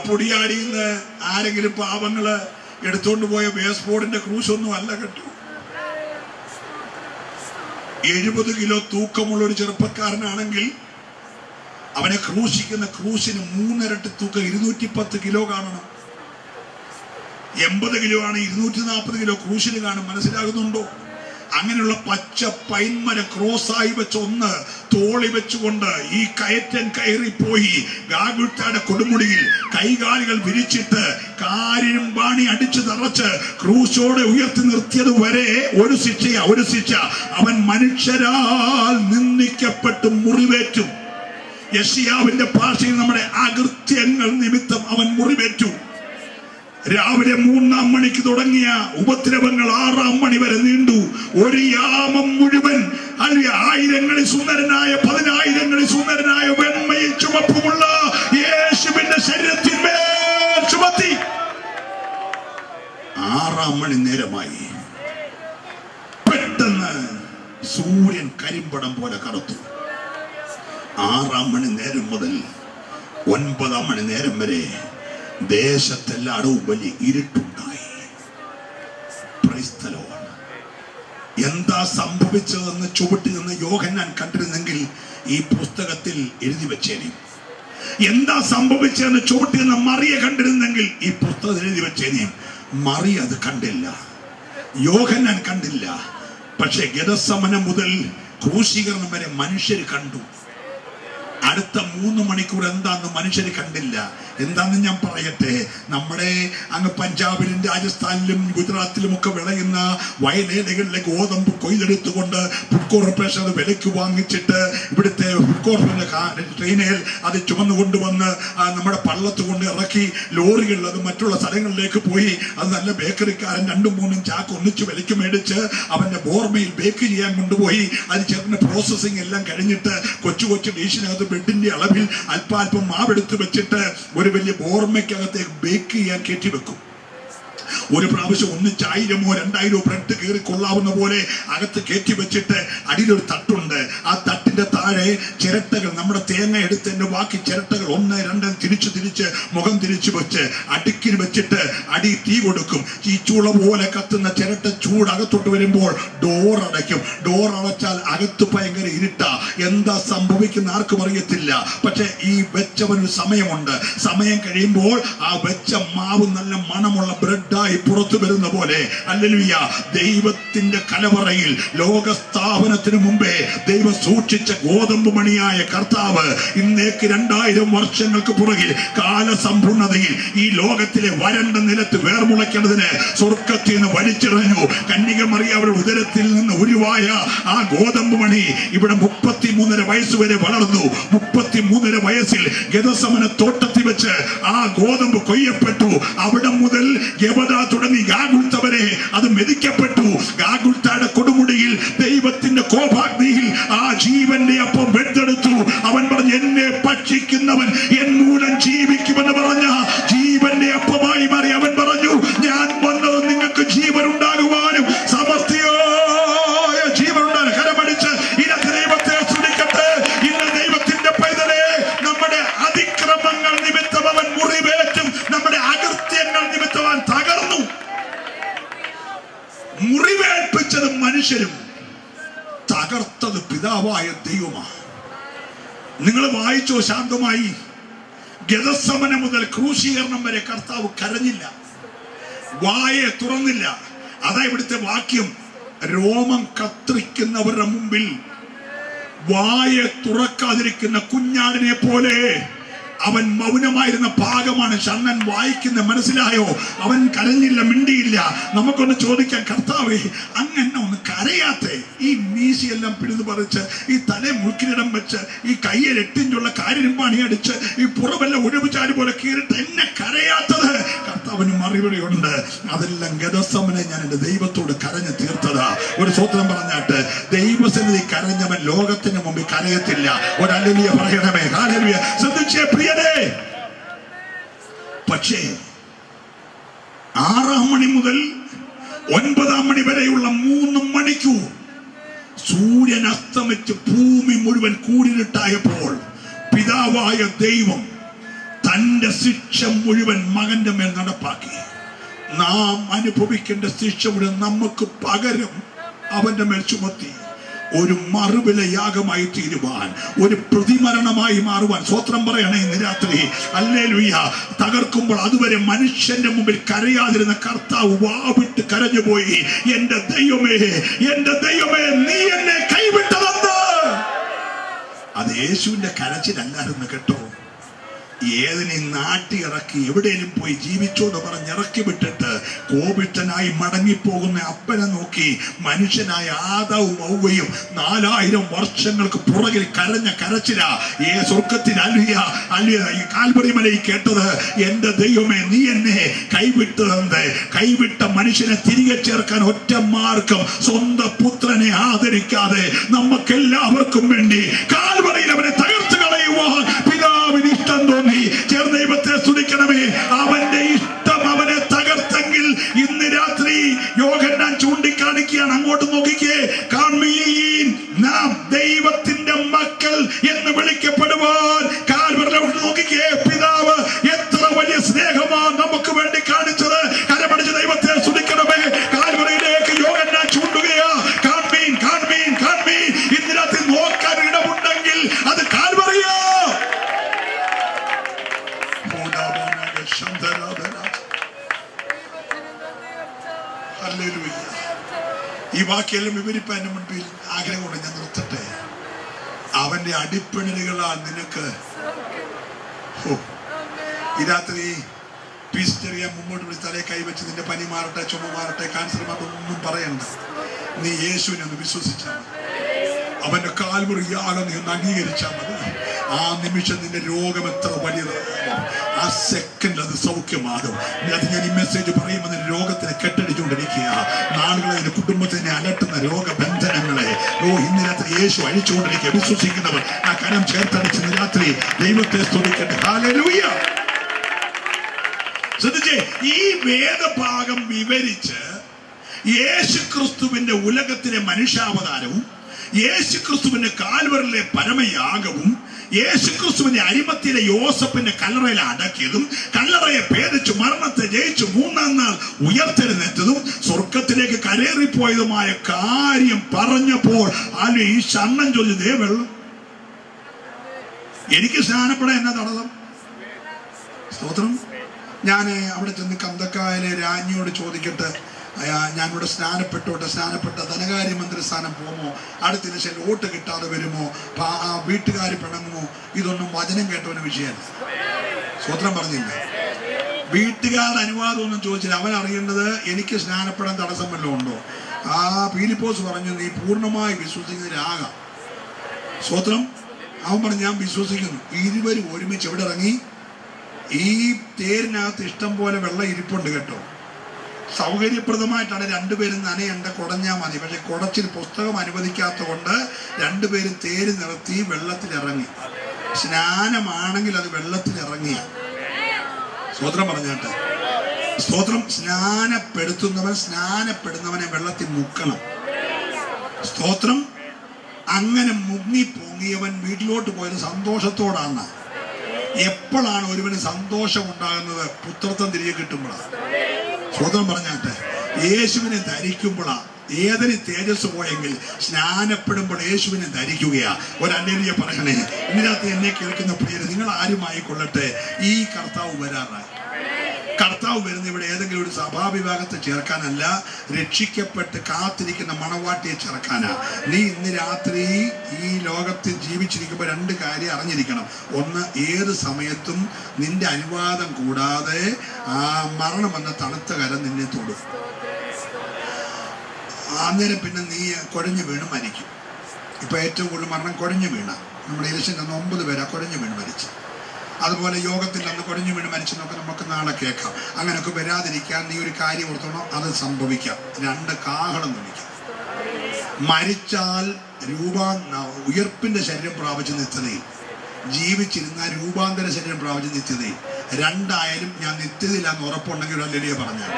S1: പൊടിയാടിയിൽ നിന്ന് ആരെങ്കിലും പാവങ്ങൾ എടുത്തോണ്ട് പോയ ബേസ്ബോർഡിന്റെ ബോർഡിന്റെ ക്രൂശ് ഒന്നും അല്ല കേട്ടോ. എഴുപത് കിലോ തൂക്കമുള്ള ഒരു ചെറുപ്പക്കാരനാണെങ്കിൽ അവനെ ക്രൂശിക്കുന്ന ക്രൂശിന് മൂന്നിരട്ടി തൂക്കം ഇരുന്നൂറ്റി പത്ത് കിലോ കാണണം. എൺപത് കിലോ ആണ് ഇരുന്നൂറ്റി നാൽപ്പത് കിലോ ക്രൂശിൽ കാണും. മനസ്സിലാകുന്നുണ്ടോ? അങ്ങനെയുള്ള പച്ച പൈന്മര ക്രോസായി വെച്ച് ഒന്ന് തോളി വെച്ചുകൊണ്ട് ഈ കയറ്റൻ കയറി പോയി ഗാഗുട്ടയുടെ കൊടുമുടിയിൽ കൈകാലുകൾ വിരിച്ചിട്ട് കാര്യം പാണി അടിച്ചു തറച്ച് ക്രൂശോടെ ഉയർത്തി നിർത്തിയത് വരെ ഒരു ശിക്ഷയാ ഒരു ശിക്ഷ. അവൻ മനുഷ്യരാൽ നിന്ദിക്കപ്പെട്ടു മുറിവേറ്റു. യഷിയാവിന്റെ ഭാഷയിൽ നമ്മുടെ അകൃത്യങ്ങൾ നിമിത്തം അവൻ മുറിവേറ്റു. രാവിലെ മൂന്നാം മണിക്ക് തുടങ്ങിയ ഉപദ്രവങ്ങൾ ആറാം മണി വരെ നീണ്ടു. ഒരു യാമം മുഴുവൻ അല്ലെങ്കിൽ ആയിരങ്ങളിൽ സുന്ദരനായ പതിനായിരങ്ങളിൽ സുന്ദരനായ വെണ്മയിൽ ചുമപ്പുമുള്ള യേശുവിന്റെ ശരീരത്തിന്മേൽ ചുമത്തി. ആറാം മണി നേരമായി. പെട്ടെന്ന് സൂര്യൻ കരിമ്പടം പോലെ കറുത്തു. ആറാം മണി നേരം മുതൽ ഒൻപതാം മണി നേരം വരെ ദേശത്തെല്ലായിടവും വലിയ ഇരുട്ടുണ്ടായി. എന്താ സംഭവിച്ചതെന്ന് ചുവട്ടി നിന്ന് യോഹന്നാൻ കണ്ടിരുന്നെങ്കിൽ ഈ പുസ്തകത്തിൽ എഴുതി വെച്ചേനെ. എന്താ സംഭവിച്ചതെന്ന് ചുവട്ടി നിന്ന് മറിയ കണ്ടിരുന്നെങ്കിൽ ഈ പുസ്തകത്തിൽ എഴുതി വെച്ചേനെ. മറിയ അത് കണ്ടില്ല. യോഹന്നാൻ കണ്ടില്ല. പക്ഷെ ഗതസമനം മുതൽ ക്രൂശീകരണം വരെ മനുഷ്യർ കണ്ടു. അടുത്ത മൂന്ന് മണിക്കൂർ എന്താന്ന് മനുഷ്യർ കണ്ടില്ല. എന്താന്ന് ഞാൻ പറയട്ടെ? നമ്മുടെ അങ്ങ് പഞ്ചാബിലും രാജസ്ഥാനിലും ഗുജറാത്തിലും ഒക്കെ വിളയുന്ന വയലേലകളിലെ ഗോതമ്പ് കൊയ്തെടുത്തുകൊണ്ട് ഫുഡ് കോർപ്പറേഷൻ അത് വിലയ്ക്ക് വാങ്ങിച്ചിട്ട് ഇവിടുത്തെ ഫുഡ് കോർപ്പറേഷൻ ട്രെയിനിൽ അത് ചുമന്നു കൊണ്ടുവന്ന് നമ്മുടെ പള്ളത്ത് കൊണ്ട് ഇറക്കി ലോറികളിൽ അത് മറ്റുള്ള സ്ഥലങ്ങളിലേക്ക് പോയി. അത് നല്ല ബേക്കറിക്കാരൻ രണ്ടും മൂന്നും ചാക്ക് ഒന്നിച്ച് വിലയ്ക്ക് മേടിച്ച് അവന്റെ ബോർമയിൽ ബേക്ക് ചെയ്യാൻ കൊണ്ടുപോയി. അത് ചേർന്ന് പ്രോസസ്സിംഗ് എല്ലാം കഴിഞ്ഞിട്ട് കൊച്ചു കൊച്ചു ഡിഷിനകത്ത് ബ്രെഡിന്റെ അളവിൽ അല്പാൽപ്പം മാവെടുത്ത് വെച്ചിട്ട് ഒരു വലിയ ബോർമയ്ക്കകത്തേക്ക് ബേക്ക് ചെയ്യാൻ കയറ്റി വെക്കും. ഒരു പ്രാവശ്യം ഒന്നിച്ച് ആയിരമോ രണ്ടായിരമോ ബ്രെഡ് കയറി കൊള്ളാവുന്ന പോലെ അകത്ത് കയറ്റി വെച്ചിട്ട് അടിയിലൊരു തട്ടുണ്ട്. ആ തട്ടിന്റെ താഴെ ചിരട്ടകൾ നമ്മുടെ തേങ്ങ എടുത്തതിന്റെ ബാക്കി ചിരട്ടകൾ ഒന്ന് രണ്ട് തിരിച്ചു തിരിച്ച് മുഖം തിരിച്ചു വെച്ച് അടുക്കിൽ വെച്ചിട്ട് അടി തീ കൊടുക്കും. ഈ ചൂള പോലെ കത്തുന്ന ചിരട്ട ചൂട് അകത്തോട്ട് വരുമ്പോൾ ഡോർ അടയ്ക്കും. ഡോർ അടച്ചാൽ അകത്ത് ഭയങ്കര ഇരുട്ട. എന്താ സംഭവിക്കുന്ന ആർക്കും അറിയത്തില്ല. പക്ഷെ ഈ വെച്ചവനൊരു സമയമുണ്ട്. സമയം കഴിയുമ്പോൾ ആ വെച്ച മാവ് നല്ല മണമുള്ള ബ്രെഡായി പുറത്തു വരുന്ന പോലെ അല്ലലുയ്യ ദൈവത്തിന്റെ കലവറയിൽ ലോകസ്ഥാപനത്തിന് മുമ്പേ ദൈവം സൂക്ഷിച്ച ഗോതമ്പ് മണിയായ കർത്താവ് ഇന്നേക്ക് രണ്ടായിരം വർഷങ്ങൾക്ക് പുറകിൽ കാലസമ്പൂർണതയിൽ ഈ ലോകത്തിലെ വരണ്ട നിലത്ത് വേർമുളയ്ക്കുന്നതിന് സ്വർഗത്തിൽ നിന്ന് വലിച്ചെറിഞ്ഞു കന്യക മറിയവരുടെ ഉദരത്തിൽ നിന്ന് ഉരുവായ ആ ഗോതമ്പ് മണി ഇവിടെ മുപ്പത്തി മൂന്നര വയസ്സ് വരെ വളർന്നു. മുപ്പത്തി മൂന്നര വയസ്സിൽ ഗതസമന തോട്ടത്തിൽ വെച്ച് ആ ഗോതമ്പ് കൊയ്യപ്പെട്ടു. അവിടെ മുതൽ യവത തുടങ്ങി. ഗാഗുൽത്ത വരെ അത് മെതിക്കപ്പെട്ടു. ഗാഗുൽത്തയുടെ കൊടുമുടിയിൽ ദൈവത്തിന്റെ കോപാഗ്നിയിൽ ആ ജീവന്റെ അപ്പം വെട്ടെടുത്തു അവൻ പറഞ്ഞു എന്നെ ഭക്ഷിക്കുന്നവൻ എൻ മൂലം ജീവിക്കുമെന്ന് വായിച്ചോ ശാന്തമായി ഗതസമനം മുതൽ ക്രൂശീകരണം വരെ കർത്താവ് കരഞ്ഞില്ല. വായെ തുറന്നില്ല. അതാ ഇവിടുത്തെ വാക്യം. രോമം കത്രിക്കുന്നവരുടെ മുമ്പിൽ വായെ തുറക്കാതിരിക്കുന്ന കുഞ്ഞാടിനെ പോലെ അവൻ മൗനമായിരുന്ന ഭാഗമാണ് ഷണ്ണൻ വായിക്കുന്ന മനസ്സിലായോ? അവൻ കരഞ്ഞില്ല മിണ്ടിയില്ല. നമുക്കൊന്ന് ചോദിക്കാൻ കർത്താവേ അങ്ങനെ ഒന്ന് കരയാത്തെ? ഈ മീശിയെല്ലാം പിഴുതു പറിച്ച് ഈ തല മുൾക്കിനിടം വെച്ച് ഈ കയ്യിൽ എട്ടിഞ്ചുള്ള കാര്യം അടിച്ച് ഈ പുറമെല്ലാം ഒഴിവുചാരി പോലെ കീറിട്ട് എന്നെ കരയാത്തത്? കർത്താവിന് മറുപടിയുണ്ട്. അതെല്ലാം ഗതസമനെ ഞാൻ എന്റെ ദൈവത്തോട് കരഞ്ഞു തീർത്തതാ. ഒരു സ്വത്രം പറഞ്ഞാട്ട് ദൈവസന്നിധി കരഞ്ഞവൻ ലോകത്തിന് മുമ്പിൽ കരയത്തില്ല. ഒരു അല്ലലിയ പറയണമേ. ഹാലലിയ ശ്രദ്ധിച്ചേ പ്രിയനേ പക്ഷേ ആറാം മണി മുതൽ ഒൻപതാം മണി വരെയുള്ള മൂന്ന് മണിക്കൂർ സൂര്യൻ അസ്തമിച്ച് ഭൂമി മുഴുവൻ കൂടിരുട്ടായപ്പോൾ പിതാവായ ദൈവം തന്റെ ശിക്ഷ മുഴുവൻ മകന്റെ മേൽ നടപ്പാക്കി. നാം അനുഭവിക്കേണ്ട ശിക്ഷ മുഴുവൻ നമുക്ക് പകരം അവന്റെ മേൽ ചുമത്തി. ഒരു മറുവിലയാഗമായി തീരുവാൻ ഒരു പ്രതിമരണമായി മാറുവാൻ. സ്വത്രം പറയണേ ഇന്ന് രാത്രി. അല്ലേ ലുയ്യ തകർക്കുമ്പോൾ അതുവരെ മനുഷ്യന്റെ മുമ്പിൽ കരയാതിരുന്ന കർത്താവ് വാവിട്ട് കരഞ്ഞുപോയി. എന്റെ ദൈവമേ എന്റെ ദൈവമേ നീ എന്നെ കൈവിട്ടതെന്ന് അത് യേശുവിന്റെ കരച്ചിലല്ലായിരുന്നു കേട്ടോ. ഏതിനെ നാട്ടി ഇറക്കി എവിടെയും പോയി ജീവിച്ചോട് പറഞ്ഞ് ഇറക്കി വിട്ടിട്ട് കോപിഷ്ടനായി മടങ്ങിപ്പോകുന്ന അപ്പനെ നോക്കി മനുഷ്യനായ ആദവും ഔവയും നാലായിരം വർഷങ്ങൾക്ക് പുറകിൽ കരഞ്ഞ കരച്ചില. ഏ സ്വർഗത്തിൽ അലിയ അലിയ ഈ കാൽവറി മലയിൽ കേട്ടത് എന്റെ ദൈവമേ നീ എന്നെ കൈവിട്ടതെന്ത്? കൈവിട്ട മനുഷ്യനെ തിരികെ ചേർക്കാൻ ഒറ്റ മാർഗം സ്വന്തം പുത്രനെ ആദരിക്കാതെ നമുക്കെല്ലാവർക്കും വേണ്ടി കാൽവറിയിൽ അവനെ തകർത്ത് കളയുവാൻ ഹോ, ഈ രാത്രി പീസ് ചെറിയ മുമ്പോട്ട് വിളിച്ച് തലയെ കൈവച്ച് നിന്റെ പനി മാറട്ടെ ചുമ മാറട്ടെ കാൻസർ മാറട്ടെ ഒന്നും പറയണ്ട. നീ യേശുവിനെ ഒന്ന് വിശ്വസിച്ചാൽ അവന്റെ കാൽമുറിയാകെ നീ ഒന്ന് അംഗീകരിച്ചാൽ മതി. ആ നിമിഷം നിന്റെ രോഗം എത്ര വലിയത്? ആ സെക്കൻഡ് അത് സൗഖ്യമാകും. അത് ഞാൻ ഈ മെസ്സേജ് പറയുമ്പോൾ നിന്റെ രോഗത്തിന് കെട്ടടിച്ചുകൊണ്ടിരിക്കുക നാളുകളെ നിന്റെ കുടുംബത്തിനെ അലട്ടുന്ന രോഗബന്ധനങ്ങളെ. ഓ ഇന്ന് രാത്രി യേശു അഴിച്ചുകൊണ്ടിരിക്കുക വിശ്വസിക്കുന്നവർ ആ കരം ചേർത്തടിച്ച് രാത്രി ദൈവത്തെ സ്തുതിക്കട്ടെ. ശ്രദ്ധിച്ചേ ഈ വേദഭാഗം വിവരിച്ച് യേശു ക്രിസ്തുവിന്റെ ഉലകത്തിലെ മനുഷ്യാവതാരവും യേശു ക്രിസ്തുവിന്റെ കാൽവറിലെ പരമയാഗവും യേശു ക്രിസ്തുവിന്റെ അരിമത്തിലെ യോസഫിന്റെ കല്ലറയിൽ അടക്കിയതും കല്ലറയെ ഭേദിച്ചു മരണത്തെ ജയിച്ചു മൂന്നാം നാൾ ഉയർത്തെഴുന്നേറ്റതും സ്വർഗത്തിലേക്ക് കരേറിപ്പോയതുമായ കാര്യം പറഞ്ഞപ്പോൾ ആലു ഈ ഷണ്ണൻ ചൊല്ലി ദേ വെള്ളം. എനിക്ക് സ്നാനപ്പെടാൻ എന്നാ തടസ്സം? സ്തോത്രം. ഞാൻ അവിടെ ചെന്ന് കന്തക്കായലെ രാജ്ഞിയോട് ചോദിക്കട്ടെ. ഞാനിവിടെ സ്നാനപ്പെട്ടോട്ടെ സ്നാനപ്പെട്ട ധനകാര്യമന്ത്രി സ്ഥാനം പോകുമോ? അടുത്ത ദിവസം വോട്ട് കിട്ടാതെ വരുമോ? വീട്ടുകാർ പിണങ്ങുമോ? ഇതൊന്നും വചനം കേട്ടവന് വിഷയമല്ല സ്വത്രം പറഞ്ഞില്ല? വീട്ടുകാരുടെ അനുവാദം ഒന്നും ചോദിച്ചില്ല. അവൻ അറിയേണ്ടത് എനിക്ക് സ്നാനപ്പെടാൻ തടസ്സം വല്ലതും ഉണ്ടോ? ആ പീലിപ്പോസ് പറഞ്ഞു നീ പൂർണമായി വിശ്വസിക്കുന്നതിലാകാം സ്വത്രം അവൻ പറഞ്ഞു ഞാൻ വിശ്വസിക്കുന്നു. ഇരുവരും ഒരുമിച്ച് എവിടെ ഇറങ്ങി? ഈ തേരിനകത്ത് ഇഷ്ടം പോലെ വെള്ളം ഇരിപ്പുണ്ട് കേട്ടോ. സൗകര്യപ്രദമായിട്ടാണ് രണ്ടുപേരും നനയണ്ട കുടഞ്ഞാൽ മതി. പക്ഷെ കുടച്ചിൽ പുസ്തകം അനുവദിക്കാത്ത കൊണ്ട് രണ്ടുപേരും തേര് നിർത്തി വെള്ളത്തിലിറങ്ങി. സ്നാനമാണെങ്കിൽ അത് വെള്ളത്തിൽ ഇറങ്ങിയ സ്തോത്രം പറഞ്ഞാട്ടെ. സ്തോത്രം സ്നാനപ്പെടുത്തുന്നവൻ സ്നാനപ്പെടുന്നവനെ വെള്ളത്തിൽ മുക്കണം. സ്തോത്രം അങ്ങനെ മുങ്ങി പൊങ്ങിയവൻ വീട്ടിലോട്ട് പോയത് സന്തോഷത്തോടാണ്. എപ്പോഴാണ് ഒരുവന് സന്തോഷം ഉണ്ടാകുന്നത്? പുത്രത്വം തിരികെ കിട്ടുമ്പോഴാണ്. സ്വതം പറഞ്ഞാട്ടെ യേശുവിനെ ധരിക്കുമ്പോഴാ ഏതൊരു തേജസ് പോയെങ്കിൽ സ്നാനപ്പെടുമ്പോൾ യേശുവിനെ ധരിക്കുകയാ. ഒരല്ലേലിയ പറയണേ ഇതിനകത്ത് എന്നെ കേൾക്കുന്ന പ്രിയര് നിങ്ങൾ ആരുമായിക്കൊള്ളട്ടെ ഈ കർത്താവ് വരാറായി. കർത്താവ് വരുന്ന ഇവിടെ ഏതെങ്കിലും ഒരു സഭാവിഭാഗത്തെ ചേർക്കാനല്ല രക്ഷിക്കപ്പെട്ട് കാത്തിരിക്കുന്ന മണവാട്ടിയെ ചേർക്കാനാ. നീ ഇന്ന് രാത്രി ഈ ലോകത്തിൽ ജീവിച്ചിരിക്കുമ്പോൾ രണ്ട് കാര്യം അറിഞ്ഞിരിക്കണം. ഒന്ന് ഏത് സമയത്തും നിന്റെ അനുവാദം കൂടാതെ ആ മരണം എന്ന തണുത്ത കരം നിന്നെ തൊടും. അന്നേരം പിന്നെ നീ കുഴഞ്ഞു വീണ് മരിക്കും. ഇപ്പൊ ഏറ്റവും കൂടുതൽ മരണം കുഴഞ്ഞു വീണ. നമ്മുടെ ഇലക്ഷൻ അന്ന് ഒമ്പത് പേരാ കുഴഞ്ഞു വീണ് മരിച്ചു അതുപോലെ യോഗത്തിൽ അന്ന് കൊടിഞ്ഞു വീണ് മരിച്ചെന്നൊക്കെ നമുക്ക് നാളെ കേൾക്കാം. അങ്ങനെയൊക്കെ വരാതിരിക്കാൻ നീ ഒരു കാര്യം ഓർത്തണോ അത് സംഭവിക്കാം. രണ്ട് കാഹളം വിളിക്കാം മരിച്ചാൽ രൂപാ ഉയർപ്പിന്റെ ശരീരം പ്രാപിച്ച നിത്യതയിൽ. ജീവിച്ചിരുന്ന രൂപാന്തര ശരീരം പ്രാപിച്ച നിത്യതയിൽ. രണ്ടായാലും ഞാൻ നിത്യതയിലാന്ന് ഉറപ്പുണ്ടെങ്കിൽ അല്ലെലിയ പറഞ്ഞാൽ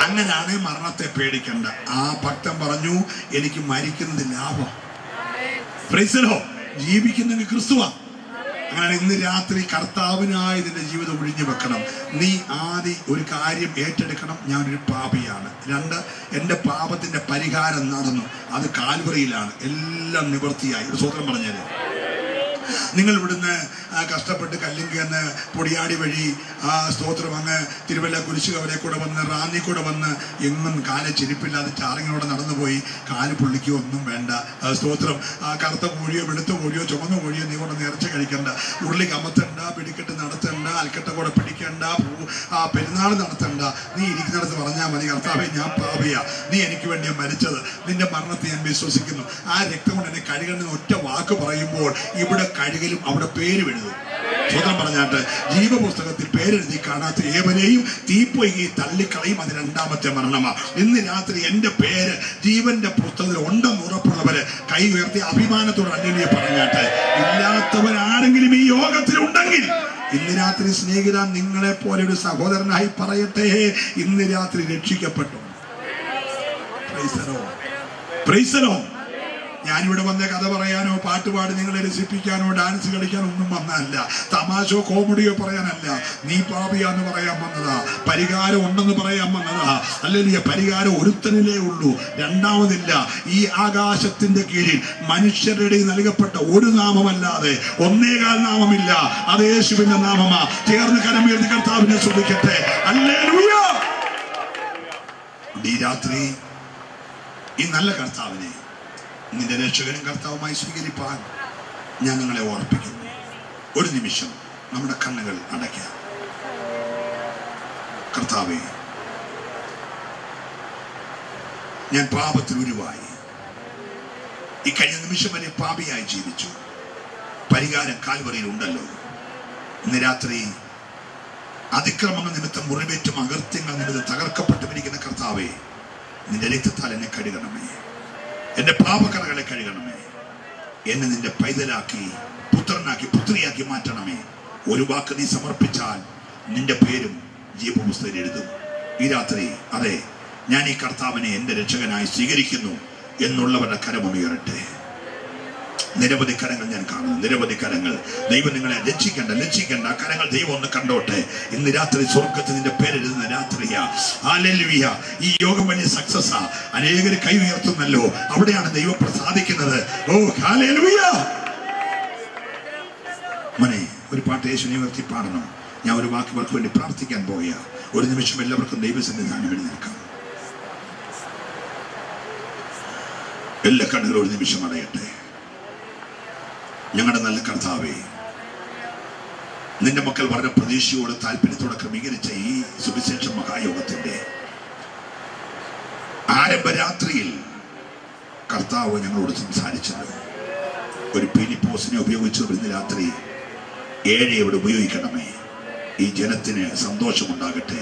S1: അങ്ങനെയാണ് മരണത്തെ പേടിക്കേണ്ട. ആ ഭക്തൻ പറഞ്ഞു എനിക്ക് മരിക്കുന്നത് ലാഭം. ജീവിക്കുന്നെങ്കിൽ ക്രിസ്തുവാ. അങ്ങനെ ഇന്ന് രാത്രി കർത്താവിനായി നിന്റെ ജീവിതം ഒഴിഞ്ഞു വെക്കണം. നീ ആദ്യം ഒരു കാര്യം ഏറ്റെടുക്കണം. ഞാനൊരു പാപിയാണ്. രണ്ട് എന്റെ പാപത്തിന്റെ പരിഹാരം നടന്നു. അത് കാൽവറിയിലാണ്. എല്ലാം നിവൃത്തിയായി ഒരു സ്വതന്ത്രം പറഞ്ഞേരെ നിങ്ങൾ ഇവിടുന്ന് കഷ്ടപ്പെട്ട് കല്ലിങ്കന്ന് പൊടിയാടി വഴി ആ സ്തോത്രം അങ്ങ് തിരുവല്ല കുരിശുകവരെ കൂടെ വന്ന് റാന്നി കൂടെ വന്ന് എങ്ങും കാൽ ചിരിപ്പില്ലാതെ ചാറിങ്ങോടെ നടന്നുപോയി കാൽ പുള്ളിക്കോ ഒന്നും വേണ്ട. സ്തോത്രം ആ കറുത്ത കോഴിയോ വെളുത്ത കോഴിയോ ചുമന്ന കോഴിയോ നീ കൊണ്ട് നേർച്ച കഴിക്കണ്ട. ഉരുളി കമത്തണ്ട പിടിക്കെട്ട് നടത്തണ്ട അൽക്കട്ട കൂടെ പിടിക്കണ്ട ആ പെരുന്നാൾ നടത്തണ്ട. നീ ഇരിക്കുന്നിടത്ത് പറഞ്ഞാൽ മതി കർത്താവെ ഞാൻ പാപിയ. നീ എനിക്ക് വേണ്ടി മരിച്ചത്. നിന്റെ മരണത്തെ ഞാൻ വിശ്വസിക്കുന്നു. ആ രക്തം കൊണ്ട് എന്നെ കഴുകണമെന്ന് ഒറ്റ വാക്ക് പറയുമ്പോൾ ഇവിടെ കഴുകലും അവിടെ പേര് എഴുതും സ്വതം പറഞ്ഞാട്ട് ജീവപുസ്തകത്തിൽ പേരെഴുതി കാണാത്ത ഏവനെയും തീപ്പൊയ്കി തള്ളിക്കളയും അത് രണ്ടാമത്തെ മരണമാണ് ഇന്ന് രാത്രി എന്റെ പേര് ജീവന്റെ പുസ്തകത്തിൽ ഉണ്ടെന്ന് ഉറപ്പുള്ളവര് കൈ ഉയർത്തി അഭിമാനത്തോടെ അന്യനെ പറഞ്ഞാട്ട് ഇല്ലാത്തവരാരെങ്കിലും ഈ യോഗത്തിൽ ഉണ്ടെങ്കിൽ ഇന്ന് രാത്രി സ്നേഹിത നിങ്ങളെ പോലെ ഒരു സഹോദരനായി പറയട്ടെ. ഇന്ന് രാത്രി രക്ഷിക്കപ്പെട്ടു. പ്രൈസലോ പ്രൈസലോ ഞാനിവിടെ വന്ന കഥ പറയാനോ പാട്ട് പാടി നിങ്ങളെ രസിപ്പിക്കാനോ ഡാൻസ് കളിക്കാനോ ഒന്നും വന്നതല്ല. തമാശോ കോമഡിയോ പറയാനല്ല. നീ പാപിയാന്ന് പറയാൻ വന്നതാ. പരിഹാരം ഉണ്ടെന്ന് പറയാൻ വന്നതാ. അല്ലെങ്കിൽ പരിഹാരം ഒരുത്തനിലേ ഉള്ളൂ. രണ്ടാമതില്ല ഈ ആകാശത്തിന്റെ കീഴിൽ മനുഷ്യരുടെ നൽകപ്പെട്ട ഒരു നാമമല്ലാതെ ഒന്നേകാൽ നാമമില്ല. അത് യേശുവിന്റെ നാമമാ. ചേർന്ന് കരമേർന്ന് കർത്താവിനെ ശ്രദ്ധിക്കട്ടെ അല്ലേ ഈ രാത്രി ഈ നല്ല കർത്താവിനെ നിന്റെ രക്ഷകനും കർത്താവുമായി സ്വീകരിപ്പാൻ ഞാൻ നിങ്ങളെ ഓർപ്പിക്കുന്നു ഒരു നിമിഷം നമ്മുടെ കണ്ണുകൾ അടയ്ക്കാം. കർത്താവെ ഞാൻ പാപത്തിൽ ഉരുവായി. ഈ കഴിഞ്ഞ നിമിഷം വരെ പാപിയായി ജീവിച്ചു. പരിഹാരം കാൽവറിയിൽ ഉണ്ടല്ലോ ഇന്ന് രാത്രി അതിക്രമങ്ങൾ നിമിത്തം മുറിവേറ്റും അകൃത്യങ്ങൾ നിമിത്തം തകർക്കപ്പെട്ടുമിരിക്കുന്ന കർത്താവെ നിന്റെ രക്തത്താൽ എന്നെ കഴുകണമേ. എന്റെ പാപക്കറകളെ കഴുകണമേ. എന്നെ നിന്റെ പൈതലാക്കി പുത്രനാക്കി പുത്രിയാക്കി മാറ്റണമേ. ഒരു വാക്ക് നീ സമർപ്പിച്ചാൽ നിന്റെ പേരും ജീവപുസ്തകം എഴുതും. ഈ രാത്രി അതെ ഞാൻ ഈ കർത്താവിനെ എന്റെ രക്ഷകനായി സ്വീകരിക്കുന്നു. എന്നുള്ളവരുടെ കരമുയരട്ടെ നിരവധി കരങ്ങൾ ഞാൻ കാണുന്നു. നിരവധി കരങ്ങൾ. ദൈവം നിങ്ങളെ രക്ഷിക്കണ്ട രക്ഷിക്കണ്ട. ആ കരങ്ങൾ ദൈവം ഒന്ന് കണ്ടോട്ടെ. ഇന്ന് രാത്രി സ്വർഗത്തിൽ നിന്റെ പേരെഴുതുന്ന രാത്രിയാ. ഈ യോഗം വലിയ സക്സസ് ആ. അനേകർ കൈ ഉയർത്തുന്നല്ലോ. അവിടെയാണ് ദൈവം പ്രസാദിക്കുന്നത്. ഓ ഹാലലുവിയ മനെ ഒരു പാട്ട് യേശുവിനെ ഉയർത്തി പാടണം. ഞാൻ ഒരു വാക്ക് വാക്കുകൾക്ക് വേണ്ടി പ്രാർത്ഥിക്കാൻ പോയ. ഒരു നിമിഷം എല്ലാവർക്കും ദൈവസന്നിധാനം നിൽക്കാം എല്ലാ കണ്ണുകളും ഒരു നിമിഷം അടയട്ടെ. ഞങ്ങളുടെ നല്ല കർത്താവേ നിന്റെ മക്കൾ വളരെ പ്രതീക്ഷയോട് താല്പര്യത്തോടെ ക്രമീകരിച്ച ഈ സുവിശേഷ മഹായോഗത്തിന്റെ ആരംഭരാത്രിയിൽ കർത്താവ് ഞങ്ങളോട് സംസാരിച്ചത്. ഒരു പീലിപ്പോസിനെ ഉപയോഗിച്ച് ഇന്ന് രാത്രി ഏഴെ ഇവിടെ ഉപയോഗിക്കണമേ. ഈ ജനത്തിന് സന്തോഷമുണ്ടാകട്ടെ.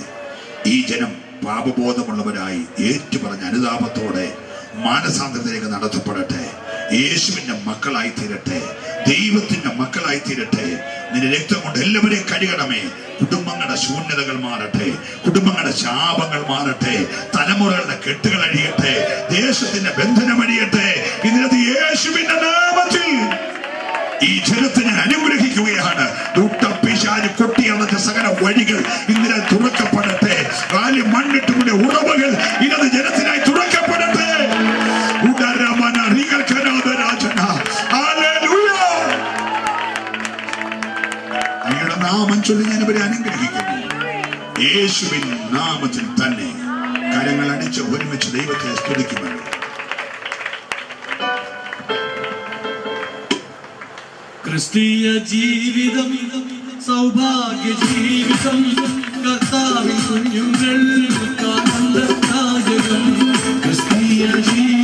S1: ഈ ജനം പാപബോധമുള്ളവരായി ഏറ്റുപറഞ്ഞ അനുതാപത്തോടെ മാനസാന്തരത്തിലേക്ക് നടത്തപ്പെടട്ടെ. യേശുവിന്റെ മക്കളായി തീരട്ടെ. ദൈവത്തിന്റെ മക്കളായി തീരട്ടെ. നിന്റെ രക്തം കൊണ്ട് എല്ലാവരെയും കഴുകണമേ. കുടുംബങ്ങളുടെ ശൂന്യതകൾ മാറട്ടെ. കുടുംബങ്ങളുടെ ശാപങ്ങൾ മാറട്ടെ. തലമുറകളുടെ കെട്ടുകൾ അഴിയട്ടെ. ദേശത്തിന്റെ ബന്ധനം അഴിയട്ടെ. ഇതിനകത്ത് യേശുവിന്റെ നാമത്തിൽ. ഈ ജനത്തെ ഞാൻ അനുഗ്രഹിക്കുകയാണ്. ദുഷ്ടപ്പിശാന് കൊട്ടിയളച്ച സകല വഴികൾ ഇന്നലെ തുറക്കപ്പെടട്ടെ. കാലി മണ്ണിട്ടുകൂടെ ഉറവുകൾ ഇന്നത് ജനത്തിനായി യേശുവിൻ നാമത്തിൽ തന്നെ കാര്യങ്ങൾ അടിച്ച് ഒരുമിച്ച് ദൈവത്തെ സ്തുതിക്കുമല്ലോ.
S3: ക്രിസ്തീയ ജീവിതം സൗഭാഗ്യ ജീവിതം കർത്താവിൻ കുഞ്ഞുങ്ങൾ കാലം ക്രിസ്തീയ ജീവിതം